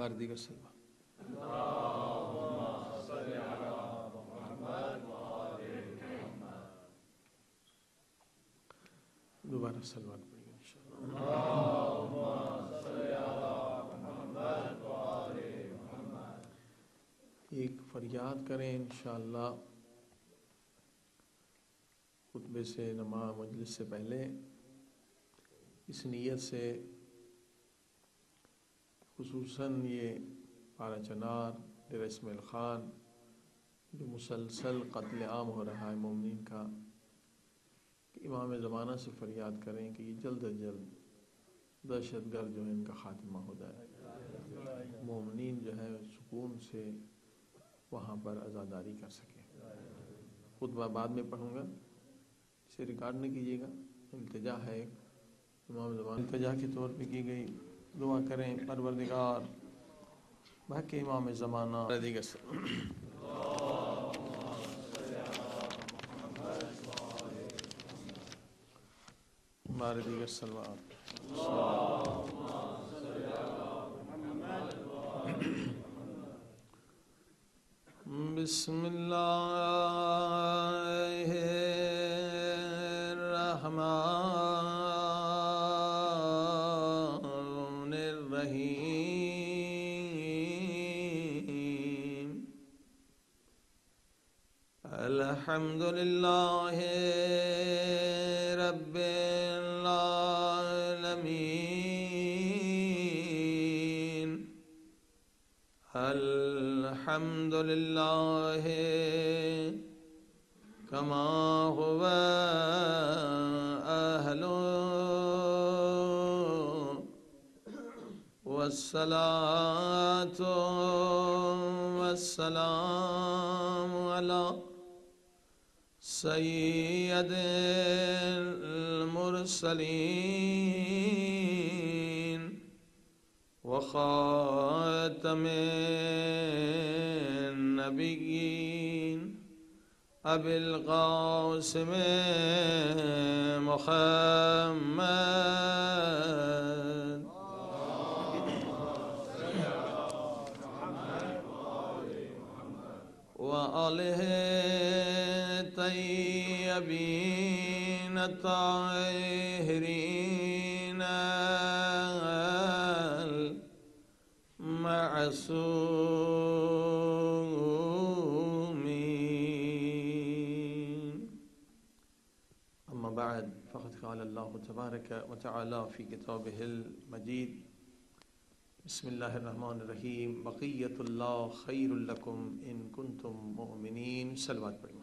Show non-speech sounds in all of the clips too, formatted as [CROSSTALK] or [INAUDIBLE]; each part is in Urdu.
بار دیگر سلوات۔ دوبارہ سلوات پڑھیں گے انشاءاللہ۔ ایک فریاد کریں انشاءاللہ۔ خطبے سے، نماز، مجلس سے پہلے اس نیت سے خصوصاً یہ پارا چنار ڈیر اسماعیل خان، جو مسلسل قتل عام ہو رہا ہے مومنین کا، کہ امام زمانہ سے فریاد کریں کہ یہ جلد از جلد دہشت گرد جو ہے ان کا خاتمہ ہو جائے۔ مومنین جو ہے سکون سے وہاں پر ازاداری کر سکیں۔ خطبہ بعد میں پڑھوں گا، اسے ریکارڈ نہیں کیجیے گا۔ التجا ہے ایک، امام زمان التجا کے طور پہ کی گئی۔ دعا کریں پروردگار باقی امام زمانہ۔ دیگر سے دیگر سلوات۔ بسم اللہ۔ الحمد لله رب العالمين. الحمد لله كما هو أهله والصلاة والسلام على سيد المرسلين وخاتم النبيين أبي القاسم محمد. وآله يبين الطاهرين المعصومين. أما بعد فقد قال الله تبارك وتعالى في كتابه المجيد بسم الله الرحمن الرحيم. بقية الله خير لكم إن كنتم مؤمنين. سلوات بريم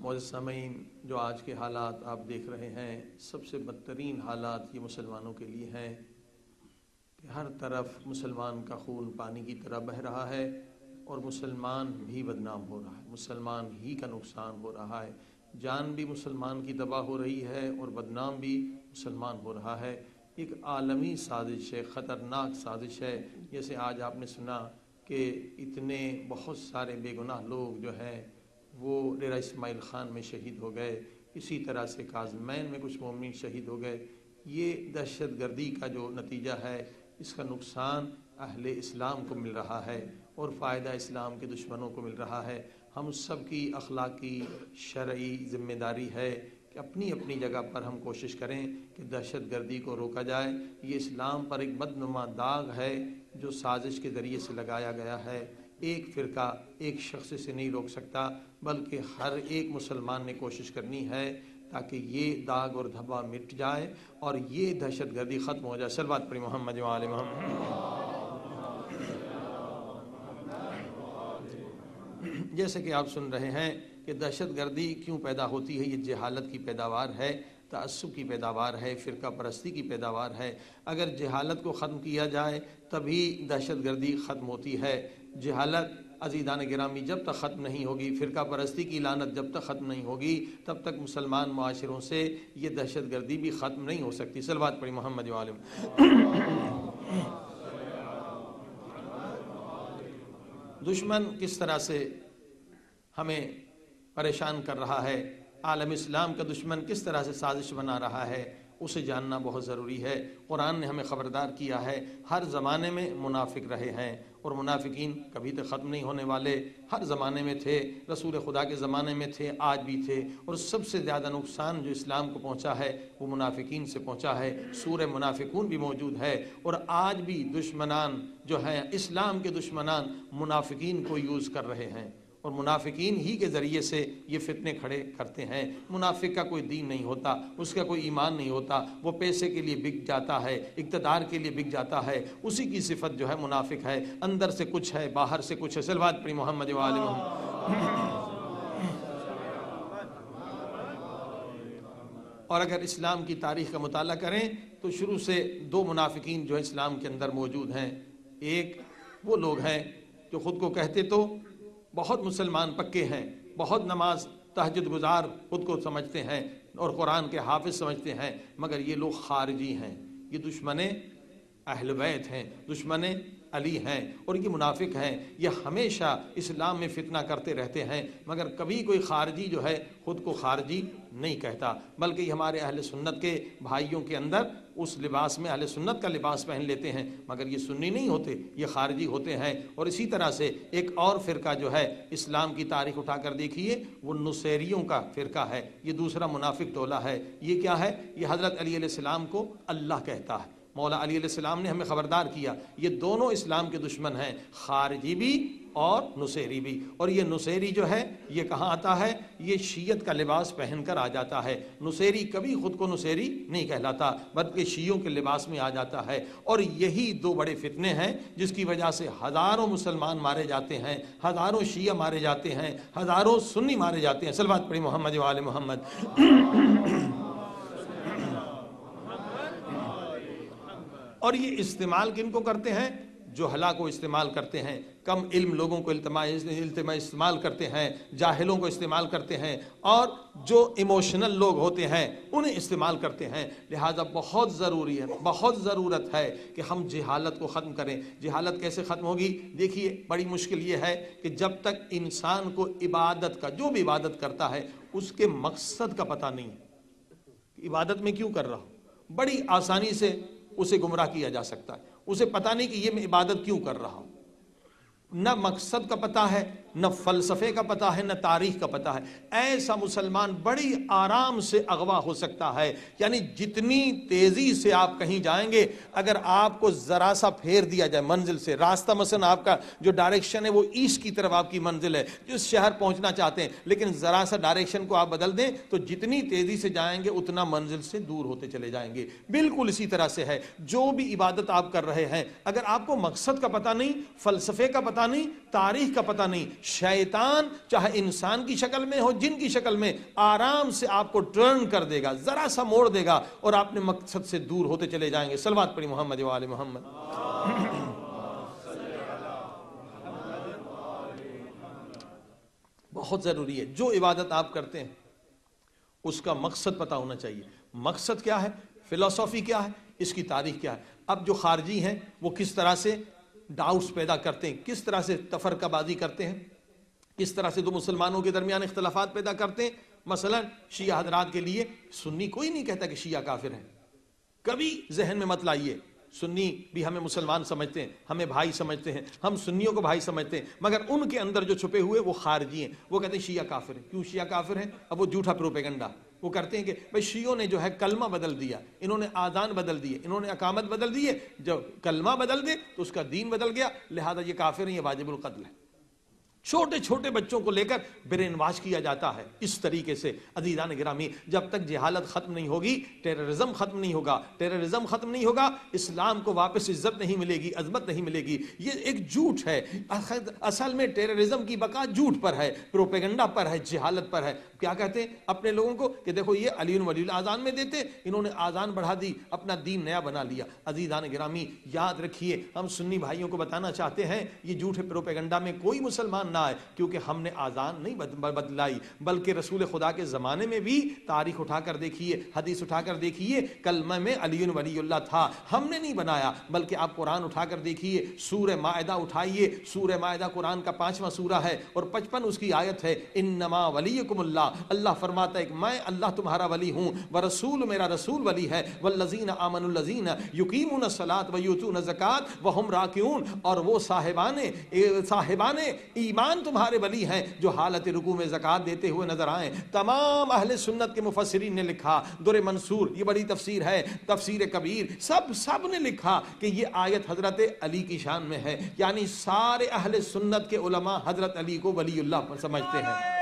معزز سامعین، جو آج کے حالات آپ دیکھ رہے ہیں، سب سے بدترین حالات یہ مسلمانوں کے لیے ہیں کہ ہر طرف مسلمان کا خون پانی کی طرح بہہ رہا ہے اور مسلمان بھی بدنام ہو رہا ہے، مسلمان ہی کا نقصان ہو رہا ہے۔ جان بھی مسلمان کی تباہ ہو رہی ہے اور بدنام بھی مسلمان ہو رہا ہے۔ ایک عالمی سازش ہے، خطرناک سازش ہے۔ جیسے آج آپ نے سنا کہ اتنے بہت سارے بے گناہ لوگ جو ہیں، وہ ڈیرہ اسماعیل خان میں شہید ہو گئے۔ اسی طرح سے کازمین میں کچھ مومنین شہید ہو گئے۔ یہ دہشت گردی کا جو نتیجہ ہے، اس کا نقصان اہل اسلام کو مل رہا ہے اور فائدہ اسلام کے دشمنوں کو مل رہا ہے۔ ہم سب کی اخلاقی، شرعی ذمہ داری ہے۔ کہ اپنی اپنی جگہ پر ہم کوشش کریں کہ دہشت گردی کو روکا جائے۔ یہ اسلام پر ایک بدنما داغ ہے جو سازش کے ذریعے سے لگایا گیا ہے۔ ایک فرقہ ایک شخص سے نہیں روک سکتا، بلکہ ہر ایک مسلمان نے کوشش کرنی ہے تاکہ یہ داغ اور دھبا مٹ جائے اور یہ دہشت گردی ختم ہو جائے۔ سلوات پڑھی محمد علیہ محمد۔ جیسے کہ آپ سن رہے ہیں کہ دہشت گردی کیوں پیدا ہوتی ہے؟ یہ جہالت کی پیداوار ہے، تعصب کی پیداوار ہے، فرقہ پرستی کی پیداوار ہے۔ اگر جہالت کو ختم کیا جائے، تبھی دہشت گردی ختم ہوتی ہے۔ جہالت عزیزان گرامی جب تک ختم نہیں ہوگی، فرقہ پرستی کی لانت جب تک ختم نہیں ہوگی، تب تک مسلمان معاشروں سے یہ دہشت گردی بھی ختم نہیں ہو سکتی۔ سلوات پڑھی محمد عالم۔ دشمن کس طرح سے ہمیں پریشان کر رہا ہے۔ عالم اسلام کا دشمن کس طرح سے سازش بنا رہا ہے، اسے جاننا بہت ضروری ہے۔ قرآن نے ہمیں خبردار کیا ہے، ہر زمانے میں منافق رہے ہیں۔ اور منافقین کبھی تک ختم نہیں ہونے والے، ہر زمانے میں تھے، رسول خدا کے زمانے میں تھے، آج بھی تھے۔ اور سب سے زیادہ نقصان جو اسلام کو پہنچا ہے، وہ منافقین سے پہنچا ہے۔ سور منافقون بھی موجود ہے۔ اور آج بھی دشمنان جو ہیں، اسلام کے دشمنان منافقین کو یوز کر رہے ہیں۔ اور منافقین ہی کے ذریعے سے یہ فتنے کھڑے کرتے ہیں۔ منافق کا کوئی دین نہیں ہوتا، اس کا کوئی ایمان نہیں ہوتا، وہ پیسے کے لیے بک جاتا ہے، اقتدار کے لیے بک جاتا ہے۔ اسی کی صفت جو ہے منافق ہے، اندر سے کچھ ہے، باہر سے کچھ ہے۔ سلوات پری محمد اور اگر اسلام کی تاریخ کا مطالعہ کریں تو شروع سے دو منافقین جو اسلام کے اندر موجود ہیں۔ ایک وہ لوگ ہیں جو خود کو کہتے تو بہت مسلمان پکے ہیں، بہت نماز تہجد گزار خود کو سمجھتے ہیں اور قرآن کے حافظ سمجھتے ہیں، مگر یہ لوگ خارجی ہیں۔ یہ دشمن اہل بیت ہیں دشمن علی ہیں اور یہ منافق ہیں، یہ ہمیشہ اسلام میں فتنہ کرتے رہتے ہیں۔ مگر کبھی کوئی خارجی جو ہے خود کو خارجی نہیں کہتا، بلکہ یہ ہمارے اہل سنت کے بھائیوں کے اندر اس لباس میں، اہل سنت کا لباس پہن لیتے ہیں۔ مگر یہ سنی نہیں ہوتے، یہ خارجی ہوتے ہیں۔ اور اسی طرح سے ایک اور فرقہ جو ہے اسلام کی تاریخ اٹھا کر دیکھیے، وہ نصیریوں کا فرقہ ہے۔ یہ دوسرا منافق ٹولہ ہے۔ یہ کیا ہے؟ یہ حضرت علی علیہ السلام کو اللہ کہتا ہے۔ مولا علی علیہ السلام نے ہمیں خبردار کیا، یہ دونوں اسلام کے دشمن ہیں، خارجی بھی اور نصیری بھی۔ اور یہ نصیری جو ہے، یہ کہاں آتا ہے؟ یہ شیعت کا لباس پہن کر آ جاتا ہے۔ نصیری کبھی خود کو نصیری نہیں کہلاتا، بلکہ شیعوں کے لباس میں آ جاتا ہے۔ اور یہی دو بڑے فتنے ہیں، جس کی وجہ سے ہزاروں مسلمان مارے جاتے ہیں، ہزاروں شیعہ مارے جاتے ہیں، ہزاروں سنی مارے جاتے ہیں۔ سلوات پڑھی محمد وال محمد۔ اور یہ استعمال کن کو کرتے ہیں؟ جو ہلا کو استعمال کرتے ہیں۔ کم علم لوگوں کو التما استعمال کرتے ہیں، جاہلوں کو استعمال کرتے ہیں، اور جو ایموشنل لوگ ہوتے ہیں، انہیں استعمال کرتے ہیں۔ لہٰذا بہت ضروری ہے، بہت ضرورت ہے کہ ہم جہالت کو ختم کریں۔ جہالت کیسے ختم ہوگی؟ دیکھیے، بڑی مشکل یہ ہے کہ جب تک انسان کو عبادت کا جو بھی عبادت کرتا ہے، اس کے مقصد کا پتہ نہیں عبادت میں کیوں کر رہا ہوں۔ بڑی آسانی سے اسے گمراہ کیا جا سکتا ہے۔ اسے پتا نہیں کہ یہ میں عبادت کیوں کر رہا ہوں۔ نہ مقصد کا پتہ ہے نہ فلسفے کا پتہ ہے، نہ تاریخ کا پتہ ہے۔ ایسا مسلمان بڑی آرام سے اغوا ہو سکتا ہے۔ یعنی جتنی تیزی سے آپ کہیں جائیں گے، اگر آپ کو ذرا سا پھیر دیا جائے منزل سے۔ راستہ مثلا آپ کا جو ڈائریکشن ہے، وہ ایسٹ کی طرف آپ کی منزل ہے۔ جس شہر پہنچنا چاہتے ہیں، لیکن ذرا سا ڈائریکشن کو آپ بدل دیں، تو جتنی تیزی سے جائیں گے، اتنا منزل سے دور ہوتے چلے جائیں گے۔ بالکل اسی طرح سے ہے۔ جو بھی عبادت آپ کر رہے ہیں، اگر آپ کو مقصد کا پتہ نہیں، فلسفے کا پتہ نہیں، تاریخ کا پتہ نہیں شیطان چاہے انسان کی شکل میں ہو، جن کی شکل میں، آرام سے آپ کو ٹرن کر دے گا، ذرا سا موڑ دے گا اور آپ نے مقصد سے دور ہوتے چلے جائیں گے۔ سلوات پڑی محمد وآل محمد۔ [COUGHS] بہت ضروری ہے۔ جو عبادت آپ کرتے ہیں، اس کا مقصد پتا ہونا چاہیے۔ مقصد کیا ہے؟ فلسفی کیا ہے؟ اس کی تاریخ کیا ہے؟ اب جو خارجی ہیں، وہ کس طرح سے ڈاؤٹس پیدا کرتے ہیں؟ کس طرح سے تفرقہ بازی کرتے ہیں؟ کس طرح سے دو مسلمانوں کے درمیان اختلافات پیدا کرتے ہیں؟ مثلا، شیعہ حضرات کے لیے سنی کوئی نہیں کہتا کہ شیعہ کافر ہیں۔ کبھی ذہن میں مت لائیے۔ سنی بھی ہمیں مسلمان سمجھتے ہیں، ہمیں بھائی سمجھتے ہیں، ہم سنیوں کو بھائی سمجھتے ہیں، مگر ان کے اندر جو چھپے ہوئے وہ خارجی ہیں۔ وہ کہتے ہیں شیعہ کافر ہیں۔ کیوں شیعہ کافر ہیں؟ اب وہ جھوٹا پروپیگنڈا۔ وہ کرتے ہیں کہ بھائی شیعوں نے جو ہے کلمہ بدل دیا، انہوں نے آزان بدل دیے، انہوں نے اقامت بدل دیے جب کلمہ بدل دے تو اس کا دین بدل گیا، لہذا یہ کافر ہیں، یہ واجب القتل ہے۔ چھوٹے چھوٹے بچوں کو لے کر برین واش کیا جاتا ہے۔ اس طریقے سے عزیزان گرامی، جب تک جہالت ختم نہیں ہوگی، ٹیررزم ختم نہیں ہوگا۔ ٹیررزم ختم نہیں ہوگا، اسلام کو واپس عزت نہیں ملے گی، عظمت نہیں ملے گی۔ یہ ایک جھوٹ ہے۔ اصل میں ٹیررزم کی بقا جھوٹ پر ہے، پروپیگنڈا پر ہے، جہالت پر ہے۔ کیا کہتے ہیں؟ اپنے لوگوں کو کہ دیکھو یہ علی ولی آزان میں دیتے، انہوں نے آزان بڑھا دی، اپنا دین نیا بنا لیا۔ عزیزان گرامی، یاد رکھیے، ہم سنی بھائیوں کو بتانا چاہتے ہیں، یہ جھوٹ پروپیگنڈا میں کوئی مسلمان نہ آئے کیونکہ ہم نے آزان نہیں بدلائی، بلکہ رسول خدا کے زمانے میں بھی تاریخ اٹھا کر دیکھیے، حدیث اٹھا کر دیکھیے، کلمہ میں علی ولی اللہ تھا، ہم نے نہیں بنایا، بلکہ آپ قرآن اٹھا کر دیکھیے، سورہ معدہ اٹھائیے، سورہ معدہ قرآن کا پانچواں سورہ ہے اور پچپن اس کی آیت ہے، انما ولیکم اللہ اللہ فرماتا ہے کہ میں اللہ تمہارا ولی ہوں و رسول میرا رسول ولی ہے، والذین آمن الذین یقیمون الصلاۃ و یؤتون الزکات و هم راکعون، اور وہ صاحبان صاحبان ایمان تمہارے ولی ہیں جو حالت رکوع میں زکات دیتے ہوئے نظر آئیں۔ تمام اہل سنت کے مفسرین نے لکھا در منصور، یہ بڑی تفسیر ہے، تفسیر کبیر، سب سب نے لکھا کہ یہ آیت حضرت علی کی شان میں ہے۔ یعنی سارے اہل سنت کے علماء حضرت علی کو ولی اللہ پر سمجھتے ہیں۔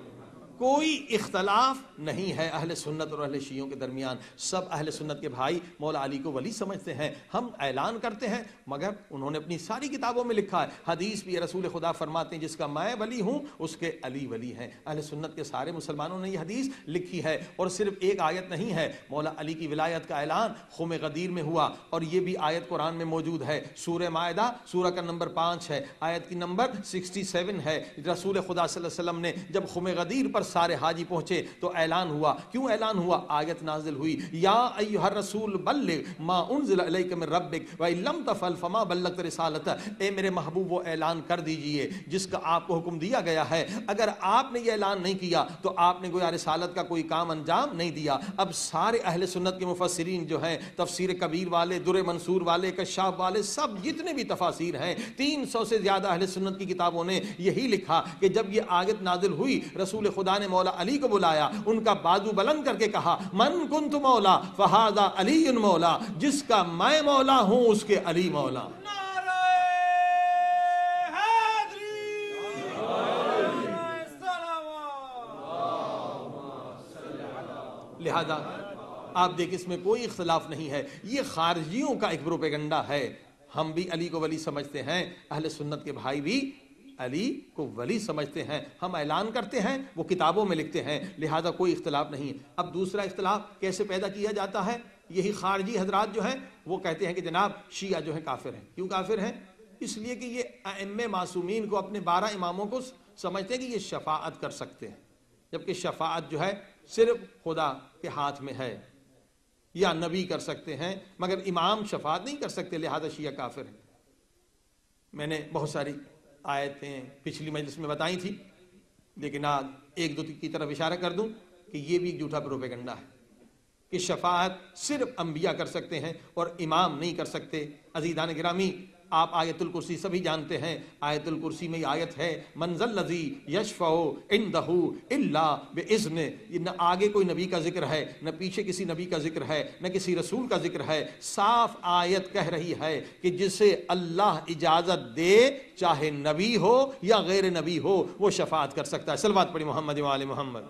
کوئی اختلاف نہیں ہے اہل سنت اور اہل شیعوں کے درمیان۔ سب اہل سنت کے بھائی مولا علی کو ولی سمجھتے ہیں۔ ہم اعلان کرتے ہیں، مگر انہوں نے اپنی ساری کتابوں میں لکھا ہے۔ حدیث بھی رسول خدا فرماتے ہیں، جس کا میں ولی ہوں، اس کے علی ولی ہیں۔ اہل سنت کے سارے مسلمانوں نے یہ حدیث لکھی ہے۔ اور صرف ایک آیت نہیں ہے، مولا علی کی ولایت کا اعلان خم غدیر میں ہوا۔ اور یہ بھی آیت قرآن میں موجود ہے۔ سورہ معاہدہ سورہ کا نمبر پانچ ہے۔ آیت کی نمبر سکسٹی سیون ہے۔ رسول خدا صلی اللہ علیہ وسلم نے جب خم غدیر پر سارے حاجی پہنچے تو اعلان ہوا۔ کیوں اعلان ہوا؟ آیت نازل ہوئی۔ یا ایوہ الرسول بلغ ما انزل علیک من ربک وَإِن لَمْ تَفَلْ فَمَا بَلَّغْتَ رِسَالَتَ اے میرے محبوب، وہ اعلان کر دیجیے جس کا آپ کو حکم دیا گیا ہے۔ اگر آپ نے یہ اعلان نہیں کیا تو آپ نے گویا رسالت کا کوئی کام انجام نہیں دیا۔ اب سارے اہل سنت کے مفسرین جو ہیں، تفسیر کبیر والے، در منصور والے، کشاف والے، سب جتنے بھی تفاسیر ہیں، تین سو سے زیادہ اہل سنت کی کتابوں نے یہی لکھا کہ جب یہ آیت نازل ہوئی، رسول خدا نے مولا علی کو بلایا ان کا بازو بلند کر کے کہا من کنت مولا فہذا علی مولا جس کا میں مولا ہوں اس کے علی مولا. لہذا آپ دیکھ اس میں کوئی اختلاف نہیں ہے۔ یہ خارجیوں کا ایک پروپیگنڈا ہے۔ ہم بھی علی کو ولی سمجھتے ہیں اہل سنت کے بھائی بھی علی کو ولی سمجھتے ہیں، ہم اعلان کرتے ہیں، وہ کتابوں میں لکھتے ہیں، لہذا کوئی اختلاف نہیں۔ اب دوسرا اختلاف کیسے پیدا کیا جاتا ہے؟ یہی خارجی حضرات جو ہیں، وہ کہتے ہیں کہ جناب شیعہ جو ہیں کافر ہیں۔ کیوں کافر ہیں؟ اس لیے کہ یہ ائم معصومین کو اپنے بارہ اماموں کو سمجھتے ہیں کہ یہ شفاعت کر سکتے ہیں۔ جبکہ شفاعت جو ہے، صرف خدا کے ہاتھ میں ہے۔ یا نبی کر سکتے ہیں، مگر امام شفاعت نہیں کر سکتے، لہذا شیعہ کافر ہیں۔ میں نے بہت ساری آیتیں پچھلی مجلس میں بتائی تھی، لیکن آج ایک دو کی طرف اشارہ کر دوں کہ یہ بھی ایک جھوٹا پروپیگنڈا ہے کہ شفاعت صرف انبیاء کر سکتے ہیں اور امام نہیں کر سکتے۔ عزیزان گرامی آپ آیت الکرسی سبھی جانتے ہیں، آیت الکرسی میں آیت ہے منزل لذی یشفع اندہ الا باذن نہ آگے کوئی نبی کا ذکر ہے، نہ پیچھے کسی نبی کا ذکر ہے، نہ کسی رسول کا ذکر ہے، صاف آیت کہہ رہی ہے کہ جسے اللہ اجازت دے، چاہے نبی ہو یا غیر نبی ہو، وہ شفاعت کر سکتا ہے۔ سلوات پڑھی محمد وآل محمد۔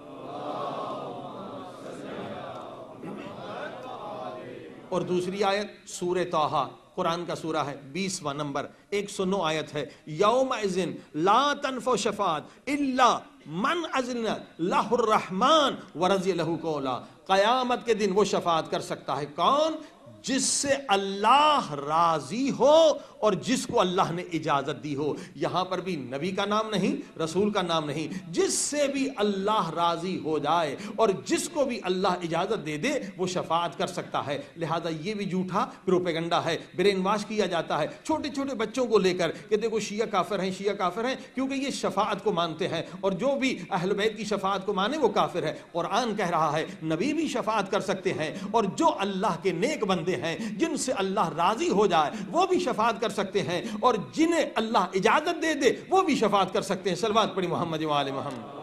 اور دوسری آیت سور توحہ قرآن کا سورہ ہے، بیسواں نمبر، ایک سو نو آیت ہے یوم ازن لا تنفو شفاعت الا من ازن لہ الرحمن ورضی لہو کولا قیامت کے دن وہ شفاعت کر سکتا ہے کون؟ جس سے اللہ راضی ہو اور جس کو اللہ نے اجازت دی ہو۔ یہاں پر بھی نبی کا نام نہیں، رسول کا نام نہیں۔ جس سے بھی اللہ راضی ہو جائے اور جس کو بھی اللہ اجازت دے دے، وہ شفاعت کر سکتا ہے۔ لہذا یہ بھی جھوٹا پروپیگنڈا ہے۔ برین واش کیا جاتا ہے۔ چھوٹے چھوٹے بچوں کو لے کر کہ دیکھو شیعہ کافر ہیں، شیعہ کافر ہیں، کیونکہ یہ شفاعت کو مانتے ہیں۔ اور جو بھی اہل بیت کی شفاعت کو مانے، وہ کافر ہے قرآن کہہ رہا ہے، نبی بھی شفاعت کر سکتے ہیں۔ اور جو اللہ کے نیک بندے بندے ہیں، جن سے اللہ راضی ہو جائے، وہ بھی شفاعت کر سکتے ہیں۔ اور جنہیں اللہ اجازت دے دے، وہ بھی شفاعت کر سکتے ہیں۔ سلوات پڑھی محمد وآل محمد۔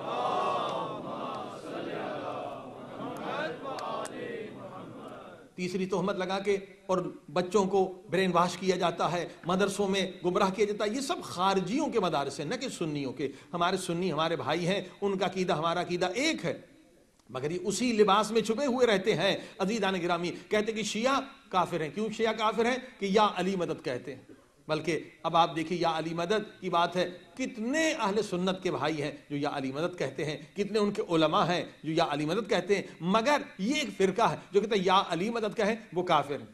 تیسری تہمت لگا کے، اور بچوں کو برین واش کیا جاتا ہے، مدرسوں میں گمراہ کیا جاتا ہے، یہ سب خارجیوں کے مدارس ہیں، نہ کہ سنیوں کے۔ ہمارے سنی، ہمارے بھائی ہیں، ان کا قیدہ ہمارا قیدہ ایک ہے۔ مگر یہ اسی لباس میں چھپے ہوئے رہتے ہیں۔ عزیزان گرامی، کہتے کہ شیعہ کافر ہیں۔ کیوں شیعہ کافر ہیں؟ کہ یا علی مدد کہتے ہیں۔ بلکہ اب آپ دیکھیں یا علی مدد کی بات ہے، کتنے اہل سنت کے بھائی ہیں جو یا علی مدد کہتے ہیں، کتنے ان کے علماء ہیں جو یا علی مدد کہتے ہیں۔ مگر یہ ایک فرقہ ہے جو کہتے ہیں، یا علی مدد کہیں وہ کافر ہیں۔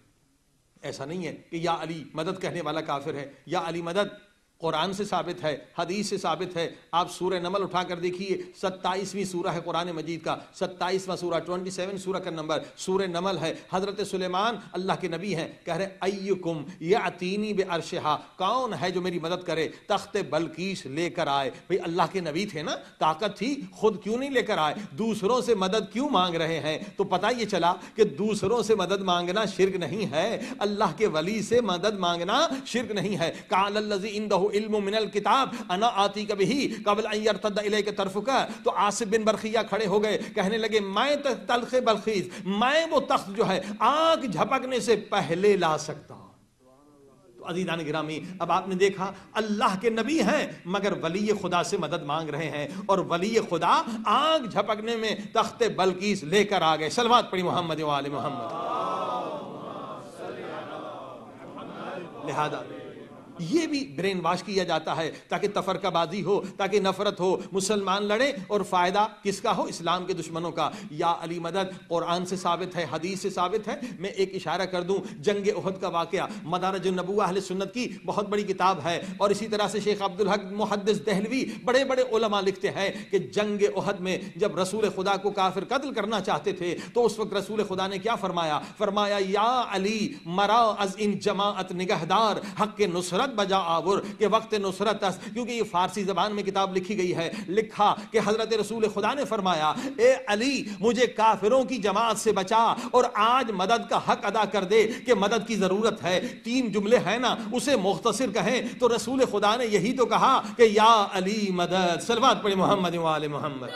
ایسا نہیں ہے کہ یا علی مدد کہنے والا کافر ہے، یا علی مدد قرآن سے ثابت ہے، حدیث سے ثابت ہے۔ آپ سورہ نمل اٹھا کر دیکھیے، ستائیسویں سورہ ہے قرآن مجید کا۔ ستائیسواں سورہ، ٹوئنٹی سیون سورہ کا نمبر۔ سورہ نمل ہے، حضرت سلیمان اللہ کے نبی ہیں، کہہ رہے ایکم یاتینی بے ارشہا کون ہے جو میری مدد کرے؟ تخت بلکیش لے کر آئے۔ بھئی اللہ کے نبی تھے نا، طاقت تھی، خود کیوں نہیں لے کر آئے؟ دوسروں سے مدد کیوں مانگ رہے ہیں؟ تو پتہ یہ چلا کہ دوسروں سے مدد مانگنا شرک نہیں ہے۔ اللہ کے ولی سے مدد مانگنا شرک نہیں ہے۔ کال الذی عنده علم من الكتاب. انا آتی کبھی قبل ان يرتد الیک طرفک. تو عاصب بن برخیہ کھڑے ہو گئے، کہنے لگے، میں تلخ بلخیز، میں وہ تخت جو ہے آنکھ جھپکنے سے پہلے لا سکتا۔ ہوں عزیزان گرامی، اب آپ نے دیکھا، اللہ کے نبی ہیں، مگر ولی خدا سے مدد مانگ رہے ہیں۔ اور ولی خدا آنکھ جھپکنے میں تخت بلکیس لے کر آ گئے۔ سلوات پڑی محمد وآل محمد۔ لہذا یہ بھی برین واش کیا جاتا ہے تاکہ تفرقہ بازی ہو، تاکہ نفرت ہو، مسلمان لڑے اور فائدہ کس کا ہو؟ اسلام کے دشمنوں کا۔ یا علی مدد، قرآن سے ثابت ہے، حدیث سے ثابت ہے۔ میں ایک اشارہ کر دوں، جنگ احد کا واقعہ۔ مدارج النبوہ اہل سنت کی بہت بڑی کتاب ہے۔ اور اسی طرح سے شیخ عبدالحق محدث دہلوی بڑے بڑے علماء لکھتے ہیں کہ جنگ احد میں جب رسول خدا کو کافر قتل کرنا چاہتے تھے، تو اس وقت رسول خدا نے کیا فرمایا؟ فرمایا، یا علی، مرا از ان جماعت نگہدار، حق نصرت نصرت بجا آور کہ وقت نصرت اس، کیونکہ یہ فارسی زبان میں کتاب لکھی گئی ہے، لکھا کہ حضرت رسول خدا نے فرمایا، اے علی، مجھے کافروں کی جماعت سے بچا اور آج مدد کا حق ادا کر دے کہ مدد کی ضرورت ہے۔ تین جملے ہیں نا، اسے مختصر کہیں۔ تو رسول خدا نے یہی تو کہا کہ یا علی مدد سلوات پڑے محمد وآل محمد۔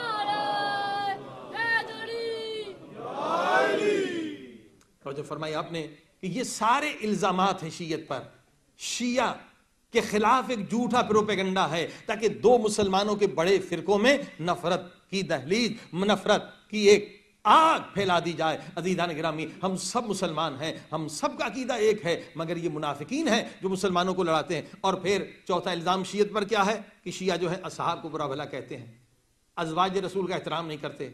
جو فرمایا آپ نے کہ یہ سارے الزامات ہیں شیعت پر۔ شیعہ کے خلاف ایک جھوٹا پروپیگنڈا ہے تاکہ دو مسلمانوں کے بڑے فرقوں میں نفرت کی دہلیز، نفرت کی ایک آگ پھیلا دی جائے۔ عزیزان گرامی، ہم سب مسلمان ہیں، ہم سب کا عقیدہ ایک ہے، مگر یہ منافقین ہیں جو مسلمانوں کو لڑاتے ہیں۔ اور پھر چوتھا الزام شیعت پر کیا ہے؟ کہ شیعہ جو ہے اصحاب کو برا بھلا کہتے ہیں۔ ازواج رسول کا احترام نہیں کرتے،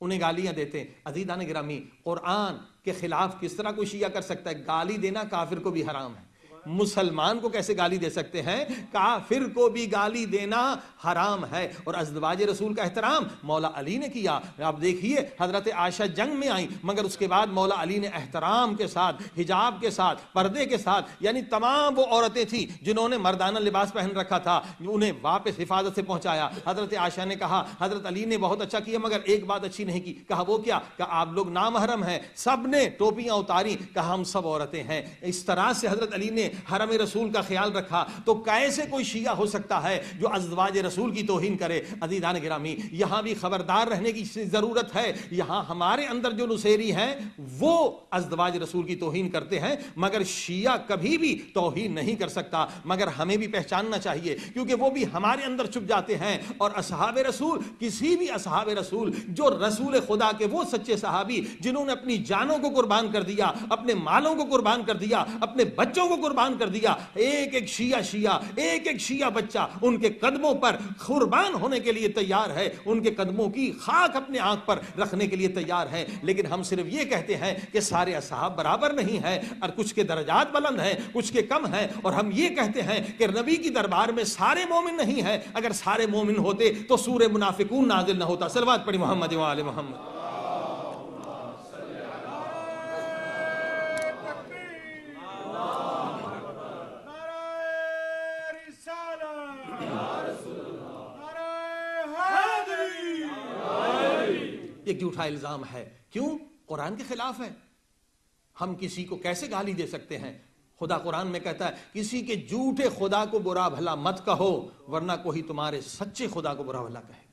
انہیں گالیاں دیتے ہیں۔ عزیزان گرامی، قرآن کے خلاف کس طرح کوئی شیعہ کر سکتا ہے؟ گالی دینا کافر کو بھی حرام ہے۔ مسلمان کو کیسے گالی دے سکتے ہیں؟ کافر کو بھی گالی دینا حرام ہے۔ اور ازدواج رسول کا احترام مولا علی نے کیا۔ آپ دیکھیے، حضرت عائشہ جنگ میں آئیں، مگر اس کے بعد مولا علی نے احترام کے ساتھ، حجاب کے ساتھ، پردے کے ساتھ یعنی تمام وہ عورتیں تھیں جنہوں نے مردانہ لباس پہن رکھا تھا، انہیں واپس حفاظت سے پہنچایا۔ حضرت عائشہ نے کہا، حضرت علی نے بہت اچھا کیا، مگر ایک بات اچھی نہیں کی۔ کہا، وہ کیا؟ کہ آپ لوگ نامحرم ہیں، سب نے ٹوپیاں اتاری، کہا، ہم سب عورتیں ہیں۔ اس طرح سے حضرت علی نے حرم رسول کا خیال رکھا تو کیسے کوئی شیعہ ہو سکتا ہے جو ازدواج رسول کی توہین کرے؟ عزیزان گرامی، یہاں بھی خبردار رہنے کی ضرورت ہے۔ یہاں ہمارے اندر جو نصیری ہیں، وہ ازدواج رسول کی توہین کرتے ہیں، مگر شیعہ کبھی بھی توہین نہیں کر سکتا۔ مگر ہمیں بھی پہچاننا چاہیے، کیونکہ وہ بھی ہمارے اندر چھپ جاتے ہیں۔ اور اصحاب رسول، کسی بھی اصحاب رسول، جو رسول خدا کے وہ سچے صحابی، جنہوں نے اپنی جانوں کو قربان کر دیا، اپنے مالوں کو قربان کر دیا، اپنے بچوں کو قربان کر دیا۔ ایک ایک شیعہ شیعہ، ایک ایک شیعہ بچہ ان کے قدموں پر قربان ہونے کے لیے تیار ہے۔ ان کے قدموں کی خاک اپنے آنکھ پر رکھنے کے لیے تیار ہے۔ لیکن ہم صرف یہ کہتے ہیں کہ سارے اصحاب برابر نہیں ہیں اور کچھ کے درجات بلند ہیں، کچھ کے کم ہیں۔ اور ہم یہ کہتے ہیں کہ نبی کی دربار میں سارے مومن نہیں ہیں۔ اگر سارے مومن ہوتے تو سور منافقون نازل نہ ہوتا۔ سلوات پڑی محمد وآل محمد۔ ایک جھوٹا الزام ہے؟ کیوں؟ قرآن کے خلاف ہے۔ ہم کسی کو کیسے گالی دے سکتے ہیں؟ خدا قرآن میں کہتا ہے، کسی کے جھوٹے خدا کو برا بھلا مت کہو، ورنہ کوئی تمہارے سچے خدا کو برا بھلا کہے۔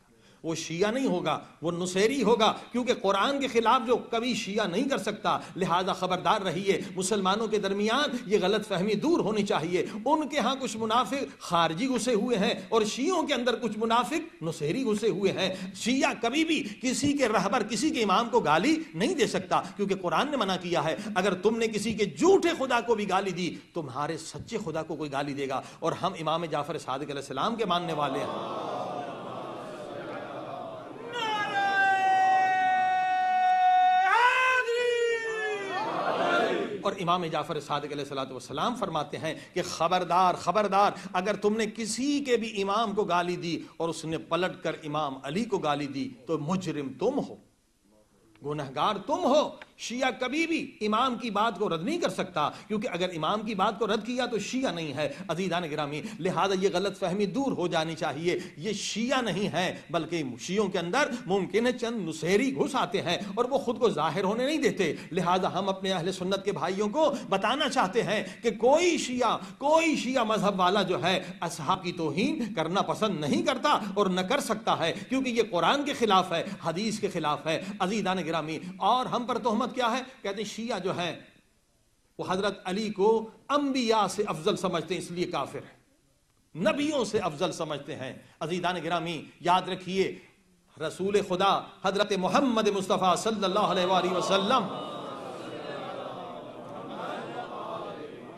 وہ شیعہ نہیں ہوگا، وہ نصیری ہوگا، کیونکہ قرآن کے خلاف جو کبھی شیعہ نہیں کر سکتا، لہذا خبردار رہیے، مسلمانوں کے درمیان یہ غلط فہمی دور ہونی چاہیے۔ ان کے ہاں کچھ منافق خارجی گھسے ہوئے ہیں اور شیعوں کے اندر کچھ منافق نصیری گھسے ہوئے ہیں۔ شیعہ کبھی بھی کسی کے رہبر کسی کے امام کو گالی نہیں دے سکتا، کیونکہ قرآن نے منع کیا ہے۔ اگر تم نے کسی کے جھوٹے خدا کو بھی گالی دی، تمہارے سچے خدا کو کوئی گالی دے گا۔ اور ہم امام جعفر صادق علیہ السلام کے ماننے والے ہیں۔ اور امام جعفر صادق علیہ السلام والسلام فرماتے ہیں کہ خبردار خبردار، اگر تم نے کسی کے بھی امام کو گالی دی اور اس نے پلٹ کر امام علی کو گالی دی تو مجرم تم ہو۔ گنہگار تم ہو۔ شیعہ کبھی بھی امام کی بات کو رد نہیں کر سکتا، کیونکہ اگر امام کی بات کو رد کیا تو شیعہ نہیں ہے۔ عزیزان گرامی، لہذا یہ غلط فہمی دور ہو جانی چاہیے۔ یہ شیعہ نہیں ہے، بلکہ شیعوں کے اندر ممکن ہے چند نسیری گھس آتے ہیں اور وہ خود کو ظاہر ہونے نہیں دیتے۔ لہذا ہم اپنے اہل سنت کے بھائیوں کو بتانا چاہتے ہیں کہ کوئی شیعہ کوئی شیعہ مذہب والا جو ہے، اصحاب کی توہین کرنا پسند نہیں کرتا اور نہ کر سکتا ہے، کیونکہ یہ قرآن کے خلاف ہے، حدیث کے خلاف ہے۔ عزیزان گرامی گرامی۔ اور ہم پر تہمت کیا ہے؟ کہتے ہیں شیعہ جو ہے وہ حضرت علی کو انبیاء سے افضل سمجھتے ہیں، اس لیے کافر ہے نبیوں سے افضل سمجھتے ہیں۔ عزیزان گرامی، یاد رکھیے، رسول خدا حضرت محمد مصطفیٰ صلی اللہ علیہ وآلہ وسلم،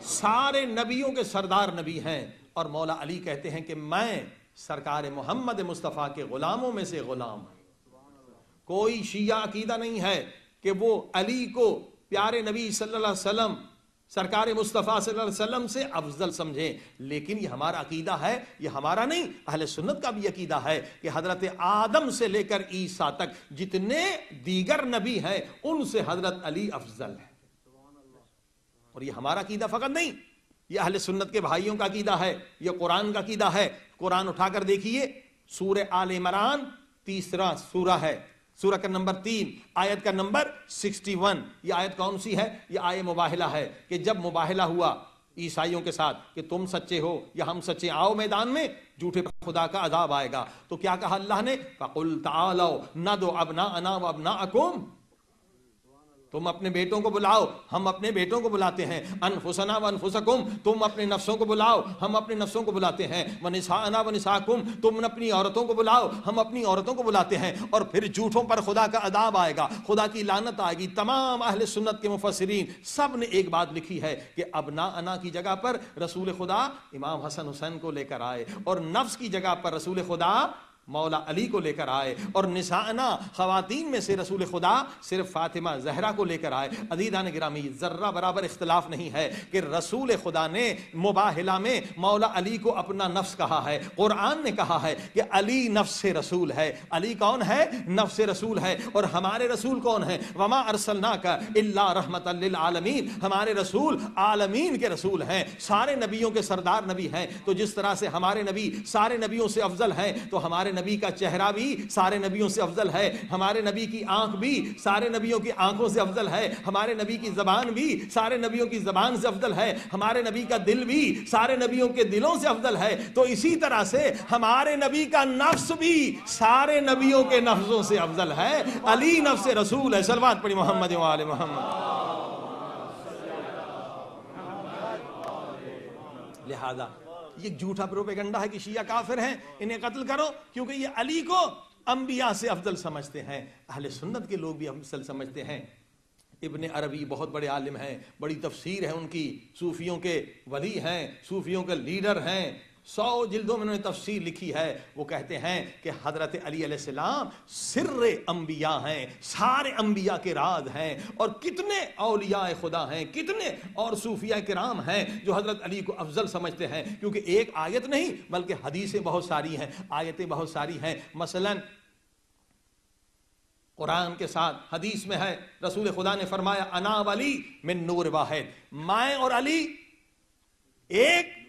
سارے نبیوں کے سردار نبی ہیں۔ اور مولا علی کہتے ہیں کہ میں سرکار محمد مصطفیٰ کے غلاموں میں سے غلام ہوں۔ کوئی شیعہ عقیدہ نہیں ہے کہ وہ علی کو پیارے نبی صلی اللہ علیہ وسلم، سرکار مصطفیٰ صلی اللہ علیہ وسلم سے افضل سمجھیں۔ لیکن یہ ہمارا عقیدہ ہے، یہ ہمارا نہیں، اہل سنت کا بھی عقیدہ ہے کہ حضرت آدم سے لے کر عیسیٰ تک جتنے دیگر نبی ہیں، ان سے حضرت علی افضل ہے اور یہ ہمارا عقیدہ فقط نہیں، یہ اہل سنت کے بھائیوں کا عقیدہ ہے، یہ قرآن کا عقیدہ ہے۔ قرآن اٹھا کر دیکھیے، سورہ آل عمران تیسرا سورہ ہے۔ سورہ کا نمبر تین، آیت کا نمبر سکسٹی ون۔ یہ آیت کون سی ہے؟ یہ آئے مباہلہ ہے کہ جب مباہلہ ہوا عیسائیوں کے ساتھ کہ تم سچے ہو یا ہم سچے، آؤ میدان میں، جھوٹے پر خدا کا عذاب آئے گا۔ تو کیا کہا اللہ نے؟ فَقُلْ تَعَالَوْ نَدُ أَبْنَاءَنَا وَأَبْنَاءَكُمْ تم اپنے بیٹوں کو بلاؤ، ہم اپنے بیٹوں کو بلاتے ہیں۔ انفسنا و انفسکم تم اپنے نفسوں کو بلاؤ، ہم اپنے نفسوں کو بلاتے ہیں۔ ونساءنا و نساکم تم اپنی عورتوں کو بلاؤ، ہم اپنی عورتوں کو بلاتے ہیں۔ اور پھر جھوٹوں پر خدا کا عذاب آئے گا۔ خدا کی لعنت آئے گی۔ تمام اہل سنت کے مفسرین سب نے ایک بات لکھی ہے کہ ابنا انا کی جگہ پر رسول خدا امام حسن حسین کو لے کر آئے۔ اور نفس کی جگہ پر رسول خدا مولا علی کو لے کر آئے اور نسانا خواتین میں سے رسول خدا صرف فاطمہ زہرا کو لے کر آئے عدیدان گرامی ذرہ برابر اختلاف نہیں ہے کہ رسول خدا نے مباہلہ میں مولا علی کو اپنا نفس کہا ہے قرآن نے کہا ہے کہ علی نفس رسول ہے علی کون ہے نفس رسول ہے اور ہمارے رسول کون ہے وما ارسلنا کا اللہ رحمت للعالمین ہمارے رسول عالمین کے رسول ہیں سارے نبیوں کے سردار نبی ہیں تو جس طرح سے ہمارے نبی سارے نبیوں سے افضل ہیں تو ہمارے نبی کا چہرہ بھی سارے نبیوں سے افضل ہے، ہمارے نبی کی آنکھ بھی سارے نبیوں کی آنکھوں سے افضل ہے، ہمارے نبی کی زبان بھی سارے نبیوں کی زبان سے افضل ہے، ہمارے نبی کا دل بھی سارے نبیوں کے دلوں سے افضل ہے۔ تو اسی طرح سے ہمارے نبی کا نفس بھی سارے نبیوں کے نفسوں سے افضل ہے۔ علی نفس رسول ہے سلوات پڑی محمد وآل محمد۔ لہذا یہ جھوٹا پروپیگنڈا ہے کہ شیعہ کافر ہیں، انہیں قتل کرو، کیونکہ یہ علی کو انبیاء سے افضل سمجھتے ہیں۔ اہل سنت کے لوگ بھی افضل سمجھتے ہیں۔ ابن عربی بہت بڑے عالم ہیں، بڑی تفسیر ہے ان کی۔ صوفیوں کے ولی ہیں، صوفیوں کے لیڈر ہیں۔ سو جلدوں میں انہوں نے تفسیر لکھی ہے۔ وہ کہتے ہیں کہ حضرت علی علیہ السلام سر انبیاء ہیں، سارے انبیاء کے راز ہیں۔ اور کتنے اولیاء خدا ہیں، کتنے اور صوفیاء کرام ہیں جو حضرت علی کو افضل سمجھتے ہیں۔ کیونکہ ایک آیت نہیں، بلکہ حدیثیں بہت ساری ہیں، آیتیں بہت ساری ہیں۔ مثلا قرآن کے ساتھ حدیث میں ہے، رسول خدا نے فرمایا، انا ولی من نور واحد۔ میں اور علی ایک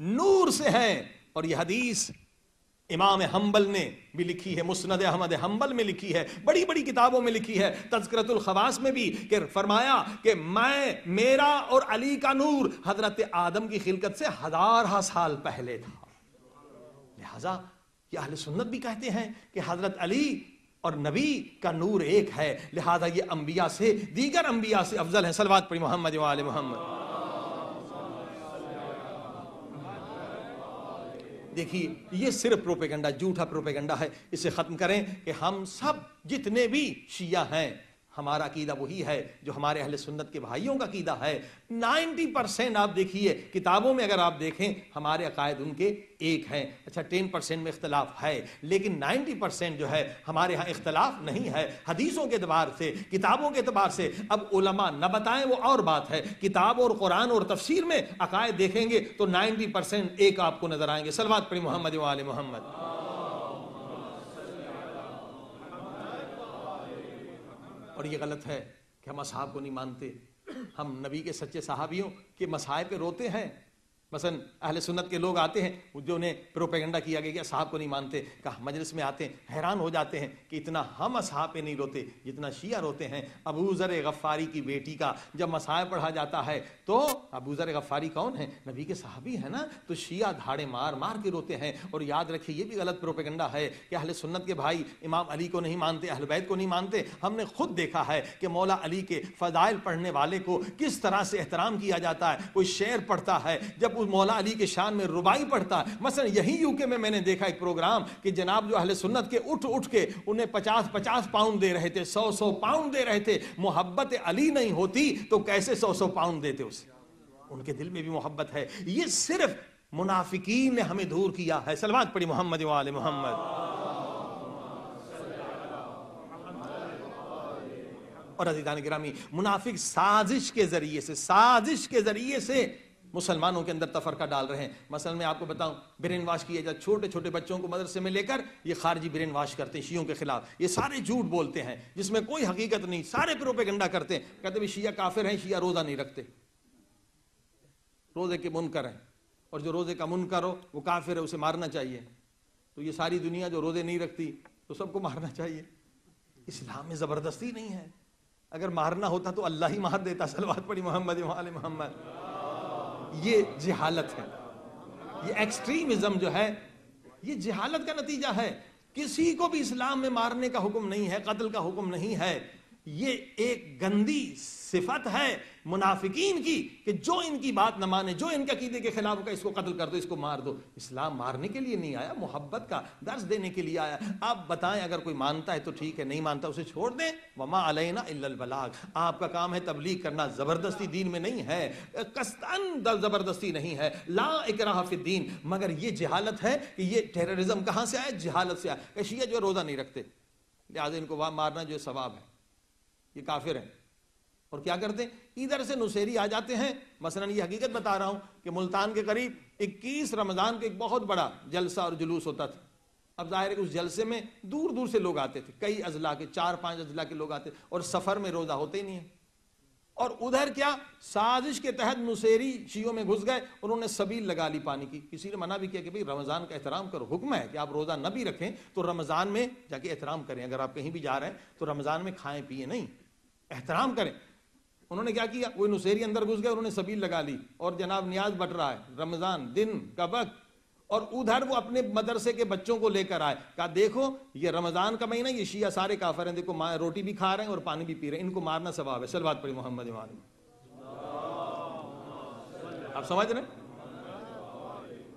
نور سے ہیں۔ اور یہ حدیث امام حنبل نے بھی لکھی ہے، مسند احمد حنبل میں لکھی ہے، بڑی بڑی کتابوں میں لکھی ہے۔ تذکرت الخواص میں بھی کہ فرمایا کہ میں، میرا اور علی کا نور حضرت آدم کی خلقت سے ہزارہ سال پہلے تھا۔ لہذا یہ اہل سنت بھی کہتے ہیں کہ حضرت علی اور نبی کا نور ایک ہے۔ لہذا یہ انبیاء سے، دیگر انبیاء سے افضل ہے سلوات پڑھی محمد وآل محمد۔ دیکھیے، یہ صرف پروپیگنڈا، جھوٹا پروپیگنڈا ہے۔ اسے ختم کریں کہ ہم سب جتنے بھی شیعہ ہیں ہمارا عقیدہ وہی ہے جو ہمارے اہل سنت کے بھائیوں کا عقیدہ ہے۔ نائنٹی پرسینٹ آپ دیکھیے، کتابوں میں اگر آپ دیکھیں، ہمارے عقائد ان کے ایک ہیں۔ اچھا ٹین پرسینٹ میں اختلاف ہے، لیکن نائنٹی پرسینٹ جو ہے، ہمارے ہاں اختلاف نہیں ہے۔ حدیثوں کے اعتبار سے، کتابوں کے اعتبار سے۔ اب علماء نہ بتائیں، وہ اور بات ہے۔ کتاب اور قرآن اور تفسیر میں عقائد دیکھیں گے تو نائنٹی پرسینٹ ایک آپ کو نظر آئیں گے۔ سلوات پڑی محمد وآل محمد۔ اور یہ غلط ہے کہ ہم اصحاب کو نہیں مانتے۔ ہم نبی کے سچے صحابیوں کے مسائل پہ روتے ہیں۔ مثلا اہل سنت کے لوگ آتے ہیں، جو انہیں پروپیگنڈا کیا گیا کہ اصحاب کو نہیں مانتے، کہا مجلس میں آتے ہیں، حیران ہو جاتے ہیں کہ اتنا ہم اصحاب پہ نہیں روتے، جتنا شیعہ روتے ہیں۔ ابو ذر غفاری کی بیٹی کا جب مسائل پڑھا جاتا ہے تو ابو ذر غفاری کون ہے نبی کے صحابی ہے نا؟ تو شیعہ دھاڑے مار مار کے روتے ہیں۔ اور یاد رکھیے، یہ بھی غلط پروپیگنڈا ہے کہ اہل سنت کے بھائی امام علی کو نہیں مانتے، اہل بیت کو نہیں مانتے۔ ہم نے خود دیکھا ہے کہ مولا علی کے فضائل پڑھنے والے کو کس طرح سے احترام کیا جاتا ہے۔ کوئی شعر پڑھتا ہے، جب اس مولا علی کے شان میں ربائی پڑھتا ہے۔ مثلا یہی یو کے میں میں نے دیکھا ایک پروگرام کہ جناب جو اہل سنت کے اٹھ اٹھ کے انہیں پچاس پچاس پاؤنڈ دے رہے تھے، سو سو پاؤنڈ دے رہے تھے۔ محبت علی نہیں ہوتی تو کیسے سو سو پاؤنڈ دیتے اسے؟ ان کے دل میں بھی محبت ہے۔ یہ صرف منافقین نے ہمیں دور کیا ہے۔ سلوات پڑی محمد وآل محمد۔ اور عزیزان گرامی، منافق سازش کے ذریعے سے سازش کے ذریعے سے مسلمانوں کے اندر تفرقہ ڈال رہے ہیں۔ مثلا میں آپ کو بتاؤں، برین واش کیے جائے چھوٹے چھوٹے بچوں کو مدرسے میں لے کر یہ خارجی برین واش کرتے ہیں شیعوں کے خلاف۔ یہ سارے جھوٹ بولتے ہیں، جس میں کوئی حقیقت نہیں۔ سارے پروپیگنڈا کرتے ہیں۔ کہتے ہیں شیعہ کافر ہیں، شیعہ روزہ نہیں رکھتے۔ روزے کے منکر ہیں۔ اور جو روزے کا منکر ہو، وہ کافر ہے، اسے مارنا چاہیے۔ تو یہ ساری دنیا جو روزے نہیں رکھتی، تو سب کو مارنا چاہیے۔ اسلام میں زبردستی نہیں ہے۔ اگر مارنا ہوتا تو اللہ ہی مار دیتا۔ سلوات پڑی محمد محمد۔ یہ جہالت ہے۔ یہ ایکسٹریمزم جو ہے، یہ جہالت کا نتیجہ ہے۔ کسی کو بھی اسلام میں مارنے کا حکم نہیں ہے، قتل کا حکم نہیں ہے۔ یہ ایک گندی صفت ہے منافقین کی کہ جو ان کی بات نہ مانے، جو ان کے عقیدے کے خلاف کا اس کو قتل کر دو، اس کو مار دو۔ اسلام مارنے کے لیے نہیں آیا، محبت کا درس دینے کے لیے آیا۔ آپ بتائیں، اگر کوئی مانتا ہے تو ٹھیک ہے، نہیں مانتا اسے چھوڑ دیں۔ وما علینا الا البلاغ۔ آپ کا کام ہے تبلیغ کرنا، زبردستی دین میں نہیں ہے قصدن زبردستی نہیں ہے۔ لا اکراہ فی الدین۔ مگر یہ جہالت ہے کہ یہ ٹیررزم کہاں سے آیا؟ جہالت سے آیا۔ کہ شیعہ جو روزہ نہیں رکھتے۔ لہٰذا ان کو وہاں مارنا جو ثواب ہے۔ یہ کافر ہیں۔ اور کیا کرتے ہیں؟ ادھر سے نصیری آ جاتے ہیں۔ مثلا یہ حقیقت بتا رہا ہوں کہ ملتان کے قریب اکیس رمضان کے ایک بہت بڑا جلسہ اور جلوس ہوتا تھا۔ اب ظاہر ہے کہ اس جلسے میں دور دور سے لوگ آتے تھے۔ کئی اضلاع کے چار پانچ اضلاع کے لوگ آتے اور سفر میں روزہ ہوتے ہی نہیں ہیں اور ادھر کیا؟ سازش کے تحت نصیری شیوں میں گھس گئے۔ انہوں نے سبیل لگا لی پانی کی۔ کسی نے منع بھی کیا کہ بھئی رمضان کا احترام کرو۔ حکم ہے کہ آپ روزہ نہ بھی رکھیں تو رمضان میں جا کے احترام کریں۔ اگر آپ کہیں بھی جا رہے ہیں تو رمضان میں کھائیں، پیئیں، نہیں۔ احترام کریں۔ انہوں نے کیا کیا؟ کوئی نصیری اندر گھس گئے، انہوں نے سبیل لگا لی اور جناب نیاز بٹ رہا ہے۔ رمضان دن کا وقت اور ادھر وہ اپنے مدرسے کے بچوں کو لے کر آئے۔ کہا، دیکھو، یہ رمضان کا مہینہ، یہ شیعہ سارے کافر ہیں۔ دیکھو روٹی بھی کھا رہے ہیں اور پانی بھی پی رہے ہیں۔ ان کو مارنا ثواب ہے۔ سل بات پڑی محمد امام۔ آپ سمجھ رہے ہیں؟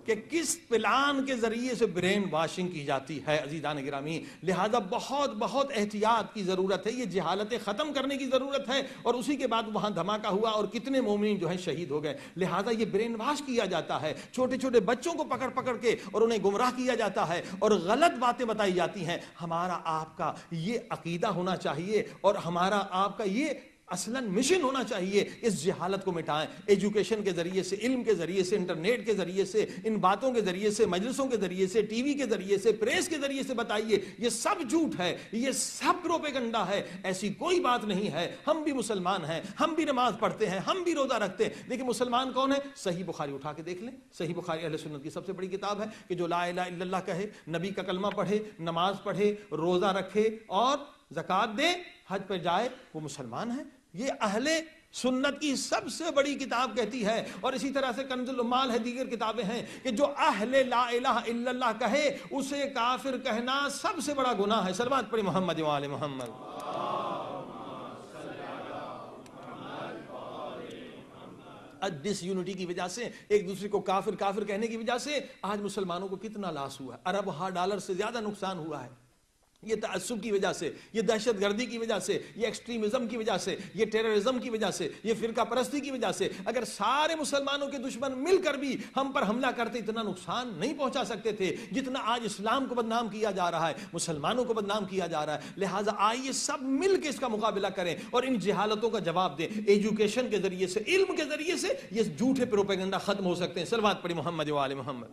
کہ کس پلان کے ذریعے سے برین واشنگ کی جاتی ہے عزیزان گرامی؟ لہذا بہت بہت احتیاط کی ضرورت ہے، یہ جہالتیں ختم کرنے کی ضرورت ہے، اور اسی کے بعد وہاں دھماکہ ہوا اور کتنے مومنین جو ہیں شہید ہو گئے۔ لہذا یہ برین واش کیا جاتا ہے، چھوٹے چھوٹے بچوں کو پکڑ پکڑ کے اور انہیں گمراہ کیا جاتا ہے اور غلط باتیں بتائی جاتی ہیں۔ ہمارا آپ کا یہ عقیدہ ہونا چاہیے اور ہمارا آپ کا یہ اصلا مشن ہونا چاہیے اس جہالت کو مٹائیں ایجوکیشن کے ذریعے سے، علم کے ذریعے سے انٹرنیٹ کے ذریعے سے، ان باتوں کے ذریعے سے، مجلسوں کے ذریعے سے، ٹی وی کے ذریعے سے پریس کے ذریعے سے بتائیے، یہ سب جھوٹ ہے، یہ سب پروپیگنڈا ہے، ایسی کوئی بات نہیں ہے۔ ہم بھی مسلمان ہیں، ہم بھی نماز پڑھتے ہیں، ہم بھی روزہ رکھتے ہیں، لیکن مسلمان کون ہے صحیح بخاری اٹھا کے دیکھ لیں۔ صحیح بخاری اہل سنت کی سب سے بڑی کتاب ہے کہ جو لا الہ الا اللہ کہے، نبی کا کلمہ پڑھے، نماز پڑھے، روزہ رکھے اور زکات دے، حج پہ جائے، وہ مسلمان ہے یہ اہل سنت کی سب سے بڑی کتاب کہتی ہے۔ اور اسی طرح سے کنز المال ہے، دیگر کتابیں ہیں کہ جو اہل لا الہ الا اللہ کہے، اسے کافر کہنا سب سے بڑا گناہ ہے۔ سلمات پڑی محمد وآل محمد۔ ڈس یونٹی کی وجہ سے، ایک دوسرے کو کافر کافر کہنے کی وجہ سے، آج مسلمانوں کو کتنا لاس ہوا ہے۔ ارب ہا ڈالر سے زیادہ نقصان ہوا ہے۔ یہ تعصب کی وجہ سے، یہ دہشت گردی کی وجہ سے، یہ ایکسٹریمزم کی وجہ سے، یہ ٹیررزم کی وجہ سے، یہ فرقہ پرستی کی وجہ سے۔ اگر سارے مسلمانوں کے دشمن مل کر بھی ہم پر حملہ کرتے، اتنا نقصان نہیں پہنچا سکتے تھے جتنا آج اسلام کو بدنام کیا جا رہا ہے، مسلمانوں کو بدنام کیا جا رہا ہے۔ لہٰذا آئیے سب مل کے اس کا مقابلہ کریں اور ان جہالتوں کا جواب دیں۔ ایجوکیشن کے ذریعے سے، علم کے ذریعے سے یہ جھوٹے پروپیگنڈا ختم ہو سکتے ہیں۔ سلوات پڑی محمد وال محمد۔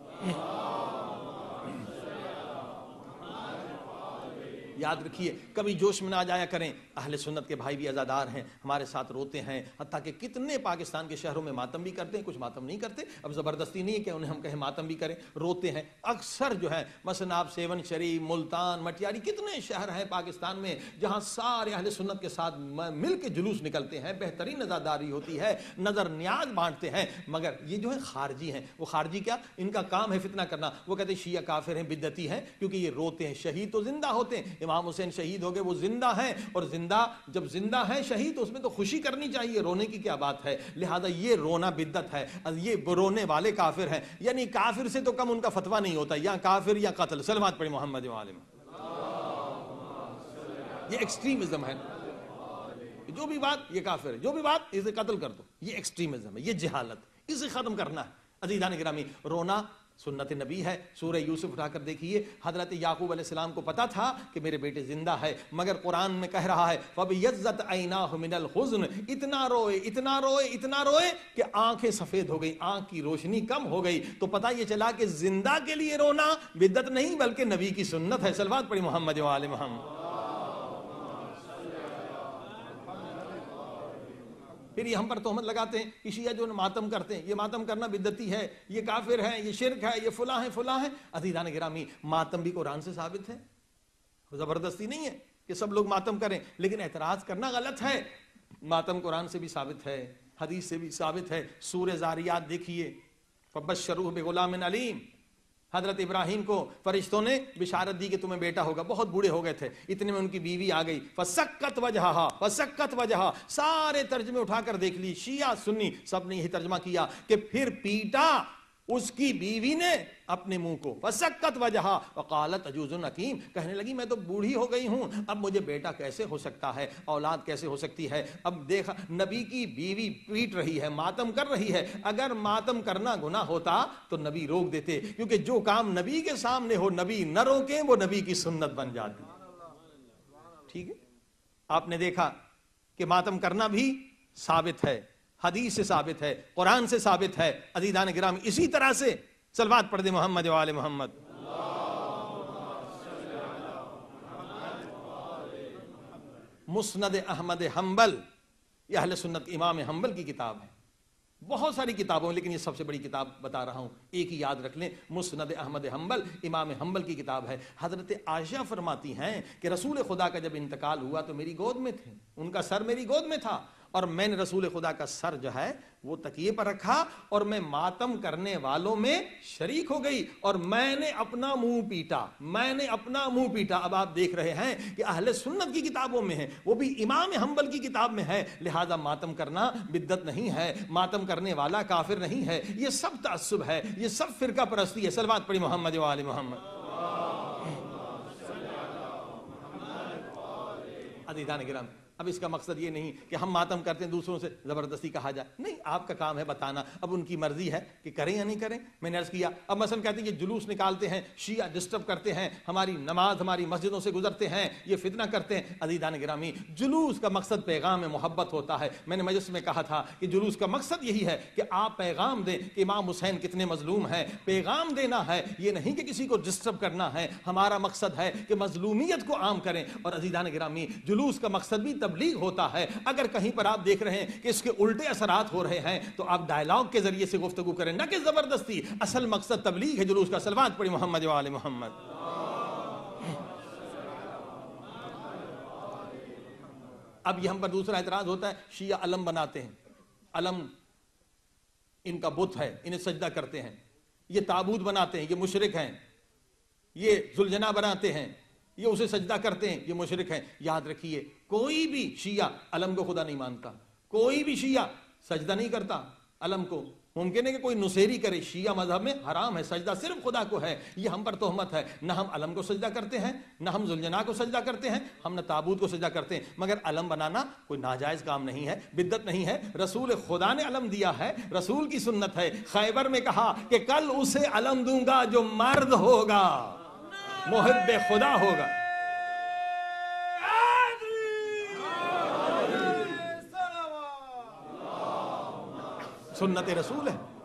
یاد رکھیے، کبھی جوش میں نہ جایا کریں۔ اہل سنت کے بھائی بھی ازادار ہیں، ہمارے ساتھ روتے ہیں۔ حتیٰ کہ کتنے پاکستان کے شہروں میں ماتم بھی کرتے ہیں، کچھ ماتم نہیں کرتے۔ اب زبردستی نہیں ہے کہ انہیں ہم کہیں ماتم بھی کریں، روتے ہیں۔ اکثر جو ہے مثلا آپ سیون شریف، ملتان، مٹیاری، کتنے شہر ہیں پاکستان میں جہاں سارے اہل سنت کے ساتھ مل کے جلوس نکلتے ہیں، بہترین نظرداری ہوتی ہے، نظر نیاز بانٹتے ہیں۔ مگر یہ جو ہے خارجی ہیں، وہ خارجی کیا؟ ان کا کام ہے فتنہ کرنا۔ وہ کہتے ہیں شیعہ کافر ہیں بدتی ہیں، کیونکہ یہ روتے ہیں، شہید تو زندہ ہوتے ہیں۔ امام حسین شہید ہو گئے، وہ زندہ ہیں اور زندہ، جب زندہ ہے شہید، تو اس میں تو خوشی کرنی چاہیے، رونے کی کیا بات ہے؟ لہذا یہ رونا بدت ہے یہ رونے والے کافر ہیں۔ یعنی کافر سے تو کم ان کا فتوہ نہیں ہوتا، یا کافر یا قتل۔ سلمات پڑی محمد یہ ایکسٹریمزم ہے۔ جو بھی بات، یہ کافر ہے۔ جو بھی بات، اسے قتل کر دو۔ یہ ایکسٹریمزم ہے، یہ جہالت۔ اسے ختم کرنا ہے۔ عزیزان گرامی، رونا سنت نبی ہے، سورہ یوسف اٹھا کر دیکھیے۔ حضرت یعقوب علیہ السلام کو پتا تھا کہ میرے بیٹے زندہ ہے، مگر قرآن میں کہہ رہا ہے فَبِيَزَّتْ عَيْنَاهُ مِنَ الْخُزْنِ اتنا روئے اتنا روئے اتنا روئے کہ آنکھیں سفید ہو گئی آنکھ کی روشنی کم ہو گئی۔ تو پتا یہ چلا کہ زندہ کے لیے رونا بدت نہیں، بلکہ نبی کی سنت ہے۔ سلوات پڑی محمد و آل محمد۔ پھر یہ ہم پر تہمت لگاتے ہیں کہ شیعہ جو ماتم کرتے ہیں، یہ ماتم کرنا بدتی ہے، یہ کافر ہے یہ شرک ہے، یہ فلاں ہے فلاں ہے عزیزان گرامی، ماتم بھی قرآن سے ثابت ہے۔ زبردستی نہیں ہے کہ سب لوگ ماتم کریں، لیکن اعتراض کرنا غلط ہے۔ ماتم قرآن سے بھی ثابت ہے، حدیث سے بھی ثابت ہے۔ سور زاریات دیکھیے۔ فبشروح بغلام علیم حضرت ابراہیم کو فرشتوں نے بشارت دی کہ تمہیں بیٹا ہوگا۔ بہت بوڑھے ہو گئے تھے۔ اتنے میں ان کی بیوی آ گئی۔ فسکت وجہ فسکت وجہ سارے ترجمے اٹھا کر دیکھ لی۔ شیعہ سنی، سب نے یہی ترجمہ کیا کہ پھر پیٹا اس کی بیوی نے اپنے منہ کو فسکت وجہ وقالت عجوز الحکیم، کہنے لگی، میں تو بوڑھی ہو گئی ہوں، اب مجھے بیٹا کیسے ہو سکتا ہے؟ اولاد کیسے ہو سکتی ہے؟ اب دیکھا، نبی کی بیوی پیٹ رہی ہے، ماتم کر رہی ہے۔ اگر ماتم کرنا گناہ ہوتا تو نبی روک دیتے، کیونکہ جو کام نبی کے سامنے ہو، نبی نہ روکیں وہ نبی کی سنت بن جاتی۔ ٹھیک ہے؟ آپ نے دیکھا کہ ماتم کرنا بھی ثابت ہے۔ حدیث سے ثابت ہے، قرآن سے ثابت ہے، عزیزان گرام اسی طرح سے سلوات پڑھ دے محمد وال محمد۔ مسند احمد حنبل، یہ اہل سنت امام حنبل کی کتاب ہے۔ بہت ساری کتابوں لیکن یہ سب سے بڑی کتاب بتا رہا ہوں، ایک ہی یاد رکھ لیں، مسند احمد حنبل، امام حنبل کی کتاب ہے۔ حضرت عائشہ فرماتی ہیں کہ رسول خدا کا جب انتقال ہوا تو میری گود میں تھے، ان کا سر میری گود میں تھا۔ اور میں نے رسول خدا کا سر جو ہے وہ تکیے پر رکھا اور میں ماتم کرنے والوں میں شریک ہو گئی اور میں نے اپنا منہ پیٹا، میں نے اپنا منہ پیٹا۔ اب آپ دیکھ رہے ہیں کہ اہل سنت کی کتابوں میں ہے، وہ بھی امام حنبل کی کتاب میں ہے۔ لہذا ماتم کرنا بدت نہیں ہے، ماتم کرنے والا کافر نہیں ہے۔ یہ سب تعصب ہے، یہ سب فرقہ پرستی ہے۔ سلوات پڑی محمد و آل محمد۔ عزیزان گرام اب اس کا مقصد یہ نہیں کہ ہم ماتم کرتے ہیں، دوسروں سے زبردستی کہا جائے۔ نہیں، آپ کا کام ہے بتانا۔ اب ان کی مرضی ہے کہ کریں یا نہیں کریں۔ میں نے عرض کیا، اب مثلا کہتے ہیں یہ جلوس نکالتے ہیں، شیعہ ڈسٹرب کرتے ہیں، ہماری نماز ہماری مسجدوں سے گزرتے ہیں، یہ فتنہ کرتے ہیں۔ عزیزان گرامی، جلوس کا مقصد پیغام محبت ہوتا ہے۔ میں نے مجلس میں کہا تھا کہ جلوس کا مقصد یہی ہے کہ آپ پیغام دیں کہ امام حسین کتنے مظلوم ہیں۔ پیغام دینا ہے، یہ نہیں کہ کسی کو ڈسٹرب کرنا ہے۔ ہمارا مقصد ہے کہ مظلومیت کو عام کریں۔ اور عزیزان گرامی، جلوس کا مقصد بھی تبلیغ ہوتا ہے۔ اگر کہیں پر آپ دیکھ رہے ہیں کہ اس کے الٹے اثرات ہو رہے ہیں، تو آپ ڈائلاگ کے ذریعے سے گفتگو کریں۔ نہ کہ زبردستی، اصل مقصد تبلیغ ہے۔ جلوس کا سلوات پڑی محمد وآل محمد۔ اب یہ ہم پر دوسرا اعتراض ہوتا ہے، شیعہ علم بناتے ہیں۔ علم ان کا بت ہے، انہیں سجدہ کرتے ہیں۔ یہ تابوت بناتے ہیں، یہ مشرق ہیں۔ یہ زلجنا بناتے ہیں۔ یہ اسے سجدہ کرتے ہیں، یہ مشرق ہیں۔ یاد رکھیے، کوئی بھی شیعہ علم کو خدا نہیں مانتا۔ کوئی بھی شیعہ سجدہ نہیں کرتا علم کو۔ ممکن ہے کہ کوئی نصیری کرے۔ شیعہ مذہب میں حرام ہے، سجدہ صرف خدا کو ہے۔ یہ ہم پر تہمت ہے۔ نہ ہم علم کو سجدہ کرتے ہیں، نہ ہم زلجنا کو سجدہ کرتے ہیں، ہم نہ تابوت کو سجدہ کرتے ہیں۔ مگر علم بنانا کوئی ناجائز کام نہیں ہے بدت نہیں ہے۔ رسول خدا نے علم دیا ہے، رسول کی سنت ہے۔ خیبر میں کہا کہ کل اسے علم دوں گا جو مرد ہوگا۔ محب خدا ہوگا۔ سنت رسول ہے۔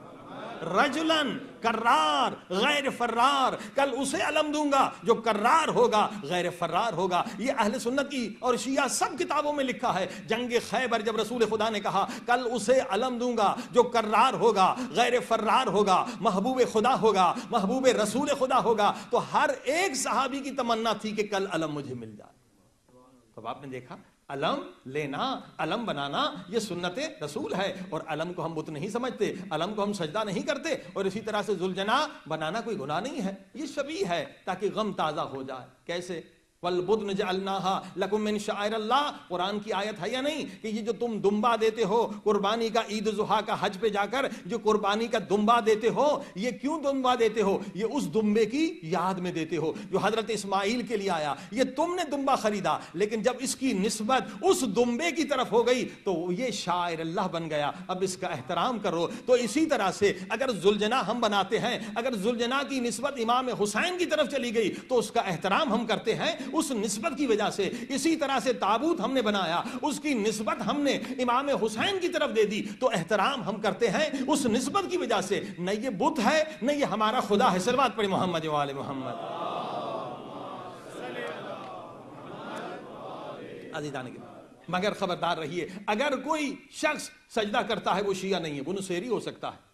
رجلن کرار، غیر فرار۔ کل اسے علم دوں گا جو کرار ہوگا، غیر فرار ہوگا۔ یہ اہل سنت کی اور شیعہ سب کتابوں میں لکھا ہے۔ جنگ خیبر جب رسول خدا نے کہا، کل اسے علم دوں گا جو کرار ہوگا، غیر فرار ہوگا، محبوب خدا ہوگا، محبوب رسول خدا ہوگا۔ تو ہر ایک صحابی کی تمنا تھی کہ کل علم مجھے مل جائے۔ تو آپ نے دیکھا علم لینا، علم بنانا، یہ سنت رسول ہے۔ اور علم کو ہم بت نہیں سمجھتے، علم کو ہم سجدہ نہیں کرتے۔ اور اسی طرح سے زلجنا بنانا کوئی گناہ نہیں ہے، یہ شبی ہے تاکہ غم تازہ ہو جائے۔ کیسے؟ والبدن جعلناها لکم من شعائر اللہ قرآن کی آیت ہے یا نہیں کہ یہ جو تم دمبا دیتے ہو، قربانی کا عید زحا کا حج پہ جا کر جو قربانی کا دمبا دیتے ہو، یہ کیوں دمبا دیتے ہو؟ یہ اس دمبے کی یاد میں دیتے ہو جو حضرت اسماعیل کے لیے آیا۔ یہ تم نے دمبا خریدا، لیکن جب اس کی نسبت اس دمبے کی طرف ہو گئی تو یہ شاعر اللہ بن گیا۔ اب اس کا احترام کرو۔ تو اسی طرح سے اگر زلجنا ہم بناتے ہیں، اگر زلجنا کی نسبت امام حسین کی طرف چلی گئی تو اس کا احترام ہم کرتے ہیں۔ اس نسبت کی وجہ سے، اسی طرح سے تابوت ہم نے بنایا، اس کی نسبت ہم نے امام حسین کی طرف دے دی۔ تو احترام ہم کرتے ہیں، اس نسبت کی وجہ سے، نہ یہ بت ہے، نہ یہ ہمارا خدا ہے۔ سلوات پڑی محمد وال محمد۔ عزیزان کی مگر خبردار رہیے، اگر کوئی شخص سجدہ کرتا ہے، وہ شیعہ نہیں ہے، وہ نصیری ہو سکتا ہے۔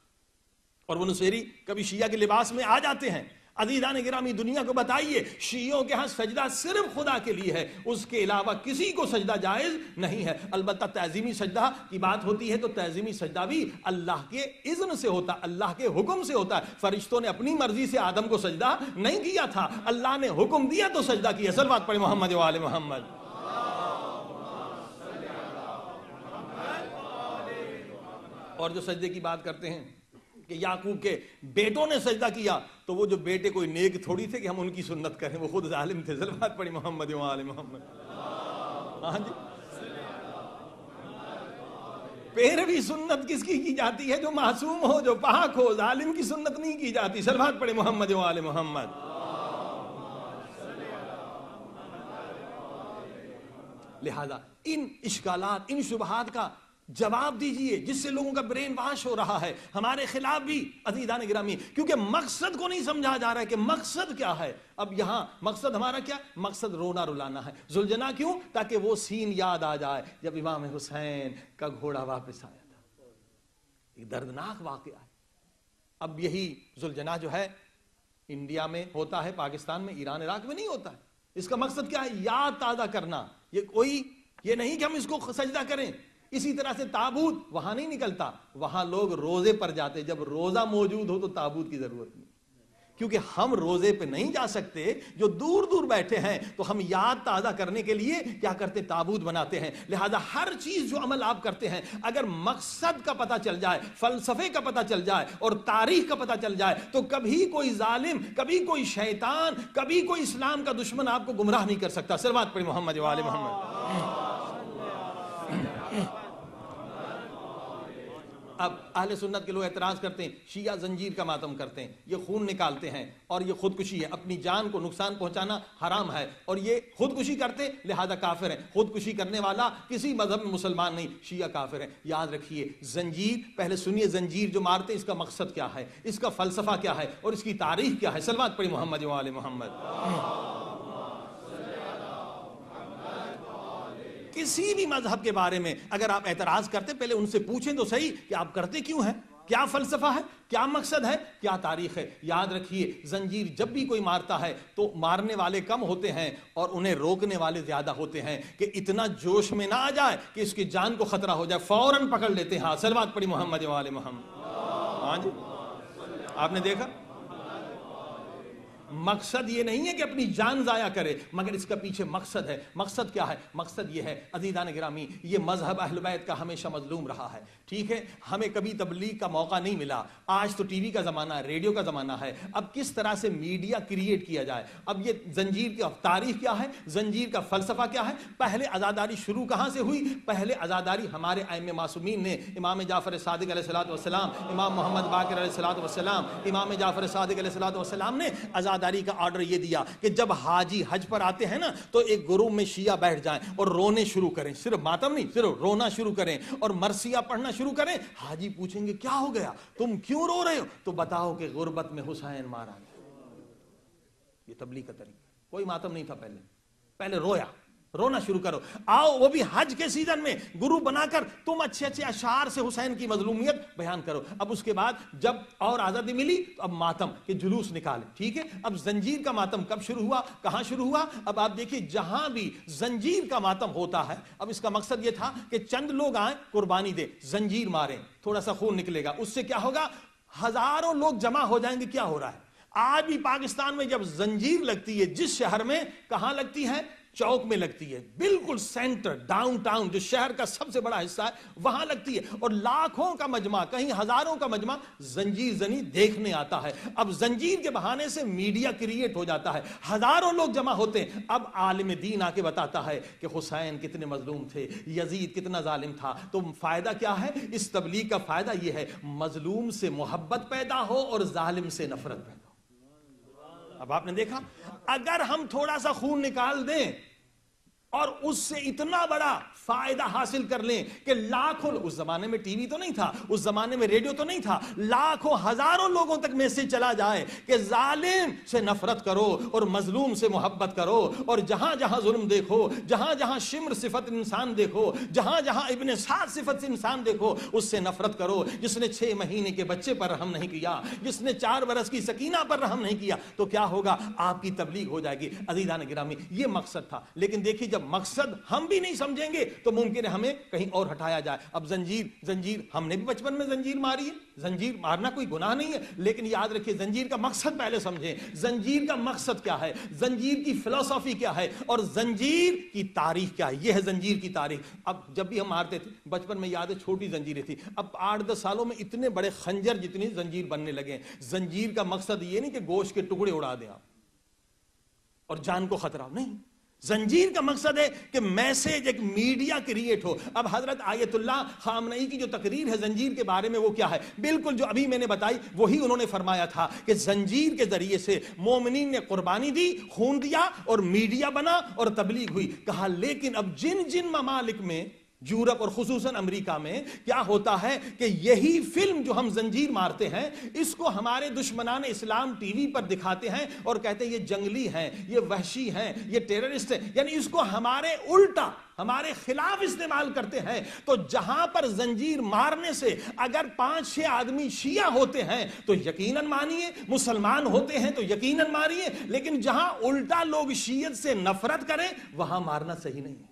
اور وہ نصیری کبھی شیعہ کے لباس میں آ جاتے ہیں۔ عزیزان گرامی، دنیا کو بتائیے، شیعوں کے ہاں سجدہ صرف خدا کے لیے ہے، اس کے علاوہ کسی کو سجدہ جائز نہیں ہے۔ البتہ تعظیمی سجدہ کی بات ہوتی ہے تو تعظیمی سجدہ بھی اللہ کے اذن سے ہوتا، اللہ کے حکم سے ہوتا۔ ہے فرشتوں نے اپنی مرضی سے آدم کو سجدہ نہیں کیا تھا، اللہ نے حکم دیا تو سجدہ کیا اصل بات پڑھے محمد وال محمد۔ اور جو سجدے کی بات کرتے ہیں کہ یعقوب کے بیٹوں نے سجدہ کیا تو وہ جو بیٹے کوئی نیک تھوڑی تھے کہ ہم ان کی سنت کریں، وہ خود ظالم تھے۔ ظلمات پڑی محمد وآل محمد۔ ہاں جی۔ پیروی سنت کس کی کی جاتی ہے؟ جو معصوم ہو، جو پاک ہو، ظالم کی سنت نہیں کی جاتی۔ سلوات پڑے محمد وآل محمد۔ لہذا ان اشکالات، ان شبہات کا جواب دیجیے، جس سے لوگوں کا برین واش ہو رہا ہے، ہمارے خلاف بھی عزیزان گرامی، کیونکہ مقصد کو نہیں سمجھا جا رہا ہے کہ مقصد کیا ہے۔ اب یہاں مقصد ہمارا کیا؟ مقصد رونا رلانا ہے۔ زلجنا کیوں؟ تاکہ وہ سین یاد آ جائے، جب امام حسین کا گھوڑا واپس آیا تھا۔ ایک دردناک واقعہ ہے۔ اب یہی زلجنا جو ہے، انڈیا میں ہوتا ہے، پاکستان میں، ایران، عراق میں نہیں ہوتا ہے۔ اس کا مقصد کیا ہے؟ یاد تازہ کرنا۔ یہ کوئی، یہ نہیں کہ ہم اس کو سجدہ کریں۔ اسی طرح سے تابوت وہاں نہیں نکلتا۔ وہاں لوگ روزے پر جاتے جب روزہ موجود ہو تو تابوت کی ضرورت نہیں۔ کیونکہ ہم روزے پہ نہیں جا سکتے، جو دور دور بیٹھے ہیں، تو ہم یاد تازہ کرنے کے لیے کیا کرتے؟ تابوت بناتے ہیں۔ لہذا ہر چیز جو عمل آپ کرتے ہیں، اگر مقصد کا پتہ چل جائے، فلسفے کا پتہ چل جائے اور تاریخ کا پتہ چل جائے، تو کبھی کوئی ظالم، کبھی کوئی شیطان، کبھی کوئی اسلام کا دشمن آپ کو گمراہ نہیں کر سکتا۔ سروات پڑی محمد والے محمد۔ اب اہل سنت کے لوگ اعتراض کرتے ہیں، شیعہ زنجیر کا ماتم کرتے ہیں، یہ خون نکالتے ہیں اور یہ خودکشی ہے، اپنی جان کو نقصان پہنچانا حرام ہے اور یہ خودکشی کرتے لہذا کافر ہیں۔ خودکشی کرنے والا کسی مذہب میں مسلمان نہیں، شیعہ کافر ہیں۔ یاد رکھیے، زنجیر، پہلے سنیے زنجیر جو مارتے اس کا مقصد کیا ہے؟ اس کا فلسفہ کیا ہے؟ اور اس کی تاریخ کیا ہے؟ سلوات پڑھی محمد وآل محمد۔ کسی بھی مذہب کے بارے میں اگر آپ اعتراض کرتے، پہلے ان سے پوچھیں تو صحیح، کہ آپ کرتے کیوں ہیں؟ کیا فلسفہ ہے؟ کیا مقصد ہے؟ کیا تاریخ ہے؟ یاد رکھیے، زنجیر جب بھی کوئی مارتا ہے تو مارنے والے کم ہوتے ہیں اور انہیں روکنے والے زیادہ ہوتے ہیں، کہ اتنا جوش میں نہ آ جائے کہ اس کی جان کو خطرہ ہو جائے، فوراً پکڑ لیتے ہیں۔ ہاں، سلوات پڑی محمد محمد ہاں جی آپ نے دیکھا؟ مقصد یہ نہیں ہے کہ اپنی جان ضائع کرے، مگر اس کا پیچھے مقصد ہے۔ مقصد کیا ہے؟ مقصد یہ ہے، عزیزان گرامی، یہ مذہب اہل بیت کا ہمیشہ مظلوم رہا ہے۔ ٹھیک ہے؟ ہمیں کبھی تبلیغ کا موقع نہیں ملا۔ آج تو ٹی وی کا زمانہ ہے، ریڈیو کا زمانہ ہے۔ اب کس طرح سے میڈیا کریٹ کیا جائے؟ اب یہ زنجیر کی تاریخ کیا ہے؟ زنجیر کا فلسفہ کیا ہے؟ پہلے ازاداری شروع کہاں سے ہوئی؟ پہلے ازاداری ہمارے ائم معصومین نے۔ امام جعفر صادق علیہ السلام امام محمد باقر علیہ السلام امام جعفر صادق علیہ السلام نے وفاداری کا آرڈر یہ دیا کہ جب حاجی حج پر آتے ہیں نا، تو ایک گروہ میں شیعہ بیٹھ جائیں اور رونے شروع کریں۔ صرف ماتم نہیں، صرف رونا شروع کریں اور مرثیہ پڑھنا شروع کریں۔ حاجی پوچھیں گے، کیا ہو گیا؟ تم کیوں رو رہے ہو؟ تو بتاؤ کہ غربت میں حسین مارا گیا یہ تبلیغ کا طریقہ کوئی ماتم نہیں تھا پہلے۔ پہلے رویا۔ رونا شروع کرو۔ آؤ، وہ بھی حج کے سیزن میں گرو بنا کر تم اچھے اچھے اشعار سے حسین کی مظلومیت بیان کرو۔ اب اس کے بعد جب اور آزادی ملی تو اب ماتم کے جلوس نکالے۔ ٹھیک ہے؟ اب زنجیر کا ماتم کب شروع ہوا؟ کہاں شروع ہوا؟ اب آپ دیکھیے، جہاں بھی زنجیر کا ماتم ہوتا ہے، اب اس کا مقصد یہ تھا کہ چند لوگ آئیں، قربانی دے زنجیر ماریں، تھوڑا سا خون نکلے گا۔ اس سے کیا ہوگا؟ ہزاروں لوگ جمع ہو جائیں گے، کیا ہو رہا ہے؟ آج بھی پاکستان میں جب زنجیر لگتی ہے، جس شہر میں کہاں لگتی ہے؟ چوک میں لگتی ہے۔ بالکل سینٹر، ڈاؤن ٹاؤن، جو شہر کا سب سے بڑا حصہ ہے، وہاں لگتی ہے۔ اور لاکھوں کا مجمع، کہیں ہزاروں کا مجمع زنجیر زنی دیکھنے آتا ہے۔ اب زنجیر کے بہانے سے میڈیا کریٹ ہو جاتا ہے۔ ہزاروں لوگ جمع ہوتے ہیں۔ اب عالم دین آ کے بتاتا ہے کہ حسین کتنے مظلوم تھے، یزید کتنا ظالم تھا۔ تو فائدہ کیا ہے؟ اس تبلیغ کا فائدہ یہ ہے، مظلوم سے محبت پیدا ہو اور ظالم سے نفرت پیدا اب آپ نے دیکھا؟ اگر ہم تھوڑا سا خون نکال دیں اور اس سے اتنا بڑا فائدہ حاصل کر لیں کہ لاکھوں اس زمانے میں ٹی وی تو نہیں تھا، اس زمانے میں ریڈیو تو نہیں تھا، لاکھوں ہزاروں لوگوں تک میسج چلا جائے کہ ظالم سے نفرت کرو اور مظلوم سے محبت کرو اور جہاں جہاں ظلم دیکھو، جہاں جہاں شمر صفت انسان دیکھو، جہاں جہاں ابن سات صفت انسان دیکھو، اس سے نفرت کرو۔ جس نے چھ مہینے کے بچے پر رحم نہیں کیا، جس نے چار برس کی سکینہ پر رحم نہیں کیا، تو کیا ہوگا؟ آپ کی تبلیغ ہو جائے گی۔ عزیزان گرامی، یہ مقصد تھا۔ لیکن دیکھیے جب جب مقصد ہم بھی نہیں سمجھیں گے تو ممکن ہے ہمیں کہیں اور ہٹایا جائے۔ اب زنجیر زنجیر ہم نے بھی بچپن میں زنجیر ماری ہے۔ زنجیر مارنا کوئی گناہ نہیں ہے، لیکن یاد رکھیے زنجیر کا مقصد پہلے سمجھیں۔ زنجیر کا مقصد کیا ہے؟ زنجیر کی فلسفی کیا ہے؟ اور زنجیر کی تاریخ کیا ہے؟ یہ ہے زنجیر کی تاریخ۔ اب جب بھی ہم مارتے تھے، بچپن میں یاد ہے چھوٹی زنجیریں تھی اب آٹھ دس سالوں میں اتنے بڑے خنجر جتنی زنجیر بننے لگے ہیں۔ زنجیر کا مقصد یہ نہیں کہ گوشت کے ٹکڑے اڑا دیں آپ اور جان کو خطرہ نہیں۔ زنجیر کا مقصد ہے کہ میسج ایک میڈیا کریٹ ہو۔ اب حضرت آیت اللہ خامنئی کی جو تقریر ہے زنجیر کے بارے میں وہ کیا ہے؟ بالکل جو ابھی میں نے بتائی، وہی انہوں نے فرمایا تھا کہ زنجیر کے ذریعے سے مومنین نے قربانی دی، خون دیا اور میڈیا بنا اور تبلیغ ہوئی۔ کہا، لیکن اب جن جن ممالک میں یورپ اور خصوصاً امریکہ میں کیا ہوتا ہے کہ یہی فلم جو ہم زنجیر مارتے ہیں، اس کو ہمارے دشمنان اسلام ٹی وی پر دکھاتے ہیں اور کہتے ہیں یہ جنگلی ہیں، یہ وحشی ہیں، یہ ٹیررسٹ ہیں۔ یعنی اس کو ہمارے الٹا، ہمارے خلاف استعمال کرتے ہیں۔ تو جہاں پر زنجیر مارنے سے اگر پانچ چھ آدمی شیعہ ہوتے ہیں، تو یقیناً مانیے، مسلمان ہوتے ہیں تو یقیناً ماریے لیکن جہاں الٹا لوگ شیعت سے نفرت کریں، وہاں مارنا صحیح نہیں ہے۔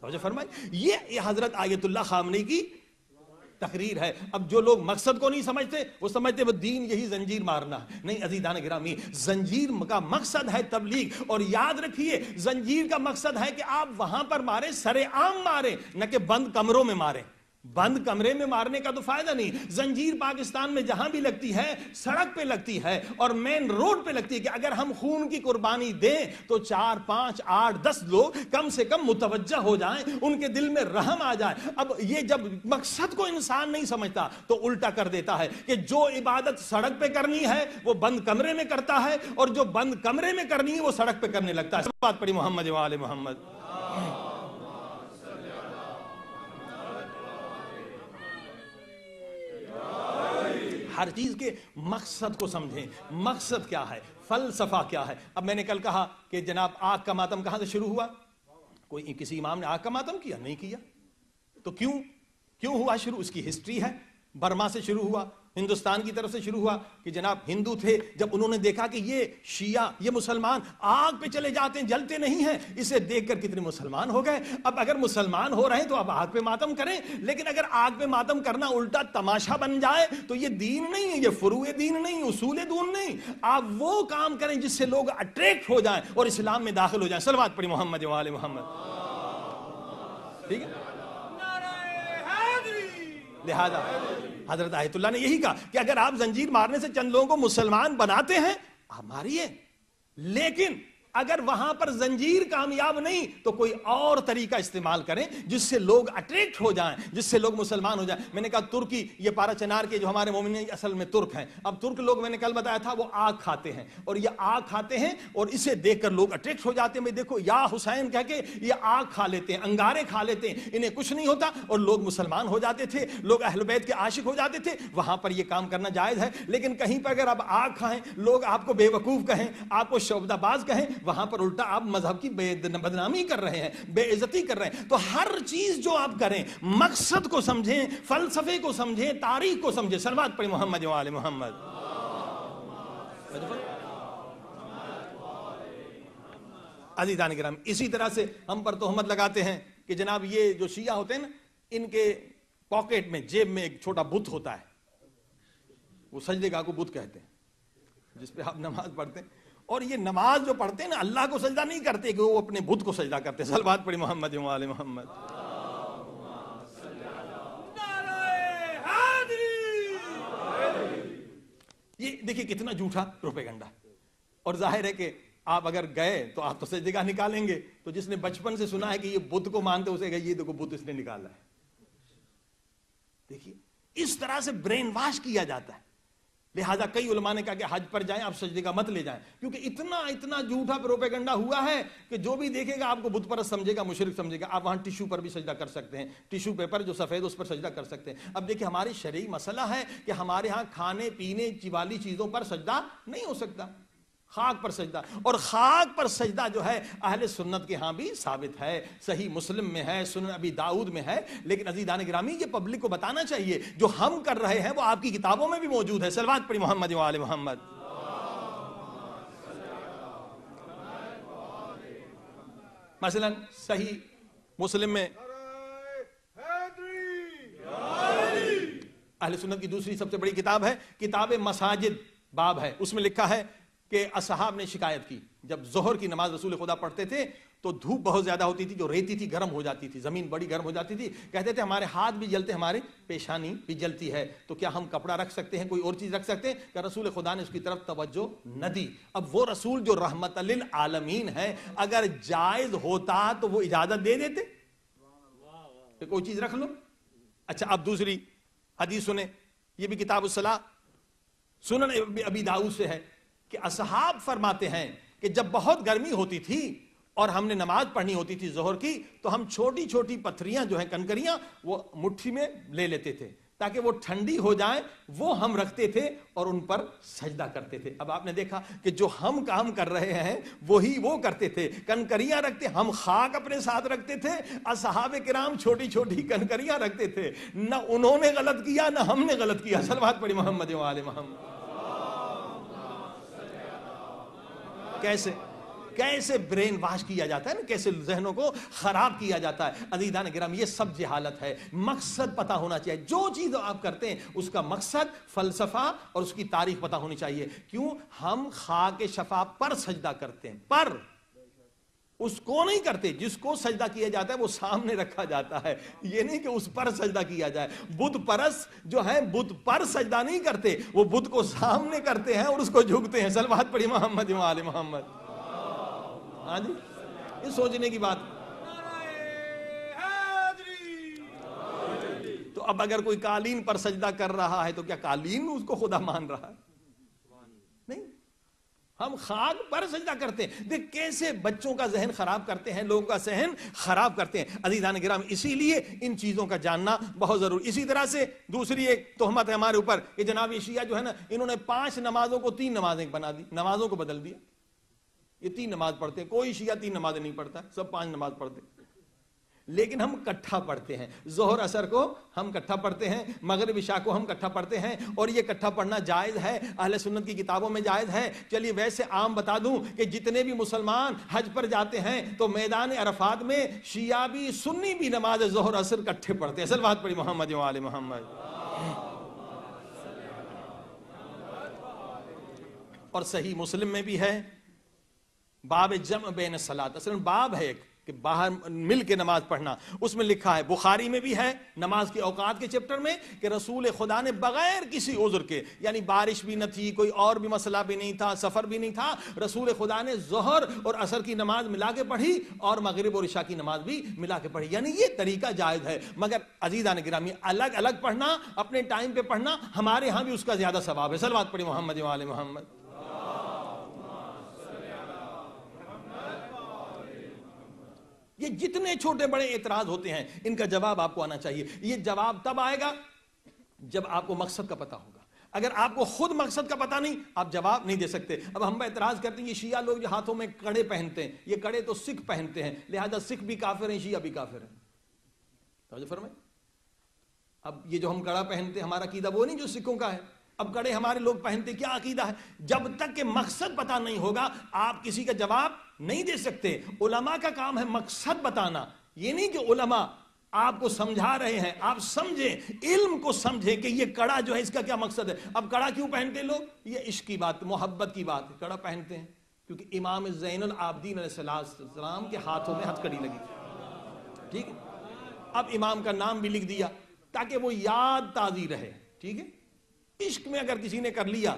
توجہ فرمائی۔ یہ حضرت آیت اللہ خامنی کی تقریر ہے۔ اب جو لوگ مقصد کو نہیں سمجھتے، وہ سمجھتے وہ دین یہی زنجیر مارنا ہے۔ نہیں عزیزان گرامی، زنجیر کا مقصد ہے تبلیغ۔ اور یاد رکھیے، زنجیر کا مقصد ہے کہ آپ وہاں پر مارے سرے عام مارے نہ کہ بند کمروں میں مارے بند کمرے میں مارنے کا تو فائدہ نہیں۔ زنجیر پاکستان میں جہاں بھی لگتی ہے، سڑک پہ لگتی ہے اور مین روڈ پہ لگتی ہے کہ اگر ہم خون کی قربانی دیں تو چار، پانچ، آٹھ، دس لوگ کم سے کم متوجہ ہو جائیں، ان کے دل میں رحم آ جائے۔ اب یہ جب مقصد کو انسان نہیں سمجھتا تو الٹا کر دیتا ہے کہ جو عبادت سڑک پہ کرنی ہے وہ بند کمرے میں کرتا ہے اور جو بند کمرے میں کرنی ہے وہ سڑک پہ کرنے لگتا ہے۔ بات پڑی محمد وال محمد۔ ہر چیز کے مقصد کو سمجھیں۔ مقصد کیا ہے؟ فلسفہ کیا ہے؟ اب میں نے کل کہا کہ جناب آگ کا ماتم کہاں سے شروع ہوا؟ کوئی کسی امام نے آگ کا ماتم کیا؟ نہیں کیا۔ تو کیوں؟ کیوں ہوا شروع؟ اس کی ہسٹری ہے۔ برما سے شروع ہوا۔ ہندوستان کی طرف سے شروع ہوا کہ جناب ہندو تھے، جب انہوں نے دیکھا کہ یہ شیعہ، یہ مسلمان آگ پہ چلے جاتے ہیں، جلتے نہیں ہیں، اسے دیکھ کر کتنے مسلمان ہو گئے۔ اب اگر مسلمان ہو رہے ہیں تو اب آگ پہ ماتم کریں، لیکن اگر آگ پہ ماتم کرنا الٹا تماشا بن جائے تو یہ دین نہیں ہے، یہ فروع دین نہیں، اصول دون نہیں۔ آپ وہ کام کریں جس سے لوگ اٹریکٹ ہو جائیں اور اسلام میں داخل ہو جائیں۔ سلوات پڑی محمد والے محمد۔ ٹھیک ہے؟ لہذا حضرت آیت اللہ نے یہی کہا کہ اگر آپ زنجیر مارنے سے چند لوگوں کو مسلمان بناتے ہیں آپ ماریے لیکن اگر وہاں پر زنجیر کامیاب نہیں، تو کوئی اور طریقہ استعمال کریں جس سے لوگ اٹریکٹ ہو جائیں، جس سے لوگ مسلمان ہو جائیں۔ میں نے کہا ترکی، یہ پارا چنار کے جو ہمارے مومن اصل میں ترک ہیں۔ اب ترک لوگ میں نے کل بتایا تھا، وہ آگ کھاتے ہیں۔ اور یہ آگ کھاتے ہیں اور اسے دیکھ کر لوگ اٹریکٹ ہو جاتے ہیں۔ میں دیکھو، یا حسین کہہ کے یہ آگ کھا لیتے ہیں انگارے کھا لیتے ہیں، انہیں کچھ نہیں ہوتا۔ اور لوگ مسلمان ہو جاتے تھے، لوگ اہل بیت کے عاشق ہو جاتے تھے۔ وہاں پر یہ کام کرنا جائز ہے۔ لیکن کہیں پر اگر آپ آگ کھائیں، لوگ آپ کو بے وقوف کہیں، آپ کو شعبدہ باز کہیں وہاں پر الٹا آپ مذہب کی بدنامی کر رہے ہیں، بے عزتی کر رہے ہیں۔ تو ہر چیز جو آپ کریں، مقصد کو سمجھیں، فلسفے کو سمجھیں، تاریخ کو سمجھیں سلوات پڑی محمد وآل محمد۔ عزیزان کرام، اسی طرح سے ہم پر تہمت لگاتے ہیں کہ جناب یہ جو شیعہ ہوتے ہیں نا، ان کے پاکٹ میں، جیب میں ایک چھوٹا بت ہوتا ہے۔ وہ سجدے کا کو بت کہتے ہیں، جس پہ آپ نماز پڑھتے ہیں۔ اور یہ نماز جو پڑھتے ہیں نا، اللہ کو سجدہ نہیں کرتے کہ وہ اپنے بدھ کو سجدہ کرتے ہیں۔ سلوات پڑھی محمد جی، وآل محمد۔ یہ دیکھیے کتنا جھوٹا روپے گنڈا اور ظاہر ہے کہ آپ اگر گئے تو آپ تو سجدے کا نکالیں گے۔ تو جس نے بچپن سے سنا ہے کہ یہ بدھ کو مانتے اسے گئے یہ دیکھو بدھ اس نے نکالا ہے۔ دیکھیے، اس طرح سے برین واش کیا جاتا ہے۔ لہٰذا کئی علماء نے کہا کہ حج پر جائیں، آپ سجدے کا مت لے جائیں۔ کیونکہ اتنا اتنا جھوٹا پروپیگنڈا ہوا ہے کہ جو بھی دیکھے گا، آپ کو بت پرست سمجھے گا، مشرق سمجھے گا، آپ وہاں ٹیشو پر بھی سجدہ کر سکتے ہیں۔ ٹیشو پیپر جو سفید اس پر سجدہ کر سکتے ہیں۔ اب دیکھیں ہماری شرعی مسئلہ ہے کہ ہمارے ہاں کھانے، پینے والی چیزوں پر سجدہ نہیں ہو سکتا۔ خاک پر سجدہ۔ اور خاک پر سجدہ جو ہے، اہل سنت کے ہاں بھی ثابت ہے۔ صحیح مسلم میں ہے، سنن ابی داؤد میں ہے۔ لیکن عزیزان گرامی، یہ پبلک کو بتانا چاہیے، جو ہم کر رہے ہیں، وہ آپ کی کتابوں میں بھی موجود ہے۔ سلوات پڑی محمد وآل محمد۔ مثلا صحیح مسلم میں اہل سنت کی دوسری سب سے بڑی کتاب ہے، کتاب مساجد، باب ہے۔ اس میں لکھا ہے کہ اصحاب نے شکایت کی۔ جب ظہر کی نماز رسول خدا پڑھتے تھے تو دھوپ بہت زیادہ ہوتی تھی، جو ریتی تھی، گرم ہو جاتی تھی۔ زمین بڑی گرم ہو جاتی تھی۔ کہتے تھے، ہمارے ہاتھ بھی جلتے ہمارے پیشانی بھی جلتی ہے۔ تو کیا ہم کپڑا رکھ سکتے ہیں؟ کوئی اور چیز رکھ سکتے ہیں؟ کہ رسول خدا نے اس کی طرف توجہ نہ دی۔ اب وہ رسول جو رحمت للعالمین ہے، اگر جائز ہوتا تو وہ اجازت دے دیتے؟ کہ کوئی چیز رکھ لو۔ اچھا اب دوسری حدیث سنیں۔ یہ بھی کتاب الصلاح، سنن ابی داؤد سے ہے۔ کہ اصحاب فرماتے ہیں کہ جب بہت گرمی ہوتی تھی اور ہم نے نماز پڑھنی ہوتی تھی زہر کی، تو ہم چھوٹی چھوٹی پتھریاں جو ہیں، کنکریاں، وہ مٹھی میں لے لیتے تھے تاکہ وہ ٹھنڈی ہو جائیں، وہ ہم رکھتے تھے اور ان پر سجدہ کرتے تھے۔ اب آپ نے دیکھا کہ جو ہم کام کر رہے ہیں، وہی وہ کرتے تھے۔ کنکریاں رکھتے، ہم خاک اپنے ساتھ رکھتے تھے، اصحاب کرام چھوٹی چھوٹی کنکریاں رکھتے تھے۔ نہ انہوں نے غلط کیا، نہ ہم نے غلط کیا۔ سلوات پڑی محمد محمد۔ کیسے کیسے برین واش کیا جاتا ہے نا؟ کیسے ذہنوں کو خراب کیا جاتا ہے؟ عزیزان گرام یہ سب جہالت ہے۔ مقصد پتا ہونا چاہیے۔ جو چیز آپ کرتے ہیں، اس کا مقصد فلسفہ اور اس کی تاریخ پتا ہونی چاہیے۔ کیوں؟ ہم خاک شفا پر سجدہ کرتے ہیں۔ پر! اس کو نہیں کرتے، جس کو سجدہ کیا جاتا ہے، وہ سامنے رکھا جاتا ہے۔ یہ نہیں کہ اس پر سجدہ کیا جائے۔ بدھ پرس جو ہے بدھ پر سجدہ نہیں کرتے، وہ بدھ کو سامنے کرتے ہیں اور اس کو جھکتے ہیں۔ سلوات پڑی محمد آل محمد۔ ہاں جی؟ یہ سوچنے کی بات۔ تو اب اگر کوئی قالین پر سجدہ کر رہا ہے تو کیا قالین اس کو خدا مان رہا ہے؟ ہم خاک پر سجدہ کرتے ہیں۔ دیکھ کیسے بچوں کا ذہن خراب کرتے ہیں، لوگوں کا ذہن خراب کرتے ہیں۔ عزیزان گرام اسی لیے ان چیزوں کا جاننا بہت ضروری۔ اسی طرح سے دوسری ایک تہمت ہے ہمارے اوپر کہ جناب یہ شیعہ جو ہے نا، انہوں نے پانچ نمازوں کو تین نمازیں بنا دی۔ نمازوں کو بدل دیا۔ یہ تین نماز پڑھتے ہیں۔ کوئی شیعہ تین نمازیں نہیں پڑھتا، سب پانچ نماز پڑھتے لیکن ہم کٹھا پڑھتے ہیں۔ ظہر اثر کو ہم کٹھا پڑھتے ہیں، مغرب عشاء کو ہم کٹھا پڑھتے ہیں۔ اور یہ کٹھا پڑھنا جائز ہے، اہل سنت کی کتابوں میں جائز ہے۔ چلیے ویسے عام بتا دوں کہ جتنے بھی مسلمان حج پر جاتے ہیں، تو میدان عرفات میں شیعہ بھی، سنی بھی نماز ظہر اثر کٹھے پڑھتے ہیں۔ اصل بات پڑی محمد وآل محمد۔ اور صحیح مسلم میں بھی ہے، باب جمع بین سلاد اصل باب ہے ایک۔ کہ باہر مل کے نماز پڑھنا۔ اس میں لکھا ہے، بخاری میں بھی ہے، نماز کے اوقات کے چپٹر میں کہ رسول خدا نے بغیر کسی عذر کے یعنی بارش بھی نہ تھی، کوئی اور بھی مسئلہ بھی نہیں تھا، سفر بھی نہیں تھا، رسول خدا نے ظہر اور عصر کی نماز ملا کے پڑھی اور مغرب اور عشاء کی نماز بھی ملا کے پڑھی۔ یعنی یہ طریقہ جائز ہے۔ مگر عزیزان گرامی الگ الگ پڑھنا، اپنے ٹائم پہ پڑھنا، ہمارے ہاں بھی اس کا زیادہ ثواب ہے۔ سلوات پڑھی محمد محمد۔ یہ جتنے چھوٹے بڑے اعتراض ہوتے ہیں، ان کا جواب آپ کو آنا چاہیے۔ یہ جواب تب آئے گا جب آپ کو مقصد کا پتا ہوگا۔ اگر آپ کو خود مقصد کا پتا نہیں، آپ جواب نہیں دے سکتے۔ اب ہم اعتراض کرتے ہیں، یہ شیعہ لوگ جو ہاتھوں میں کڑے پہنتے ہیں، یہ کڑے تو سکھ پہنتے ہیں، لہذا سکھ بھی کافر ہیں، شیعہ بھی کافر ہیں۔ فرمائے اب یہ جو ہم کڑا پہنتے ہیں، ہمارا عقیدہ وہ نہیں جو سکھوں کا ہے۔ اب کڑے ہمارے لوگ پہنتے، کیا عقیدہ ہے؟ جب تک کہ مقصد پتا نہیں ہوگا، آپ کسی کا جواب نہیں دے سکتے۔ علماء کا کام ہے مقصد بتانا۔ یہ نہیں کہ علماء آپ کو سمجھا رہے ہیں، آپ سمجھیں، علم کو سمجھیں کہ یہ کڑا جو ہے اس کا کیا مقصد ہے۔ اب کڑا کیوں پہنتے لوگ؟ یہ عشق کی بات، محبت کی بات کڑا پہنتے ہیں۔ کیونکہ امام زین العابدین علیہ السلام کے ہاتھوں میں ہتھ کڑی لگی۔ ٹھیک ہے؟ اب امام کا نام بھی لکھ دیا تاکہ وہ یاد تازی رہے۔ ٹھیک ہے؟ عشق میں اگر کسی نے کر لیا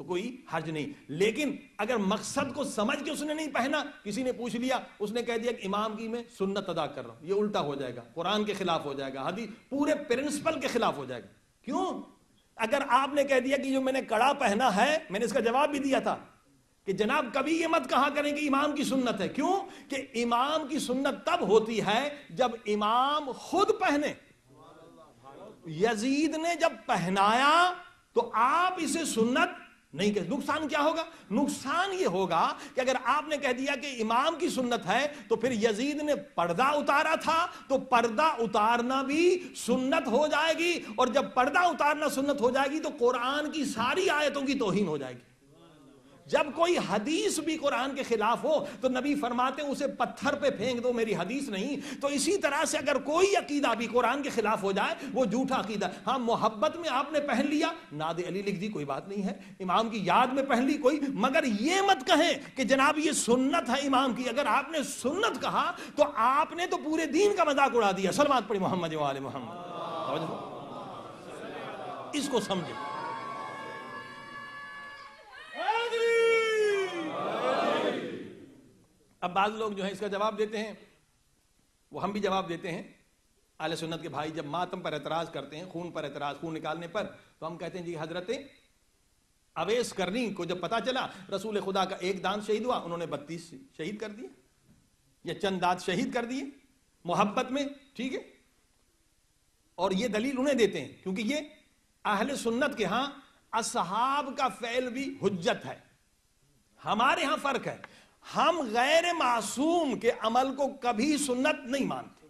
تو کوئی حرج نہیں۔ لیکن اگر مقصد کو سمجھ کے اس نے نہیں پہنا، کسی نے پوچھ لیا، اس نے کہہ دیا کہ امام کی میں سنت ادا کر رہا ہوں۔ یہ الٹا ہو جائے گا، قرآن کے خلاف ہو جائے گا، حدیث پورے پرنسپل کے خلاف ہو جائے گا۔ کیوں؟ اگر آپ نے کہہ دیا کہ جو میں نے کڑا پہنا ہے، میں نے اس کا جواب بھی دیا تھا کہ جناب کبھی یہ مت کہا کریں کہ امام کی سنت ہے۔ کیوں؟ کہ امام کی سنت تب ہوتی ہے جب امام خود پہنے۔ یزید نے جب پہنایا تو آپ اسے سنت نہیں کہ نقصان کیا ہوگا؟ نقصان یہ ہوگا کہ اگر آپ نے کہہ دیا کہ امام کی سنت ہے، تو پھر یزید نے پردہ اتارا تھا، تو پردہ اتارنا بھی سنت ہو جائے گی، اور جب پردہ اتارنا سنت ہو جائے گی، تو قرآن کی ساری آیتوں کی توہین ہو جائے گی۔ جب کوئی حدیث بھی قرآن کے خلاف ہو تو نبی فرماتے اسے پتھر پہ پھینک دو، میری حدیث نہیں۔ تو اسی طرح سے اگر کوئی عقیدہ بھی قرآن کے خلاف ہو جائے، وہ جھوٹا عقیدہ۔ ہاں محبت میں آپ نے پہن لیا، ناد علی لکھ دی، کوئی بات نہیں ہے۔ امام کی یاد میں پہن لی کوئی، مگر یہ مت کہیں کہ جناب یہ سنت ہے امام کی۔ اگر آپ نے سنت کہا تو آپ نے تو پورے دین کا مذاق اڑا دیا۔ سلمات پڑی محمد محمد۔ اس کو سمجھے اب بعض لوگ جو ہیں اس کا جواب دیتے ہیں، وہ ہم بھی جواب دیتے ہیں۔ اعلی سنت کے بھائی جب ماتم پر اعتراض کرتے ہیں، خون پر اعتراض، خون نکالنے پر، تو ہم کہتے ہیں جی حضرت اویس کرنی کو جب پتا چلا، رسول خدا کا ایک دان شہید ہوا، انہوں نے بتیس شہید کر دیے، یا چند دانت شہید کر دیے، محبت میں، ٹھیک ہے؟ اور یہ دلیل انہیں دیتے ہیں، کیونکہ یہ اہل سنت کے ہاں اصحاب کا فعل بھی حجت ہے۔ ہمارے ہاں فرق ہے۔ ہم غیر معصوم کے عمل کو کبھی سنت نہیں مانتے۔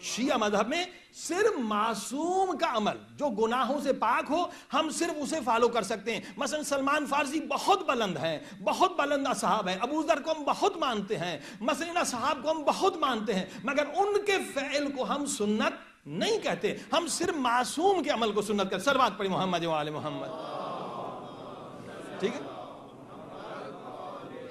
شیعہ مذہب میں صرف معصوم کا عمل، جو گناہوں سے پاک ہو، ہم صرف اسے فالو کر سکتے ہیں۔ مثلا سلمان فارسی بہت بلند ہیں، بہت بلند صحاب ہیں۔ ابو ذر کو ہم بہت مانتے ہیں، مثلا صحاب کو ہم بہت مانتے ہیں، مگر ان کے فعل کو ہم سنت نہیں کہتے۔ ہم صرف معصوم کے عمل کو سنت کر سروات پڑی محمد محمد۔ ٹھیک ہے؟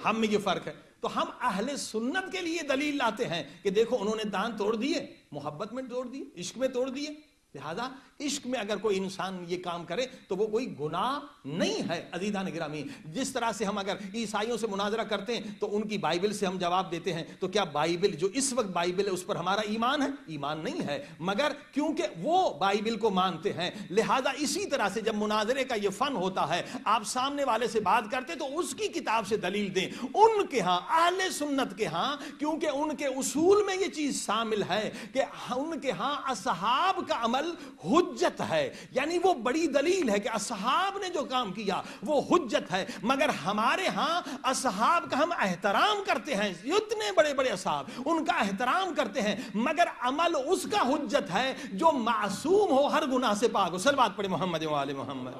ہم میں یہ فرق ہے۔ تو ہم اہل سنت کے لیے دلیل لاتے ہیں کہ دیکھو انہوں نے دان توڑ دیے، محبت میں توڑ دیے، عشق میں توڑ دیے۔ لہذا عشق میں اگر کوئی انسان یہ کام کرے تو وہ کوئی گناہ نہیں ہے عزیزان گرامی جس طرح سے ہم اگر عیسائیوں سے مناظرہ کرتے ہیں تو ان کی بائبل سے ہم جواب دیتے ہیں، تو کیا بائبل جو اس وقت بائبل ہے اس پر ہمارا ایمان ہے؟ ایمان نہیں ہے۔ مگر کیونکہ وہ بائبل کو مانتے ہیں، لہذا اسی طرح سے جب مناظرے کا یہ فن ہوتا ہے، آپ سامنے والے سے بات کرتے تو اس کی کتاب سے دلیل دیں۔ ان کے ہاں اہل سنت کے ہاں کیونکہ ان کے اصول میں یہ چیز شامل ہے کہ ان کے ہاں اصحاب کا عمل عمل حجت ہے۔ یعنی وہ بڑی دلیل ہے کہ اصحاب نے جو کام کیا، وہ حجت ہے۔ مگر ہمارے ہاں اصحاب کا ہم احترام کرتے ہیں۔ اتنے بڑے بڑے اصحاب، ان کا احترام کرتے ہیں۔ مگر عمل اس کا حجت ہے جو معصوم ہو ہر گناہ سے پاک ہو۔ سلوات پڑے محمد وآل محمد۔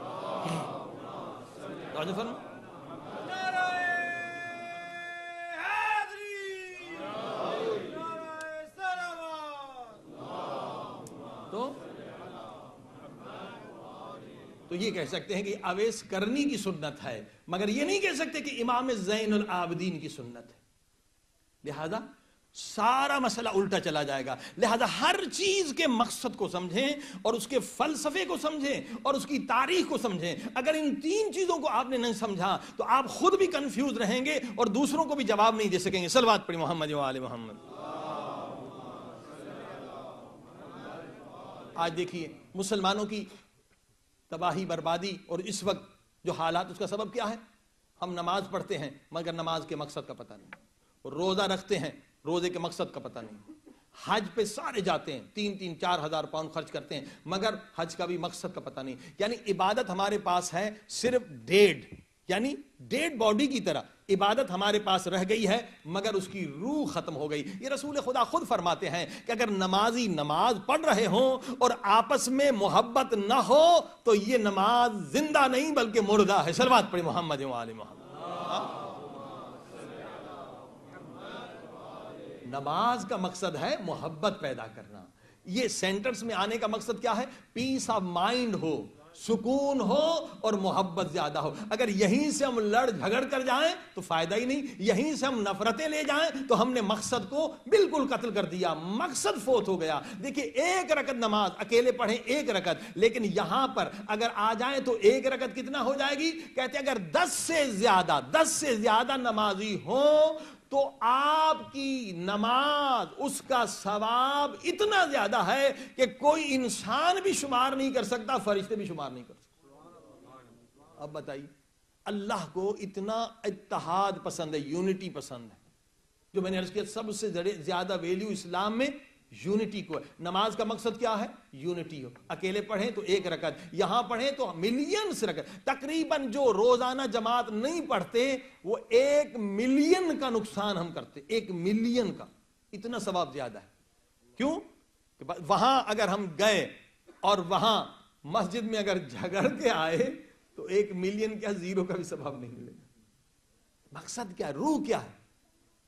توجہ تو تو یہ کہہ سکتے ہیں کہ اویس کرنی کی سنت ہے، مگر یہ نہیں کہہ سکتے کہ امام زین العابدین کی سنت ہے۔ لہذا سارا مسئلہ الٹا چلا جائے گا۔ لہذا ہر چیز کے مقصد کو سمجھیں اور اس کے فلسفے کو سمجھیں اور اس کی تاریخ کو سمجھیں۔ اگر ان تین چیزوں کو آپ نے نہیں سمجھا تو آپ خود بھی کنفیوز رہیں گے اور دوسروں کو بھی جواب نہیں دے سکیں گے۔ سلوات پڑھی محمد و آل محمد۔ آج دیکھیے، مسلمانوں کی تباہی، بربادی اور اس وقت جو حالات، اس کا سبب کیا ہے؟ ہم نماز پڑھتے ہیں، مگر نماز کے مقصد کا پتہ نہیں۔ روزہ رکھتے ہیں، روزے کے مقصد کا پتہ نہیں۔ حج پہ سارے جاتے ہیں، تین تین، چار ہزار پاؤنڈ خرچ کرتے ہیں، مگر حج کا بھی مقصد کا پتہ نہیں۔ یعنی عبادت ہمارے پاس ہے صرف ڈیڈ یعنی ڈیڈ باڈی کی طرح۔ عبادت ہمارے پاس رہ گئی ہے، مگر اس کی روح ختم ہو گئی۔ یہ رسول خدا خود فرماتے ہیں کہ اگر نمازی نماز پڑھ رہے ہوں اور آپس میں محبت نہ ہو، تو یہ نماز زندہ نہیں، بلکہ مردہ ہے۔ سلوات پڑھی محمد محمد۔ نماز کا مقصد ہے محبت پیدا کرنا۔ یہ سینٹرز میں آنے کا مقصد کیا ہے؟ پیس آف مائنڈ ہو۔ سکون ہو اور محبت زیادہ ہو۔ اگر یہیں سے ہم لڑ جھگڑ کر جائیں تو فائدہ ہی نہیں۔ یہیں سے ہم نفرتیں لے جائیں تو ہم نے مقصد کو بالکل قتل کر دیا۔ مقصد فوت ہو گیا۔ دیکھیے، ایک رکت نماز، اکیلے پڑھیں ایک رکت لیکن یہاں پر اگر آ جائیں تو ایک رکت کتنا ہو جائے گی؟ کہتے ہیں اگر دس سے زیادہ، دس سے زیادہ نمازی ہوں تو آپ کی نماز، اس کا ثواب اتنا زیادہ ہے کہ کوئی انسان بھی شمار نہیں کر سکتا، فرشتے بھی شمار نہیں کر سکتا اب بتائیے، اللہ کو اتنا اتحاد پسند ہے، یونٹی پسند ہے، جو میں نے عرض کیا، سب سے زیادہ ویلیو اسلام میں یونٹی کو نماز کا مقصد کیا ہے؟ یونٹی ہو۔ اکیلے پڑھیں تو ایک رکعت، یہاں پڑھیں تو ملینز رکعت۔ تقریباً جو روزانہ جماعت نہیں پڑھتے، وہ ایک ملین کا نقصان ہم کرتے۔ ایک ملین کا۔ اتنا ثواب زیادہ ہے۔ کیوں؟ کہ وہاں اگر ہم گئے اور وہاں مسجد میں اگر جھگڑ کے آئے، تو ایک ملین کیا؟ زیرو کا بھی ثواب نہیں ملے گا۔ مقصد کیا؟ روح کیا ہے؟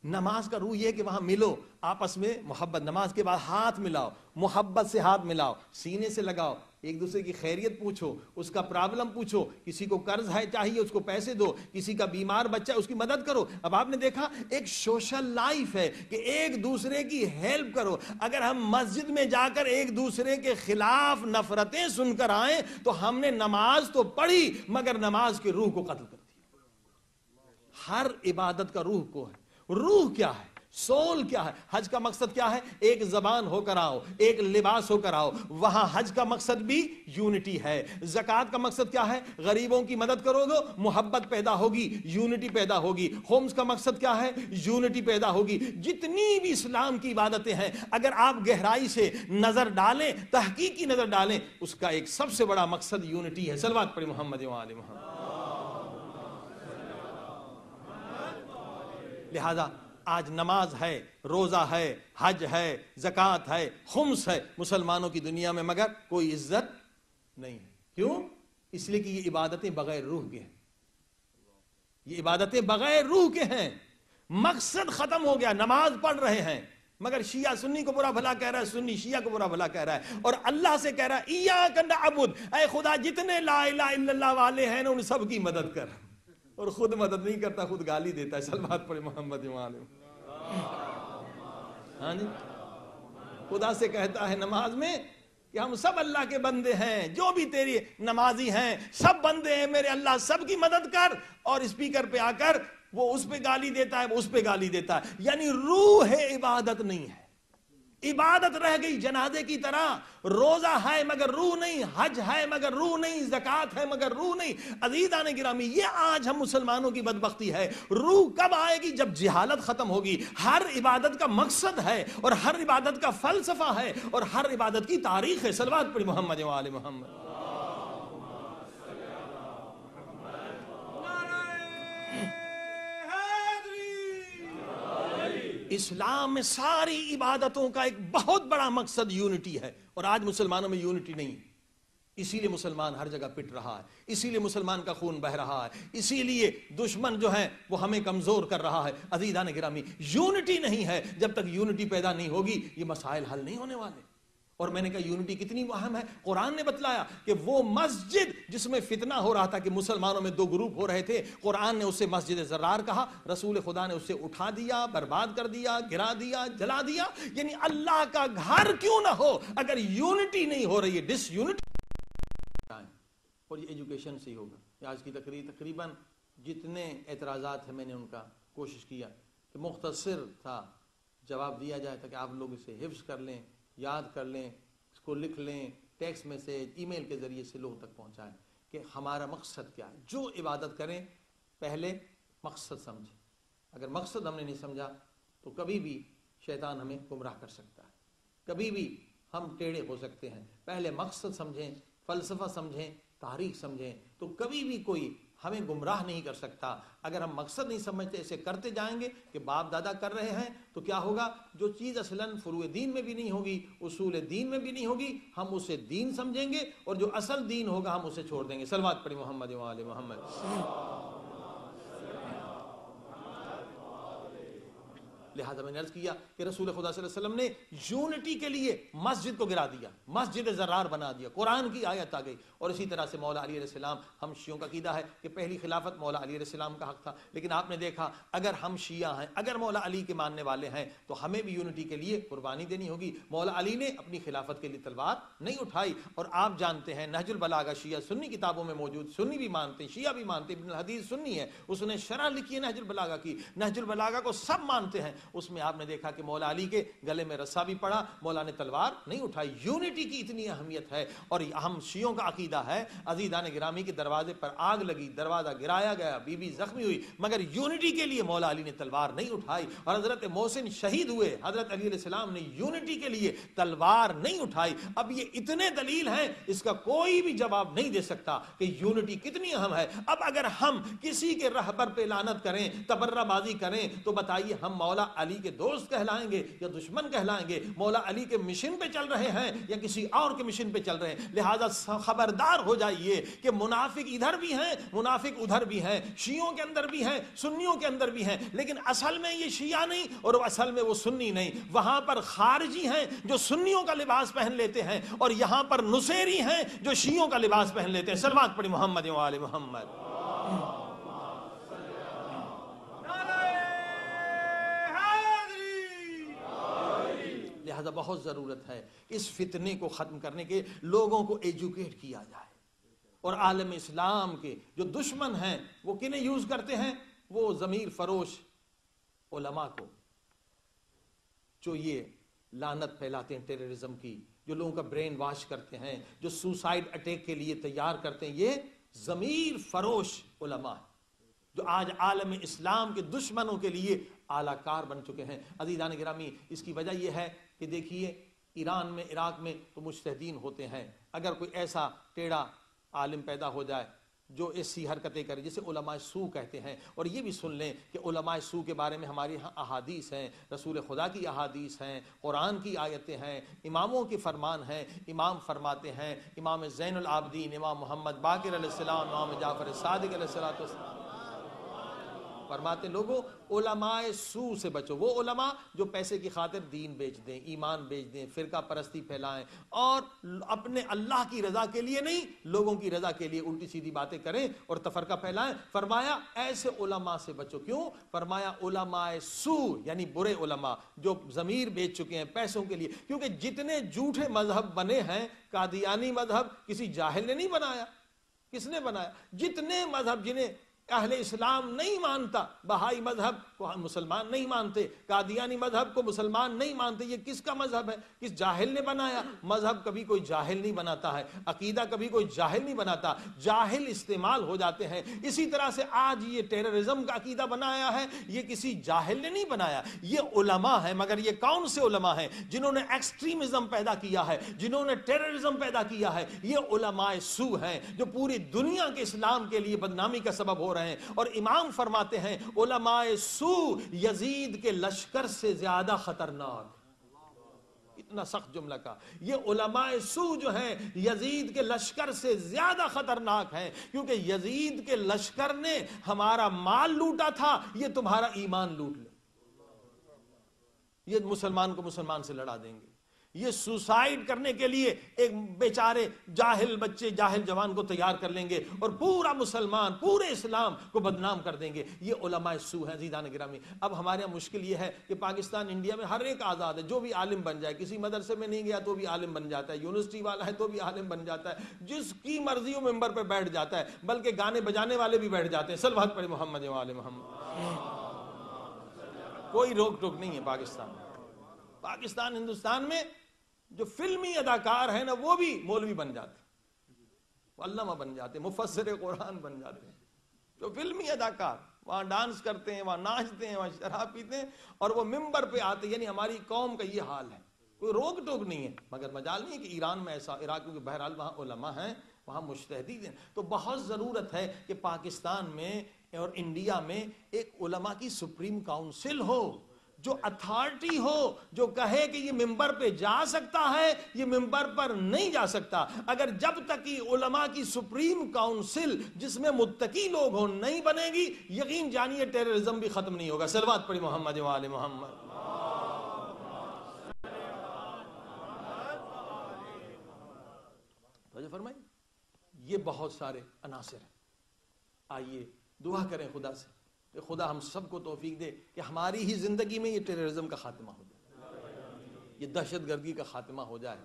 نماز کا روح یہ کہ وہاں ملو، آپس میں محبت، نماز کے بعد ہاتھ ملاؤ، محبت سے ہاتھ ملاؤ، سینے سے لگاؤ، ایک دوسرے کی خیریت پوچھو، اس کا پرابلم پوچھو، کسی کو قرض ہے چاہیے، اس کو پیسے دو، کسی کا بیمار بچہ اس کی مدد کرو۔ اب آپ نے دیکھا، ایک سوشل لائف ہے کہ ایک دوسرے کی ہیلپ کرو۔ اگر ہم مسجد میں جا کر ایک دوسرے کے خلاف نفرتیں سن کر آئیں، تو ہم نے نماز تو پڑھی، مگر نماز کے روح کو قتل کر دیا۔ ہر عبادت کا روح کو ہے۔ روح کیا ہے؟ سول کیا ہے؟ حج کا مقصد کیا ہے؟ ایک زبان ہو کر آؤ، ایک لباس ہو کر آؤ۔ وہاں حج کا مقصد بھی یونٹی ہے۔ زکات کا مقصد کیا ہے؟ غریبوں کی مدد کرو گے، محبت پیدا ہوگی، یونٹی پیدا ہوگی۔ ہومز کا مقصد کیا ہے؟ یونٹی پیدا ہوگی۔ جتنی بھی اسلام کی عبادتیں ہیں، اگر آپ گہرائی سے نظر ڈالیں تحقیقی نظر ڈالیں، اس کا ایک سب سے بڑا مقصد یونٹی ہے۔ سلوات پڑھی محمد محمد۔ لہذا آج نماز ہے، روزہ ہے، حج ہے، زکوٰۃ ہے، خمس ہے مسلمانوں کی دنیا میں، مگر کوئی عزت نہیں ہے۔ کیوں؟ اس لیے کہ یہ عبادتیں بغیر روح کے ہیں۔ یہ عبادتیں بغیر روح کے ہیں۔ مقصد ختم ہو گیا، نماز پڑھ رہے ہیں۔ مگر شیعہ سنی کو برا بھلا کہہ رہا ہے، سنی شیعہ کو برا بھلا کہہ رہا ہے۔ اور اللہ سے کہہ رہا ہے اے خدا، جتنے لا الہ الا اللہ والے ہیں، ان سب کی مدد کر۔ اور خود مدد نہیں کرتا، خود گالی دیتا ہے۔ سلمات پڑے محمد ہاں جی۔ خدا سے کہتا ہے نماز میں کہ ہم سب اللہ کے بندے ہیں، جو بھی تیری نمازی ہیں، سب بندے ہیں، میرے اللہ سب کی مدد کر۔ اور اسپیکر پہ آ کر وہ اس پہ گالی دیتا ہے، وہ اس پہ گالی دیتا ہے۔ یعنی روح عبادت نہیں ہے۔ عبادت رہ گئی جنازے کی طرح، روزہ ہے مگر روح نہیں، حج ہے مگر روح نہیں زکات ہے مگر روح نہیں۔ عزیزان گرامی، یہ آج ہم مسلمانوں کی بدبختی ہے۔ روح کب آئے گی؟ جب جہالت ختم ہوگی۔ ہر عبادت کا مقصد ہے اور ہر عبادت کا فلسفہ ہے اور ہر عبادت کی تاریخ ہے۔ سلوات پر محمد وآل محمد۔ اسلام میں ساری عبادتوں کا ایک بہت بڑا مقصد یونٹی ہے اور آج مسلمانوں میں یونٹی نہیں۔ ہے اسی لیے مسلمان ہر جگہ پٹ رہا ہے۔ اسی لیے مسلمان کا خون بہ رہا ہے۔ اسی لیے دشمن جو ہے وہ ہمیں کمزور کر رہا ہے۔ عزیزان گرامی، یونٹی نہیں ہے۔ جب تک یونٹی پیدا نہیں ہوگی، یہ مسائل حل نہیں ہونے والے۔ اور میں نے کہا یونٹی کتنی اہم ہے. قرآن نے بتلایا کہ وہ مسجد جس میں فتنہ ہو رہا تھا کہ مسلمانوں میں دو گروپ ہو رہے تھے، قرآن نے اسے مسجد زرار کہا، رسول خدا نے اسے اٹھا دیا، برباد کر دیا، گرا دیا، جلا دیا۔ یعنی اللہ کا گھر کیوں نہ ہو؟ اگر یونٹی نہیں ہو رہی ہے ڈس یونٹی اور یہ ایجوکیشن سے ہی ہوگا۔ آج کی تقریب تقریباً جتنے اعتراضات ہیں، میں نے ان کا کوشش کیا کہ مختصر تھا جواب دیا جائے تاکہ آپ لوگ اسے حفظ کر لیں۔ یاد کر لیں، اس کو لکھ لیں ٹیکس میسیج، ای میل کے ذریعے سے لوگوں تک پہنچائیں کہ ہمارا مقصد کیا ہے۔ جو عبادت کریں، پہلے مقصد سمجھیں۔ اگر مقصد ہم نے نہیں سمجھا، تو کبھی بھی شیطان ہمیں گمراہ کر سکتا ہے۔ کبھی بھی ہم ٹیڑے ہو سکتے ہیں۔ پہلے مقصد سمجھیں، فلسفہ سمجھیں، تاریخ سمجھیں، تو کبھی بھی کوئی ہمیں گمراہ نہیں کر سکتا۔ اگر ہم مقصد نہیں سمجھتے، اسے کرتے جائیں گے کہ باپ دادا کر رہے ہیں تو کیا ہوگا؟ جو چیز اصلاً فروع دین میں بھی نہیں ہوگی، اصول دین میں بھی نہیں ہوگی، ہم اسے دین سمجھیں گے اور جو اصل دین ہوگا، ہم اسے چھوڑ دیں گے۔ سلوات پڑی محمد محمد۔ لہٰذا میں نے عرض کیا کہ رسول خدا صلی اللہ علیہ وسلم نے یونٹی کے لیے مسجد کو گرا دیا، مسجد زرار بنا دیا، قرآن کی آیت آ گئی۔ اور اسی طرح سے مولا علی علیہ السلام ہم شیعوں کا قیدہ ہے کہ پہلی خلافت مولا علی علیہ السلام کا حق تھا۔ لیکن آپ نے دیکھا، اگر ہم شیعہ ہیں، اگر مولا علی کے ماننے والے ہیں، تو ہمیں بھی یونٹی کے لیے قربانی دینی ہوگی۔ مولا علی نے اپنی خلافت کے لیے تلوار نہیں اٹھائی۔ اور آپ جانتے ہیں، نہج البلاغہ شیعہ سنی کتابوں میں موجود، سنی بھی مانتے ہیں، شیعہ بھی مانتے ہیں، ابن الحدیث سنی ہے، اس نے شرح لکھی ہے نہج البلاغہ کی۔ نہج البلاغہ کو سب مانتے ہیں اس میں آپ نے دیکھا کہ مولا علی کے گلے میں رسا بھی پڑا، مولا نے تلوار نہیں اٹھائی، یونٹی کی اتنی اہمیت ہے اور ہم شیعوں کا عقیدہ ہے۔ عزیزان گرامی کے دروازے پر آگ لگی، دروازہ گرایا گیا بی بی زخمی ہوئی، مگر یونٹی کے لیے مولا علی نے تلوار نہیں اٹھائی اور حضرت محسن شہید ہوئے۔ حضرت علی علیہ السلام نے یونٹی کے لیے تلوار نہیں اٹھائی۔ اب یہ اتنے دلیل ہیں، اس کا کوئی بھی جواب نہیں دے سکتا کہ یونٹی کتنی اہم ہے۔ اب اگر ہم کسی کے رہبر پہ لانت کریں، تبرہ بازی کریں، تو بتائیے ہم مولا علی کے دوست کہلائیں گے یا دشمن کہلائیں گے، مولا علی کے مشن پہ چل رہے ہیں یا کسی اور کے مشن پہ چل رہے ہیں؟ لہٰذا خبردار ہو جائیے کہ منافق ادھر بھی ہیں، منافق ادھر بھی ہیں، شیعوں کے اندر بھی ہیں، سنیوں کے اندر بھی ہیں، لیکن اصل میں یہ شیعہ نہیں اور اصل میں وہ سنی نہیں۔ وہاں پر خارجی ہیں جو سنیوں کا لباس پہن لیتے ہیں اور یہاں پر نصیری ہیں جو شیعوں کا لباس پہن لیتے ہیں۔ سلوات پڑی محمد وآل محمد۔ لہذا بہت ضرورت ہے اس فتنے کو ختم کرنے کے لوگوں کو ایجوکیٹ کیا جائے۔ اور عالم اسلام کے جو دشمن ہیں، وہ کنہیں یوز کرتے ہیں؟ وہ ضمیر فروش علماء کو۔ جو یہ لانت پھیلاتے ہیں ٹیررزم کی، جو لوگوں کا برین واش کرتے ہیں، جو سوسائڈ اٹیک کے لیے تیار کرتے ہیں، یہ ضمیر فروش علماء جو آج عالم اسلام کے دشمنوں کے لیے اعلی کار بن چکے ہیں۔ عزیزان گرامی، اس کی وجہ یہ ہے کہ دیکھیے، ایران میں، عراق میں تو مشتحدین ہوتے ہیں۔ اگر کوئی ایسا ٹیڑا عالم پیدا ہو جائے جو ایسی حرکتیں کرے، جسے علماء سو کہتے ہیں، اور یہ بھی سن لیں کہ علماء سو کے بارے میں ہماری یہاں احادیث ہیں، رسول خدا کی احادیث ہیں، قرآن کی آیتیں ہیں، اماموں کے فرمان ہیں، امام فرماتے ہیں، امام زین العابدین، امام محمد باقر علیہ السلام، امام جعفر صادق علیہ السلام فرماتے لوگوں، علماء سو سے بچو۔ وہ علماء جو پیسے کی خاطر دین بیچ دیں، ایمان بیچ دیں، فرقہ پرستی پھیلائیں۔ اور اپنے اللہ کی رضا کے لیے نہیں، لوگوں کی رضا کے لیے الٹی سیدھی باتیں کریں اور تفرقہ پھیلائیں۔ فرمایا، ایسے علماء سے بچو۔ کیوں؟ فرمایا، علماء سو یعنی برے علماء جو ضمیر بیچ چکے ہیں پیسوں کے لیے۔ کیونکہ جتنے جھوٹے مذہب بنے ہیں، قادیانی مذہب کسی جاہل نے نہیں بنایا۔ کس نے بنایا؟ جتنے مذہب جنہیں اہل اسلام نہیں مانتا، بہائی مذہب کو ہم مسلمان نہیں مانتے، قادیانی مذہب کو مسلمان نہیں مانتے، یہ کس کا مذہب ہے؟ کس جاہل نے بنایا؟ مذہب کبھی کوئی جاہل نہیں بناتا ہے، عقیدہ کبھی کوئی جاہل نہیں بناتا، جاہل استعمال ہو جاتے ہیں۔ اسی طرح سے آج یہ ٹیررزم کا عقیدہ بنایا ہے، یہ کسی جاہل نے نہیں بنایا، یہ علماء ہیں، مگر یہ کون سے علماء ہیں؟ جنہوں نے ایکسٹریمزم پیدا کیا ہے، جنہوں نے ٹیررزم پیدا کیا ہے، یہ علماء سو ہیں جو پوری دنیا کے اسلام کے لیے بدنامی کا سبب ہو رہے ہیں۔ اور امام فرماتے ہیں، علماء سو یزید کے لشکر سے زیادہ خطرناک۔ اتنا سخت جملہ کا یہ علماء سو جو ہیں، یزید کے لشکر سے زیادہ خطرناک ہیں۔ کیونکہ یزید کے لشکر نے ہمارا مال لوٹا تھا، یہ تمہارا ایمان لوٹ لے۔ یہ مسلمان کو مسلمان سے لڑا دیں گے۔ یہ سوسائڈ کرنے کے لیے ایک بیچارے جاہل بچے، جاہل جوان کو تیار کر لیں گے اور پورا مسلمان، پورے اسلام کو بدنام کر دیں گے۔ یہ علماء سو ہیں، زیدان گرامی۔ اب ہمارے یہاں مشکل یہ ہے کہ پاکستان، انڈیا میں ہر ایک آزاد ہے، جو بھی عالم بن جائے، کسی مدرسے میں نہیں گیا تو بھی عالم بن جاتا ہے، یونیورسٹی والا ہے تو بھی عالم بن جاتا ہے، جس کی مرضی و ممبر پہ بیٹھ جاتا ہے، بلکہ گانے بجانے والے بھی بیٹھ جاتے ہیں۔ سلوات پڑے محمد محمد۔ کوئی روک ٹوک نہیں ہے پاکستان پاکستان، ہندوستان میں جو فلمی اداکار ہیں نا، وہ بھی مولوی بن جاتے علامہ بن جاتے مفسر قرآن بن جاتے ہیں۔ جو فلمی اداکار وہاں ڈانس کرتے ہیں، وہاں ناچتے ہیں، وہاں شراب پیتے ہیں اور وہ ممبر پہ آتے یعنی ہماری قوم کا یہ حال ہے۔ کوئی روک ٹوک نہیں ہے، مگر مجال نہیں ہے کہ ایران میں ایسا، عراق کیونکہ بہرحال وہاں علماء ہیں، وہاں مشتحدید ہیں۔ تو بہت ضرورت ہے کہ پاکستان میں اور انڈیا میں ایک علماء کی سپریم کاؤنسل ہو۔ جو اتھارٹی ہو، جو کہے کہ یہ ممبر پہ جا سکتا ہے، یہ ممبر پر نہیں جا سکتا۔ اگر جب تک کی علماء کی سپریم کاؤنسل جس میں متقی لوگ ہوں نہیں بنے گی، یقین جانیے ٹیررزم بھی ختم نہیں ہوگا۔ سلوات پڑی محمد وال محمد۔ فرمائی؟ یہ بہت سارے عناصر ہیں۔ آئیے دعا کریں خدا سے۔ کہ خدا ہم سب کو توفیق دے کہ ہماری ہی زندگی میں یہ ٹیررزم کا خاتمہ ہو جائے۔ یہ دہشت گردی کا خاتمہ ہو جائے۔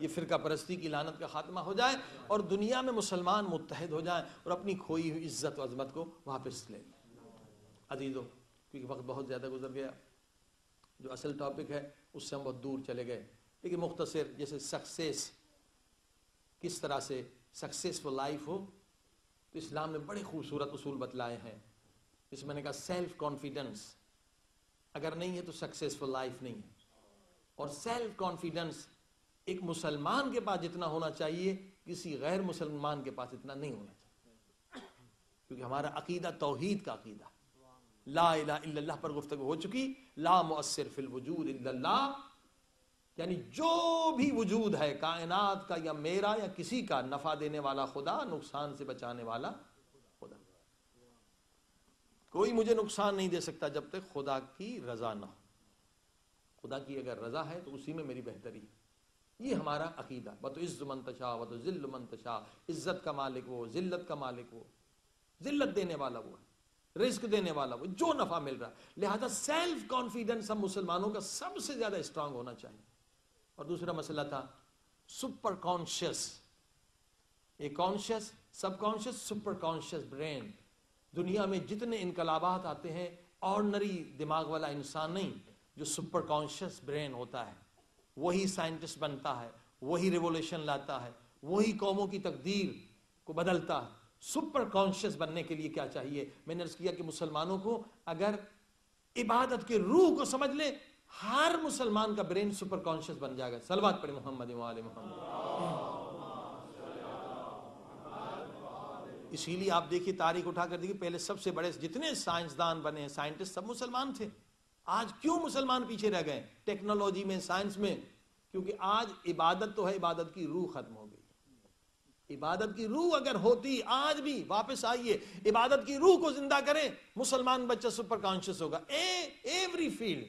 یہ فرقہ پرستی کی لانت کا خاتمہ ہو جائے اور دنیا میں مسلمان متحد ہو جائیں اور اپنی کھوئی ہوئی عزت و عظمت کو واپس لے۔ لیں عزیزو، کیونکہ وقت بہت زیادہ گزر گیا، جو اصل ٹاپک ہے، اس سے ہم بہت دور چلے گئے۔ لیکن مختصر، جیسے سکسیس کس طرح سے سکسیسفل لائف ہو، تو اسلام نے بڑے خوبصورت اصول بتلائے ہیں۔ اس میں نے کہا سیلف کانفیڈنس اگر نہیں ہے تو سکسیسفل لائف نہیں ہے۔ اور سیلف کانفیڈنس ایک مسلمان کے پاس جتنا ہونا چاہیے، کسی غیر مسلمان کے پاس اتنا نہیں ہونا چاہیے۔ کیونکہ ہمارا عقیدہ توحید کا عقیدہ۔ لا الہ الا اللہ پر گفتگو ہو چکی۔ لا مؤثر فی الوجود الا اللہ۔ یعنی جو بھی وجود ہے، کائنات کا یا میرا یا کسی کا نفع دینے والا، خدا نقصان سے بچانے والا کوئی مجھے نقصان نہیں دے سکتا جب تک خدا کی رضا نہ ہو۔ خدا کی اگر رضا ہے تو اسی میں میری بہتری یہ ہمارا عقیدہ۔ بت عز منتشا و تو ذل منتشا عزت کا مالک وہ، ذلت کا مالک وہ۔ ذلت دینے والا وہ رزق دینے والا وہ جو نفع مل رہا لہذا سیلف کانفیڈنس ہم مسلمانوں کا سب سے زیادہ اسٹرانگ ہونا چاہیے۔ اور دوسرا مسئلہ تھا سپر کانشیس یہ کانشیس سب کانشیس سپر کانشیس برین دنیا میں جتنے انقلابات آتے ہیں آرڈنری دماغ والا انسان نہیں، جو سپر کانشیس برین ہوتا ہے، وہی سائنٹسٹ بنتا ہے، وہی ریولیوشن لاتا ہے، وہی قوموں کی تقدیر کو بدلتا ہے۔ سپر کانشیس بننے کے لیے کیا چاہیے؟ میں نے کیا کہ مسلمانوں کو اگر عبادت کے روح کو سمجھ لے ہر مسلمان کا برین سپر کانشیس بن جائے گا۔ سلوات پڑے محمد محمد۔ اسی لیے آپ دیکھیے تاریخ اٹھا کر دیکھیے، پہلے سب سے بڑے جتنے سائنسدان بنے ہیں، سائنٹسٹ سب مسلمان تھے۔ آج کیوں مسلمان پیچھے رہ گئے؟ ٹیکنالوجی میں، سائنس میں۔ کیونکہ آج عبادت تو ہے، عبادت کی روح ختم ہو گئی۔ عبادت کی روح اگر ہوتی، آج بھی واپس آئیے۔ عبادت کی روح کو زندہ کریں، مسلمان بچہ سپر کانشیس ہوگا۔ اے ایوری فیلڈ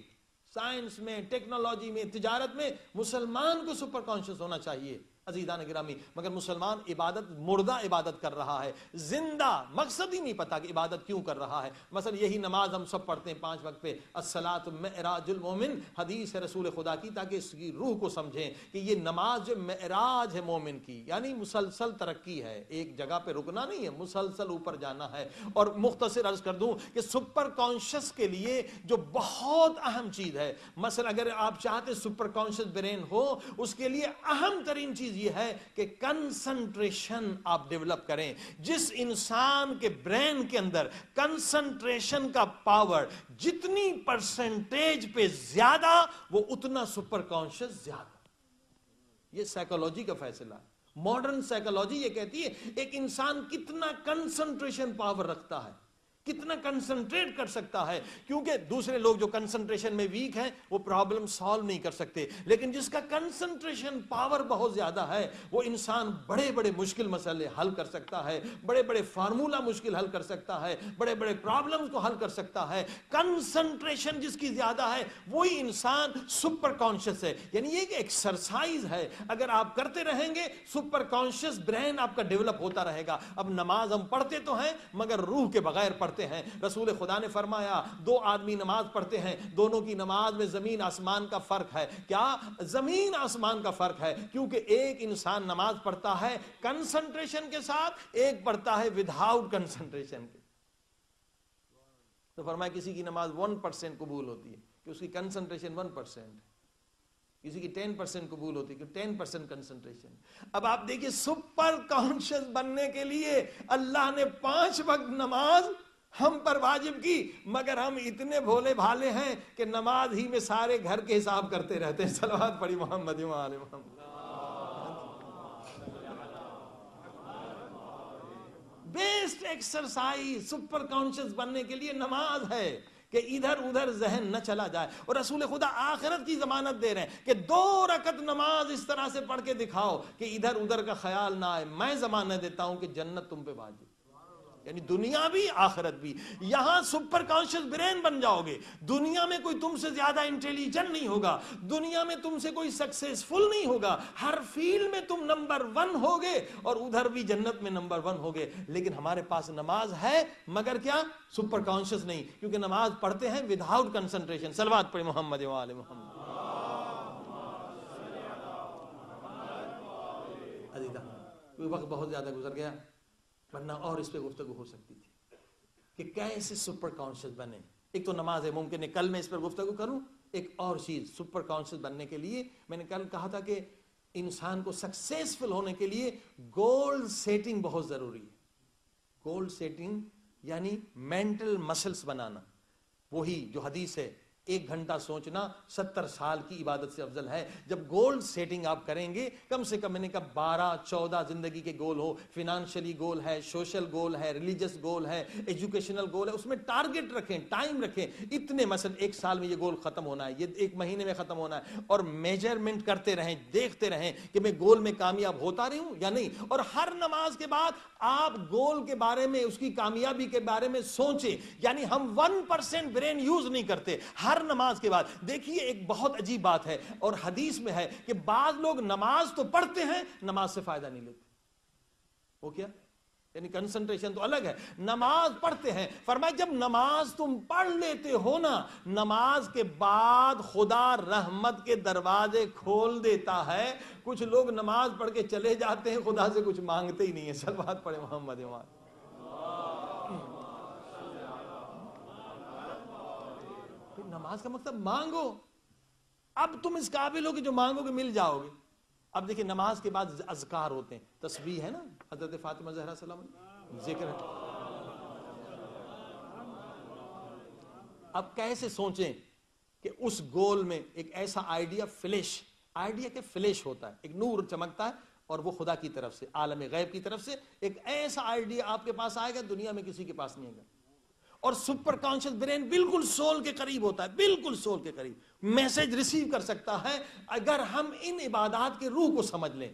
سائنس میں، ٹیکنالوجی میں، تجارت میں، مسلمان کو سپر کانشیس ہونا چاہیے۔ عزیزان گرامی، مگر مسلمان عبادت، مردہ عبادت کر رہا ہے۔ زندہ، مقصد ہی نہیں پتا کہ عبادت کیوں کر رہا ہے۔ مثلا یہی نماز ہم سب پڑھتے ہیں پانچ وقت پہ۔ السلاۃ معراج المومن، حدیث ہے رسول خدا کی، تاکہ اس کی روح کو سمجھیں کہ یہ نماز جو معراج ہے مومن کی یعنی مسلسل ترقی ہے۔ ایک جگہ پہ رکنا نہیں ہے، مسلسل اوپر جانا ہے۔ اور مختصر عرض کر دوں کہ سپر کانشس کے لیے جو بہت اہم چیز ہے، مثلا اگر آپ چاہتے سپر کانشس برین ہو، اس کے لیے اہم ترین چیز یہ ہے کہ کنسنٹریشن آپ ڈیولپ کریں۔ جس انسان کے برین کے اندر کنسنٹریشن کا پاور جتنی پرسنٹیج پہ زیادہ، وہ اتنا سپر کانشس زیادہ۔ یہ سائیکولوجی کا فیصلہ۔ ہے ماڈرن سائیکولوجی یہ کہتی ہے، ایک انسان کتنا کنسنٹریشن پاور رکھتا ہے۔ کتنا کنسنٹریٹ کر سکتا ہے؟ کیونکہ دوسرے لوگ جو کنسنٹریشن میں ویک ہیں، وہ پرابلم سالو نہیں کر سکتے۔ لیکن جس کا کنسنٹریشن پاور بہت زیادہ ہے، وہ انسان بڑے بڑے مشکل مسئلے حل کر سکتا ہے۔ بڑے بڑے فارمولا مشکل حل کر سکتا ہے۔ بڑے بڑے پرابلم کو حل کر سکتا ہے۔ کنسنٹریشن جس کی زیادہ ہے، وہی انسان سپر کانشس ہے۔ یعنی یہ ایک ایکسرسائز ہے۔ اگر آپ کرتے رہیں گے سپر کانشس برین آپ کا ڈیولپ ہوتا رہے گا۔ اب نماز ہم پڑھتے تو ہیں، مگر روح کے بغیر پڑھتے پڑھتے ہیں۔ رسول خدا نے فرمایا، دو آدمی نماز پڑھتے ہیں، دونوں کی نماز میں زمین آسمان کا فرق ہے۔ کیا زمین آسمان کا فرق ہے؟ کیونکہ ایک انسان نماز پڑھتا ہے کنسنٹریشن کے ساتھ، ایک پڑھتا ہے وداؤٹ کنسنٹریشن کے۔ تو فرمایا، کسی کی نماز ون پرسینٹ قبول ہوتی ہے، کہ اس کی کنسنٹریشن ون پرسینٹ کسی کی ٹین پرسینٹ قبول ہوتی ہے، کہ ٹین پرسینٹ کنسنٹریشن اب آپ دیکھیے سپر کانشس بننے کے لیے اللہ نے پانچ وقت نماز ہم پر واجب کی، مگر ہم اتنے بھولے بھالے ہیں کہ نماز ہی میں سارے گھر کے حساب کرتے رہتے ہیں۔ سلوات پڑی محمد محمد۔ بیسٹ ایکسرسائز سپر کانشس بننے کے لیے نماز ہے کہ ادھر ادھر ذہن نہ چلا جائے۔ اور رسول خدا آخرت کی ضمانت دے رہے ہیں کہ دو رکت نماز اس طرح سے پڑھ کے دکھاؤ کہ ادھر ادھر کا خیال نہ آئے۔ میں ضمانت دیتا ہوں کہ جنت تم پہ واجب یعنی دنیا بھی، آخرت بھی۔ یہاں سپر کانشس برین بن جاؤ گے۔ دنیا میں کوئی تم سے زیادہ انٹیلیجنٹ نہیں ہوگا۔ دنیا میں تم سے کوئی سکسیسفل نہیں ہوگا۔ ہر فیلڈ میں تم نمبر ون ہوگے اور ادھر بھی جنت میں نمبر ون ہوگے۔ لیکن ہمارے پاس نماز ہے، مگر کیا؟ سپر کانشس نہیں۔ کیونکہ نماز پڑھتے ہیں وداؤٹ کنسنٹریشن سلوات پڑھے محمد وآل محمد۔ وقت بہت زیادہ گزر گیا؟ ورنہ اور اس پہ گفتگو ہو سکتی تھی کہ کیسے سپر کانشس بنے ایک تو نماز ہے ممکن ہے کل میں اس پر گفتگو کروں، ایک اور چیز سپر کانشس بننے کے لیے میں نے کل کہا تھا کہ انسان کو سکسیسفل ہونے کے لیے گولڈ سیٹنگ بہت ضروری ہے۔ گولڈ سیٹنگ یعنی مینٹل مسلس بنانا، وہی جو حدیث ہے ایک گھنٹہ سوچنا ستر سال کی عبادت سے افضل ہے۔ جب گول سیٹنگ آپ کریں گے، کم سے کم میں نے کہا بارہ، چودہ زندگی کے گول ہو فینانشلی گول ہے، سوشل گول ہے ریلیجس گول ہے، ایجوکیشنل گول ہے، اس میں ٹارگٹ رکھیں، ٹائم رکھیں۔ اتنے مثلا ایک سال میں یہ گول ختم ہونا ہے، یہ ایک مہینے میں ختم ہونا ہے۔ اور میجرمنٹ کرتے رہیں، دیکھتے رہیں کہ میں گول میں کامیاب ہوتا رہی ہوں یا نہیں۔ اور ہر نماز کے بعد آپ گول کے بارے میں، اس کی کامیابی کے بارے میں سوچیں۔ یعنی ہم ون پرسینٹ برین یوز نہیں کرتے، ہر ہر نماز کے بعد۔ دیکھیے، ایک بہت عجیب بات ہے اور حدیث میں ہے کہ بعض لوگ نماز تو پڑھتے ہیں، نماز سے فائدہ نہیں لیتے۔ وہ کیا یعنی کنسنٹریشن تو الگ ہے۔ نماز پڑھتے ہیں۔ فرمائے جب نماز تم پڑھ لیتے ہو نا، نماز کے بعد خدا رحمت کے دروازے کھول دیتا ہے۔ کچھ لوگ نماز پڑھ کے چلے جاتے ہیں، خدا سے کچھ مانگتے ہی نہیں ہے سلوات پڑھے محمد محمد نماز کا مطلب مانگو۔ اب تم اس قابل ہو کہ جو مانگو گے مل جاؤ گے۔ اب دیکھیں نماز کے بعد اذکار ہوتے ہیں۔ تسبیح ہے نا؟ حضرت فاطمہ زہرا سلام ذکر ہے۔ اب کیسے سوچیں کہ اس گول میں ایک ایسا آئیڈیا فلیش آئیڈیا کے فلیش ہوتا ہے۔ ایک نور چمکتا ہے اور وہ خدا کی طرف سے، عالم غیب کی طرف سے ایک ایسا آئیڈیا آپ کے پاس آئے گا، دنیا میں کسی کے پاس نہیں آئے گا۔ اور سپر کانشس برین بالکل سول کے قریب ہوتا ہے، بالکل سول کے قریب۔ میسج ریسیو کر سکتا ہے اگر ہم ان عبادات کے روح کو سمجھ لیں۔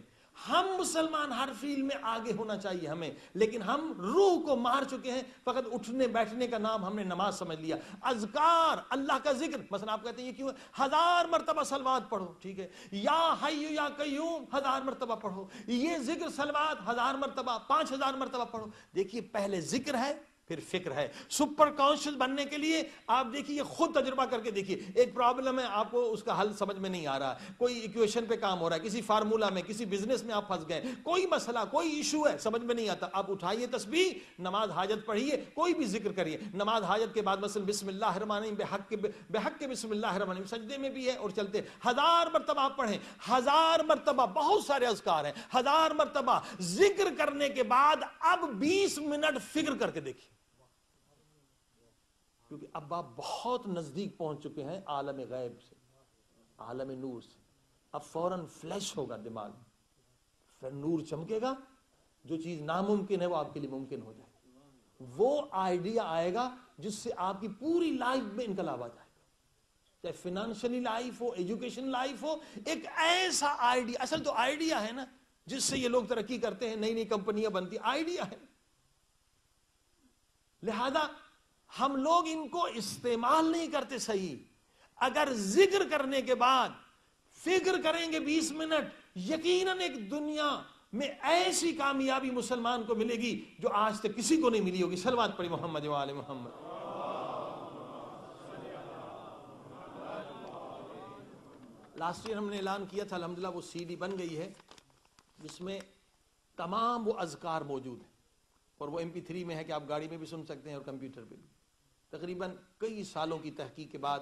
ہم مسلمان ہر فیل میں آگے ہونا چاہیے ہمیں، لیکن ہم روح کو مار چکے ہیں۔ فقط اٹھنے بیٹھنے کا نام ہم نے نماز سمجھ لیا۔ اذکار، اللہ کا ذکر۔ مثلا آپ کہتے ہیں یہ کیوں ہے؟ ہزار مرتبہ سلوات پڑھو، ٹھیک ہے۔ یا حیو یا قیوم، ہزار مرتبہ پڑھو۔ یہ ذکر سلوات ہزار مرتبہ، پانچ ہزار مرتبہ پڑھو۔ دیکھیے، پہلے ذکر ہے پھر فکر ہے۔ سپر کانشیس بننے کے لیے آپ دیکھیے خود تجربہ کر کے دیکھیے۔ ایک پرابلم ہے، آپ کو اس کا حل سمجھ میں نہیں آ رہا۔ کوئی ایکویشن پہ کام ہو رہا ہے، کسی فارمولا میں، کسی بزنس میں آپ پھنس گئے۔ کوئی مسئلہ، کوئی ایشو ہے، سمجھ میں نہیں آتا۔ آپ اٹھائیے تسبیح، نماز حاجت پڑھیے، کوئی بھی ذکر کریے۔ نماز حاجت کے بعد مثلا بسم اللہ الرحمن بے حق کے، بے حق کے بسم اللہ الرحمن سجدے میں بھی ہے اور چلتے۔ ہزار مرتبہ آپ پڑھیں۔ ہزار مرتبہ بہت سارے اذکار ہیں۔ ہزار مرتبہ ذکر کرنے کے بعد اب بیس منٹ فکر کر کے دیکھیے۔ کیونکہ اب آپ بہت نزدیک پہنچ چکے ہیں عالم غیب سے، عالم نور سے۔ اب فوراً فلیش ہوگا دماغ پھر نور چمکے گا، جو چیز ناممکن ہے وہ آپ کے لیے ممکن ہو جائے۔ وہ آئیڈیا آئے گا جس سے آپ کی پوری لائف میں انقلاب آ جائے گا۔ چاہے فائنانشلی لائف ہو ایجوکیشن لائف ہو، ایک ایسا آئیڈیا اصل تو آئیڈیا ہے نا، جس سے یہ لوگ ترقی کرتے ہیں، نئی نئی کمپنیاں بنتی آئیڈیا ہے۔ لہذا ہم لوگ ان کو استعمال نہیں کرتے صحیح۔ اگر ذکر کرنے کے بعد فکر کریں گے بیس منٹ، یقیناً ایک دنیا میں ایسی کامیابی مسلمان کو ملے گی جو آج تک کسی کو نہیں ملی ہوگی۔ سلوات پڑی محمد وال محمد۔ لاسٹ ایئر ہم نے اعلان کیا تھا، الحمدللہ وہ سی ڈی بن گئی ہے، جس میں تمام وہ اذکار موجود ہیں۔ اور وہ ایم پی تھری میں ہے کہ آپ گاڑی میں بھی سن سکتے ہیں اور کمپیوٹر پہ بھی۔ تقریباً کئی سالوں کی تحقیق کے بعد،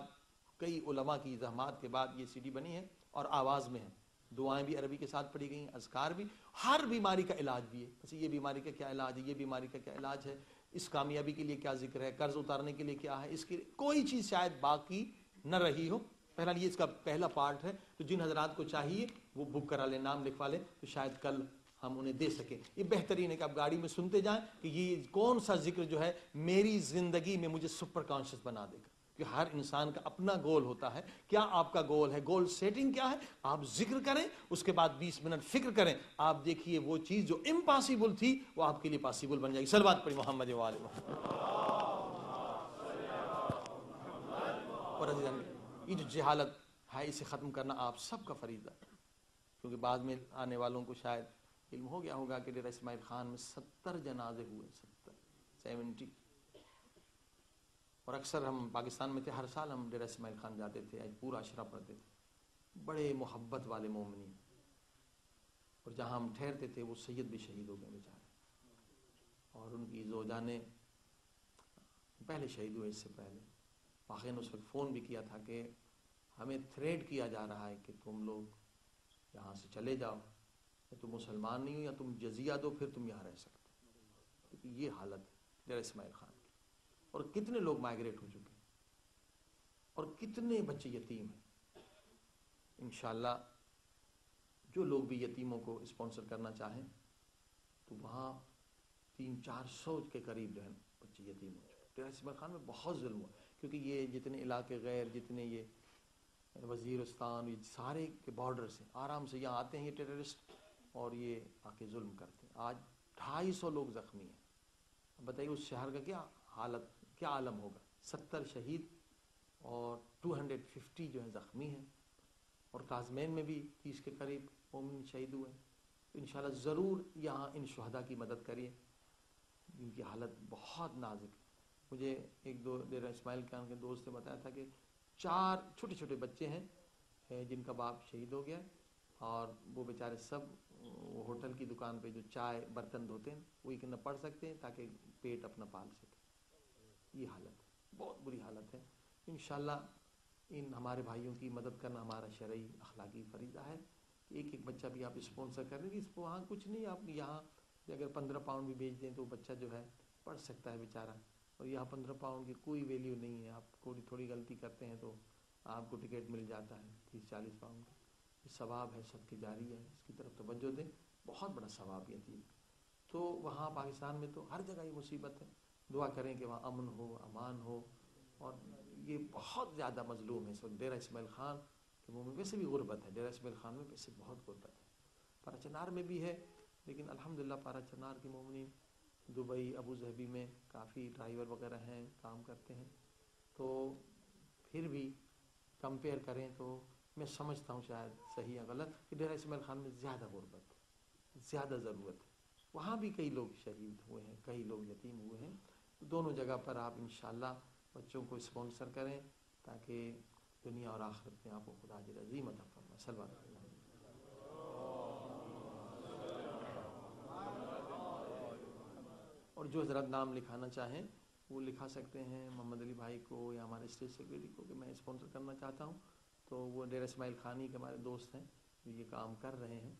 کئی علماء کی زحمات کے بعد یہ سی ڈی بنی ہے اور آواز میں ہے دعائیں بھی عربی کے ساتھ پڑھی گئی اذکار بھی۔ ہر بیماری کا علاج بھی ہے۔ اچھا یہ بیماری کا کیا علاج ہے، یہ بیماری کا کیا علاج ہے؟ اس کامیابی کے لیے کیا ذکر ہے؟ قرض اتارنے کے لیے کیا ہے؟ اس کی کوئی چیز شاید باقی نہ رہی ہو۔ پہلا یہ اس کا پہلا پارٹ ہے۔ تو جن حضرات کو چاہیے، وہ بک کرا لیں، نام لکھوا لیں۔ تو شاید کل ہم انہیں دے سکیں۔ یہ بہترین ہے کہ آپ گاڑی میں سنتے جائیں کہ یہ کون سا ذکر جو ہے میری زندگی میں مجھے سپر کانشس بنا دے گا۔ کہ ہر انسان کا اپنا گول ہوتا ہے۔ کیا آپ کا گول ہے؟ گول سیٹنگ کیا ہے؟ آپ ذکر کریں، اس کے بعد بیس منٹ فکر کریں۔ آپ دیکھیے وہ چیز جو امپاسبل تھی، وہ آپ کے لیے پاسبل بن جائے گی۔ سلوات پڑھی محمد اور یہ جو جہالت ہے، اسے ختم کرنا آپ سب کا فریضہ کیونکہ بعد میں آنے والوں کو شاید علم ہو گیا ہوگا کہ ڈیرہ اسماعیل خان میں ستر جنازے ہوئے، ستر، سیونٹی۔ اور اکثر ہم پاکستان میں تھے، ہر سال ہم ڈیرہ اسماعیل خان جاتے تھے، آج پورا اشرا پڑھتے تھے۔ بڑے محبت والے مومنی اور جہاں ہم ٹھہرتے تھے، وہ سید بھی شہید ہو گئے بیچارے۔ اور ان کی زوجانے پہلے شہید ہوئے، اس سے پہلے۔ واقعی نے اس وقت فون بھی کیا تھا کہ ہمیں تھریڈ کیا جا رہا ہے کہ تم لوگ یہاں سے چلے جاؤ۔ تم مسلمان نہیں ہو یا تم جزیہ دو، پھر تم یہاں رہ سکتے کیونکہ یہ حالت ہے ڈیر اسماعیل خان کی۔ اور کتنے لوگ مائگریٹ ہو چکے اور کتنے بچے یتیم ہیں؟ انشاءاللہ جو لوگ بھی یتیموں کو اسپانسر کرنا چاہیں، تو وہاں تین چار سو کے قریب جو ہے بچے یتیم ہو چکے ڈیر اسماعیل خان میں بہت ظلم ہوا، کیونکہ یہ جتنے علاقے غیر، جتنے یہ وزیرستان، یہ سارے کے بارڈر سے آرام سے یہاں آتے ہیں، یہ ٹیررسٹ اور یہ آ کے ظلم کرتے ہیں۔ آج ڈھائی سو لوگ زخمی ہیں۔ بتائیے اس شہر کا کیا حالت، کیا عالم ہوگا؟ ستر شہید اور ٹو ہنڈریڈ ففٹی جو ہیں زخمی ہیں۔ اور کازمین میں بھی تیس کے قریب مومن شہید ہوئے ہیں۔ انشاءاللہ ضرور یہاں ان شہدہ کی مدد کریے ان کی حالت بہت نازک مجھے ایک دو ڈیرہ اسماعیل خان کے دوست نے بتایا تھا کہ چار چھوٹے چھوٹے بچے ہیں، جن کا باپ شہید ہو گیا اور وہ بیچارے سب وہ ہوٹل کی دکان پہ جو چائے، برتن دھوتے ہیں وہی کرنا پڑھ سکتے ہیں تاکہ پیٹ اپنا پال سکے۔ یہ حالت ہے۔ بہت بری حالت ہے۔ انشاءاللہ ان ہمارے بھائیوں کی مدد کرنا ہمارا شرعی اخلاقی فریضہ ہے ایک ایک بچہ بھی آپ اسپانسر کر لیں اس کو وہاں کچھ نہیں، آپ یہاں اگر پندرہ پاؤنڈ بھی بیچ دیں تو بچہ جو ہے پڑھ سکتا ہے بیچارہ۔ اور یہاں پندرہ پاؤنڈ کی کوئی ویلیو نہیں ہے۔ آپ تھوڑی تھوڑی غلطی کرتے ہیں تو آپ کو ٹکٹ مل جاتا ہے تیس، چالیس پاؤنڈ کا ثواب ہے، سب کی جاری ہے، اس کی طرف توجہ دیں۔ بہت بڑا ثواب یہ تھی تو وہاں پاکستان میں تو ہر جگہ یہ مصیبت ہے۔ دعا کریں کہ وہاں امن ہو، امان ہو۔ اور یہ بہت زیادہ مظلوم ہے۔ اس وقت ڈیرہ اسماعیل خان کے منہ میں ویسے بھی غربت ہے۔ ڈیرہ اسماعیل خان میں ویسے بہت غربت ہے۔ پارا چنار میں بھی ہے، لیکن الحمدللہ پارا چنار کے مومنین دبئی، ابو ظہبی میں کافی ڈرائیور وغیرہ ہیں، کام کرتے ہیں۔ تو پھر بھی کمپیئر کریں تو میں سمجھتا ہوں شاید صحیح یا غلط کہ ڈیرہ اسماعیل خان میں زیادہ غربت ہے، زیادہ ضرورت ہے۔ وہاں بھی کئی لوگ شہید ہوئے ہیں، کئی لوگ یتیم ہوئے ہیں۔ دونوں جگہ پر آپ انشاءاللہ بچوں کو اسپانسر کریں تاکہ دنیا اور آخرت میں آپ کو خدا جل عظیم عطا فرمائے۔ صلی اللہ اور جو حضرت نام لکھانا چاہیں، وہ لکھا سکتے ہیں۔ محمد علی بھائی کو یا ہمارے اسٹیٹ سیکرٹری کو کہ میں اسپانسر کرنا چاہتا ہوں۔ تو وہ ڈیر اسماعیل خانی کے ہمارے دوست ہیں، جو یہ کام کر رہے ہیں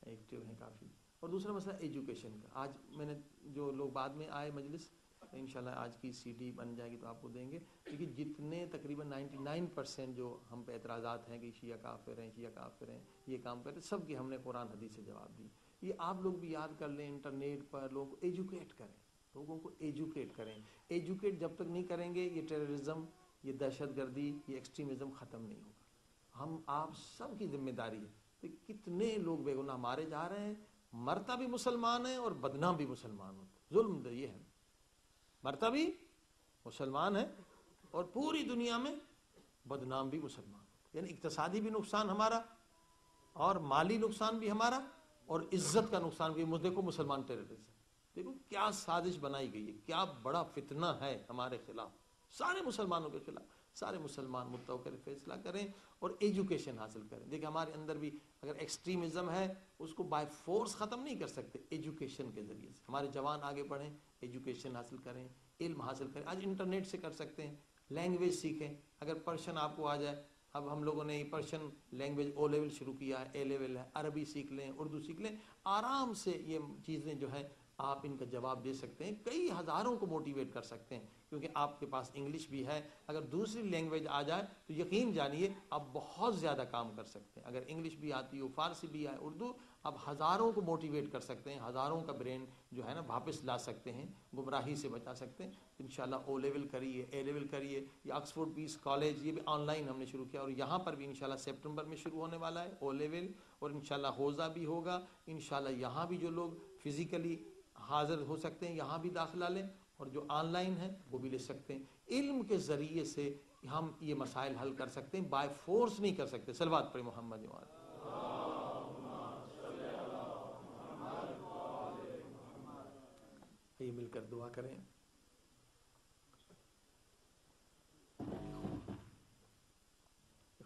ایکٹیو ہیں کافی۔ اور دوسرا مسئلہ ایجوکیشن کا۔ آج میں نے جو لوگ بعد میں آئے مجلس، انشاءاللہ آج کی سی ڈی بن جائے گی تو آپ کو دیں گے۔ کیونکہ جتنے تقریباً نائنٹی نائن پرسینٹ جو ہم پہ اعتراضات ہیں کہ شیعہ کافر ہیں، شیعہ کافر ہیں، یہ کام کرتے سب کی ہم نے قرآن حدیث سے جواب دی۔ یہ آپ لوگ بھی یاد کر لیں، انٹرنیٹ پر لوگوں کو ایجوکیٹ کریں، لوگوں کو ایجوکیٹ کریں۔ ایجوکیٹ جب تک نہیں کریں گے، یہ ٹیررزم یہ دہشت گردی، یہ ایکسٹریمزم ختم نہیں ہوگا۔ ہم آپ سب کی ذمہ داری ہے کہ کتنے لوگ بے گناہ مارے جا رہے ہیں، مرتا بھی مسلمان ہے اور بدنام بھی مسلمان ہوتے ظلم یہ ہے۔ مرتا بھی مسلمان ہے اور پوری دنیا میں بدنام بھی مسلمان یعنی اقتصادی بھی نقصان ہمارا اور مالی نقصان بھی ہمارا اور عزت کا نقصان بھی۔ مجھے کو مسلمان ٹیررزم دیکھو کیا سازش بنائی گئی ہے، کیا بڑا فتنہ ہے ہمارے خلاف۔ سارے مسلمانوں کے خلاف۔ سارے مسلمان متوقع فیصلہ کریں اور ایجوکیشن حاصل کریں۔ دیکھیں ہمارے اندر بھی اگر ایکسٹریمزم ہے، اس کو بائی فورس ختم نہیں کر سکتے ایجوکیشن کے ذریعے سے۔ ہمارے جوان آگے بڑھیں، ایجوکیشن حاصل کریں، علم حاصل کریں۔ آج انٹرنیٹ سے کر سکتے ہیں، لینگویج سیکھیں۔ اگر پرشن آپ کو آ جائے، اب ہم لوگوں نے پرشن لینگویج او لیول شروع کیا ہے اے لیول ہے، عربی سیکھ لیں، اردو سیکھ لیں، آرام سے یہ چیزیں جو ہیں آپ ان کا جواب دے سکتے ہیں، کئی ہزاروں کو موٹیویٹ کر سکتے ہیں، کیونکہ آپ کے پاس انگلش بھی ہے۔ اگر دوسری لینگویج آ جائے تو یقین جانیے، آپ بہت زیادہ کام کر سکتے ہیں۔ اگر انگلش بھی آتی ہو، فارسی بھی آئے، اردو، آپ ہزاروں کو موٹیویٹ کر سکتے ہیں، ہزاروں کا برین جو ہے نا، واپس لا سکتے ہیں، گمراہی سے بچا سکتے ہیں۔ انشاءاللہ او لیول کریے اے لیول کریے یہ آکسفورڈ پیس کالج یہ بھی آن لائن ہم نے شروع کیا، اور یہاں پر بھی انشاءاللہ سپٹمبر میں شروع ہونے والا ہے او لیول اور انشاءاللہ حوضہ بھی ہوگا۔ انشاءاللہ یہاں بھی جو لوگ فزیکلی حاضر ہو سکتے ہیں، یہاں بھی داخلہ لیں اور جو آن لائن ہے وہ بھی لے سکتے ہیں۔ علم کے ذریعے سے ہم یہ مسائل حل کر سکتے ہیں بائی فورس نہیں کر سکتے۔ سلوات پر محمد یہ مل کر دعا کریں۔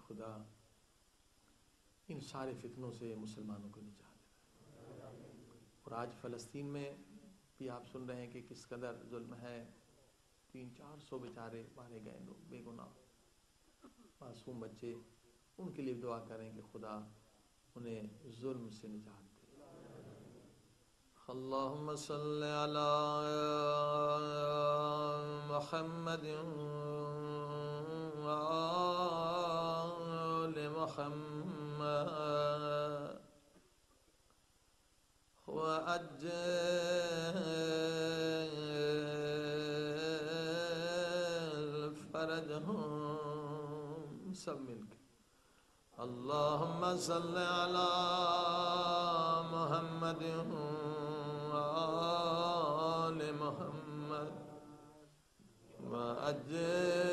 خدا ان سارے فتنوں سے مسلمانوں کو نجات اور آج فلسطین میں بھی آپ سن رہے ہیں کہ کس قدر ظلم ہے۔ تین چار سو بیچارے مارے گئے لوگ، بے گناہ۔ معصوم بچے، ان کے لیے دعا کریں کہ خدا انہیں ظلم سے نجات دے۔ اللہم صلی علی محمد وآل محمد۔ وأجل فرجهم. کے اللهم صل على محمد وآل محمد. وأجل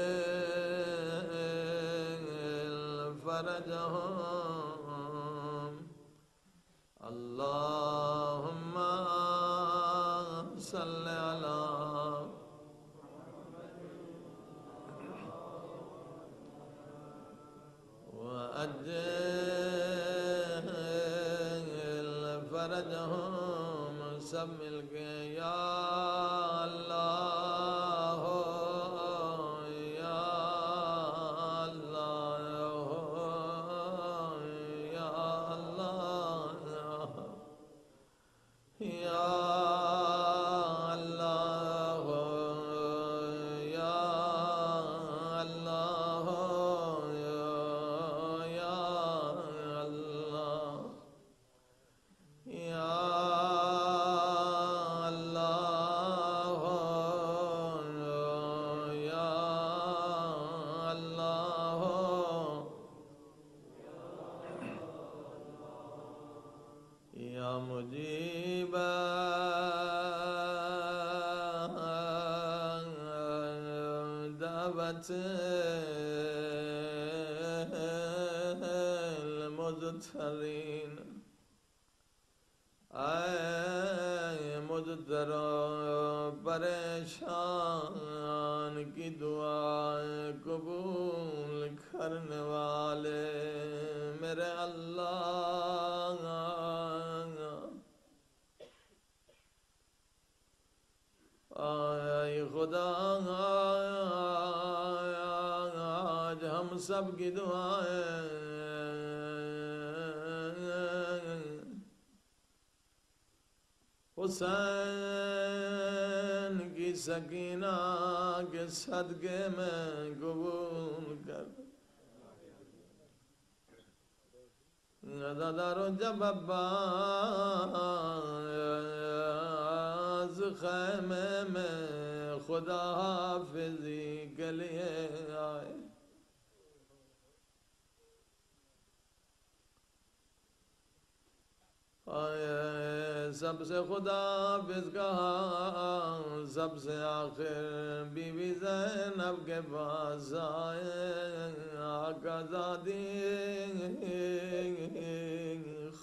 خدا کہا سب سے آخر بی بی زینب کے پاس آئے۔ آقا زادی،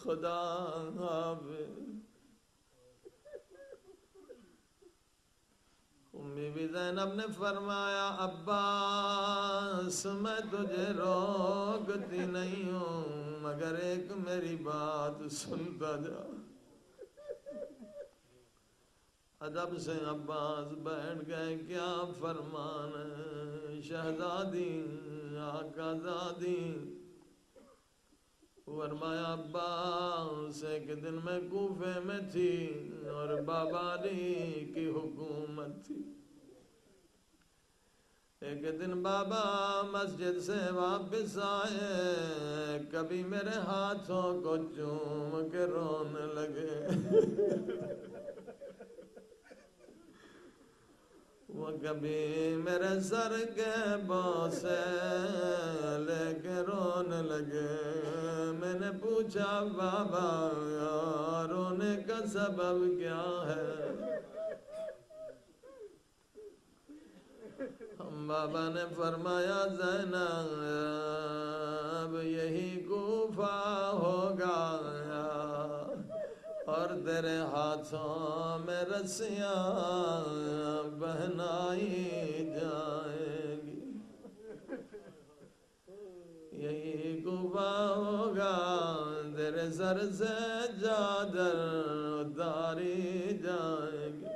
خدا حافظ۔ بی بی زینب نے فرمایا، عباس، میں تجھے روکتی نہیں ہوں، مگر ایک میری بات سنتا جا۔ ادب سے عباس بیٹھ گئے کیا فرمان شہزادی، آقا زادی۔ فرمایا، عباس ایک دن میں کوفے میں تھی اور بابا علی کی حکومت تھی۔ ایک دن بابا مسجد سے واپس آئے، کبھی میرے ہاتھوں کو چوم کے رونے لگے۔ [LAUGHS] وہ کبھی میرے سر کے بوسے لے کے رونے لگے میں نے پوچھا، بابا رونے کا سبب کیا ہے؟ بابا نے فرمایا، زینب یہی کوفہ ہوگا۔ اور تیرے ہاتھوں میں رسیاں بہنائی جائیں گی۔ یہی کوفہ ہوگا تیرے سر سے جادر اتاری جائیں گی۔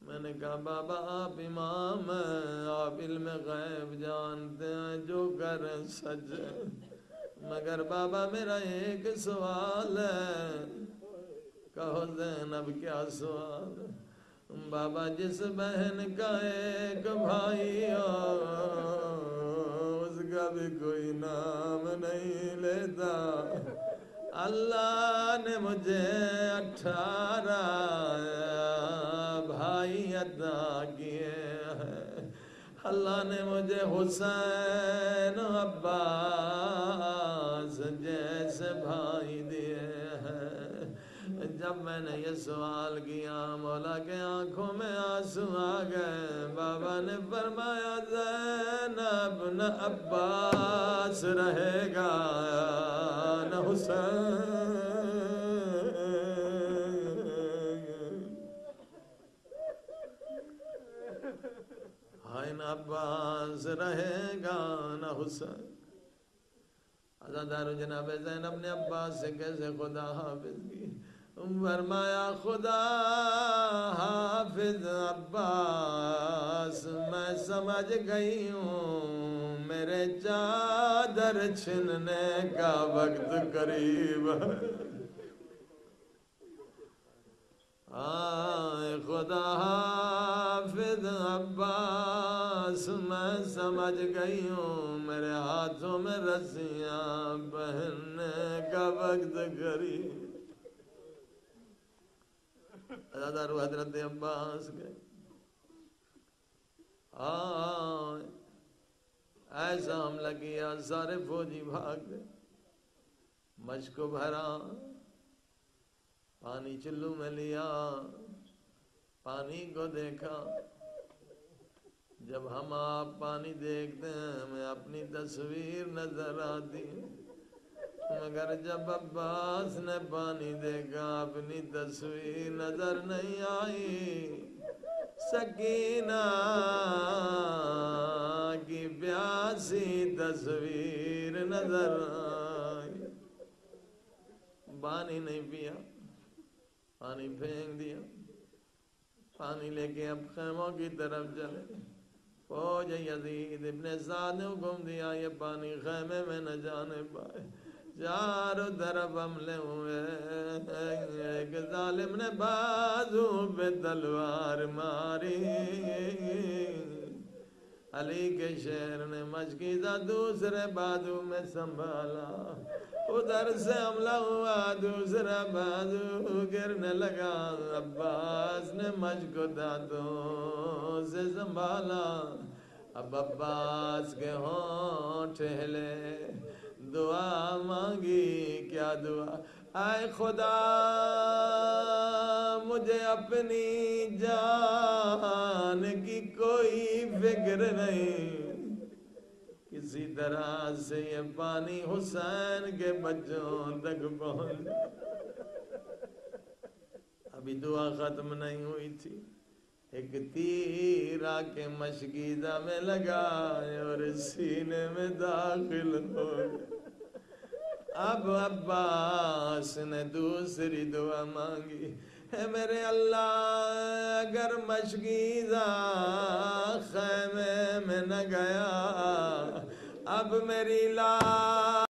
میں نے کہا، بابا، آپ امام ہیں، آپ علم غیب جانتے ہیں، جو کر سچ مگر بابا میرا ایک سوال ہے۔ کہو زینب، کیا سوال ہے؟ بابا جس بہن کا ایک بھائی ہو، اس کا بھی کوئی نام نہیں لیتا۔ اللہ نے مجھے اٹھارہ بھائی عطا کیے ہیں۔ اللہ نے مجھے حسین عباس جیسے بھائی دیے ہیں۔ جب میں نے یہ سوال کیا مولا کے آنکھوں میں آنسو آ گئے۔ بابا نے فرمایا، زینب نہ عباس رہے گا، نہ حسین۔ عباس رہے گا نہ حسین عزادار جناب زینب نے عباس سے کیسے خدا حافظ کی فرمایا، خدا حافظ عباس، میں سمجھ گئی ہوں، میرے چادر چھننے کا وقت قریب ہے۔ آئے خدا حافظ عباس، میں سمجھ گئی ہوں میرے ہاتھوں میں رسیاں پہننے کا وقت قریب رو حضرت عباس گئے۔ آئے، ایسا حملہ کیا، سارے فوجی بھاگ گئے۔ مشک بھرا پانی چلو میں لیا، پانی کو دیکھا۔ جب ہم آپ پانی دیکھتے ہیں، ہمیں اپنی تصویر نظر آتی مگر جب عباس نے پانی دیکھا، اپنی تصویر نظر نہیں آئی۔ سکینہ کی پیاسی تصویر نظر آئی۔ پانی نہیں پیا۔ پانی پھینک دیا۔ پانی لے کے اب خیموں کی طرف چلے فوج یزید ابن سعد نے حکم دیا، یہ پانی خیمے میں نہ جانے پائے۔ چاروں طرف حملے ہوئے۔ ایک ظالم نے بازو پہ تلوار ماری۔ علی کے شہر نے مشکیزہ دوسرے بازو میں سنبھالا۔ ادھر سے حملہ ہوا دوسرا بازو گرنے لگا۔ عباس نے مشک دانتوں سے سنبھالا۔ اب عباس کے ہونٹ ہلے، دعا مانگی، کیا دعا؟ اے خدا، مجھے اپنی جان کی کوئی فکر نہیں۔ کسی طرح سے یہ پانی حسین کے بچوں تک پہنچ۔ ابھی دعا ختم نہیں ہوئی تھی۔ ایک تیر آ کے مشکیزہ میں لگا اور سینے میں داخل ہو۔ اب عباس نے دوسری دعا مانگی ہے میرے اللہ، اگر مشگیزہ خیمے میں نہ گیا، اب میری لا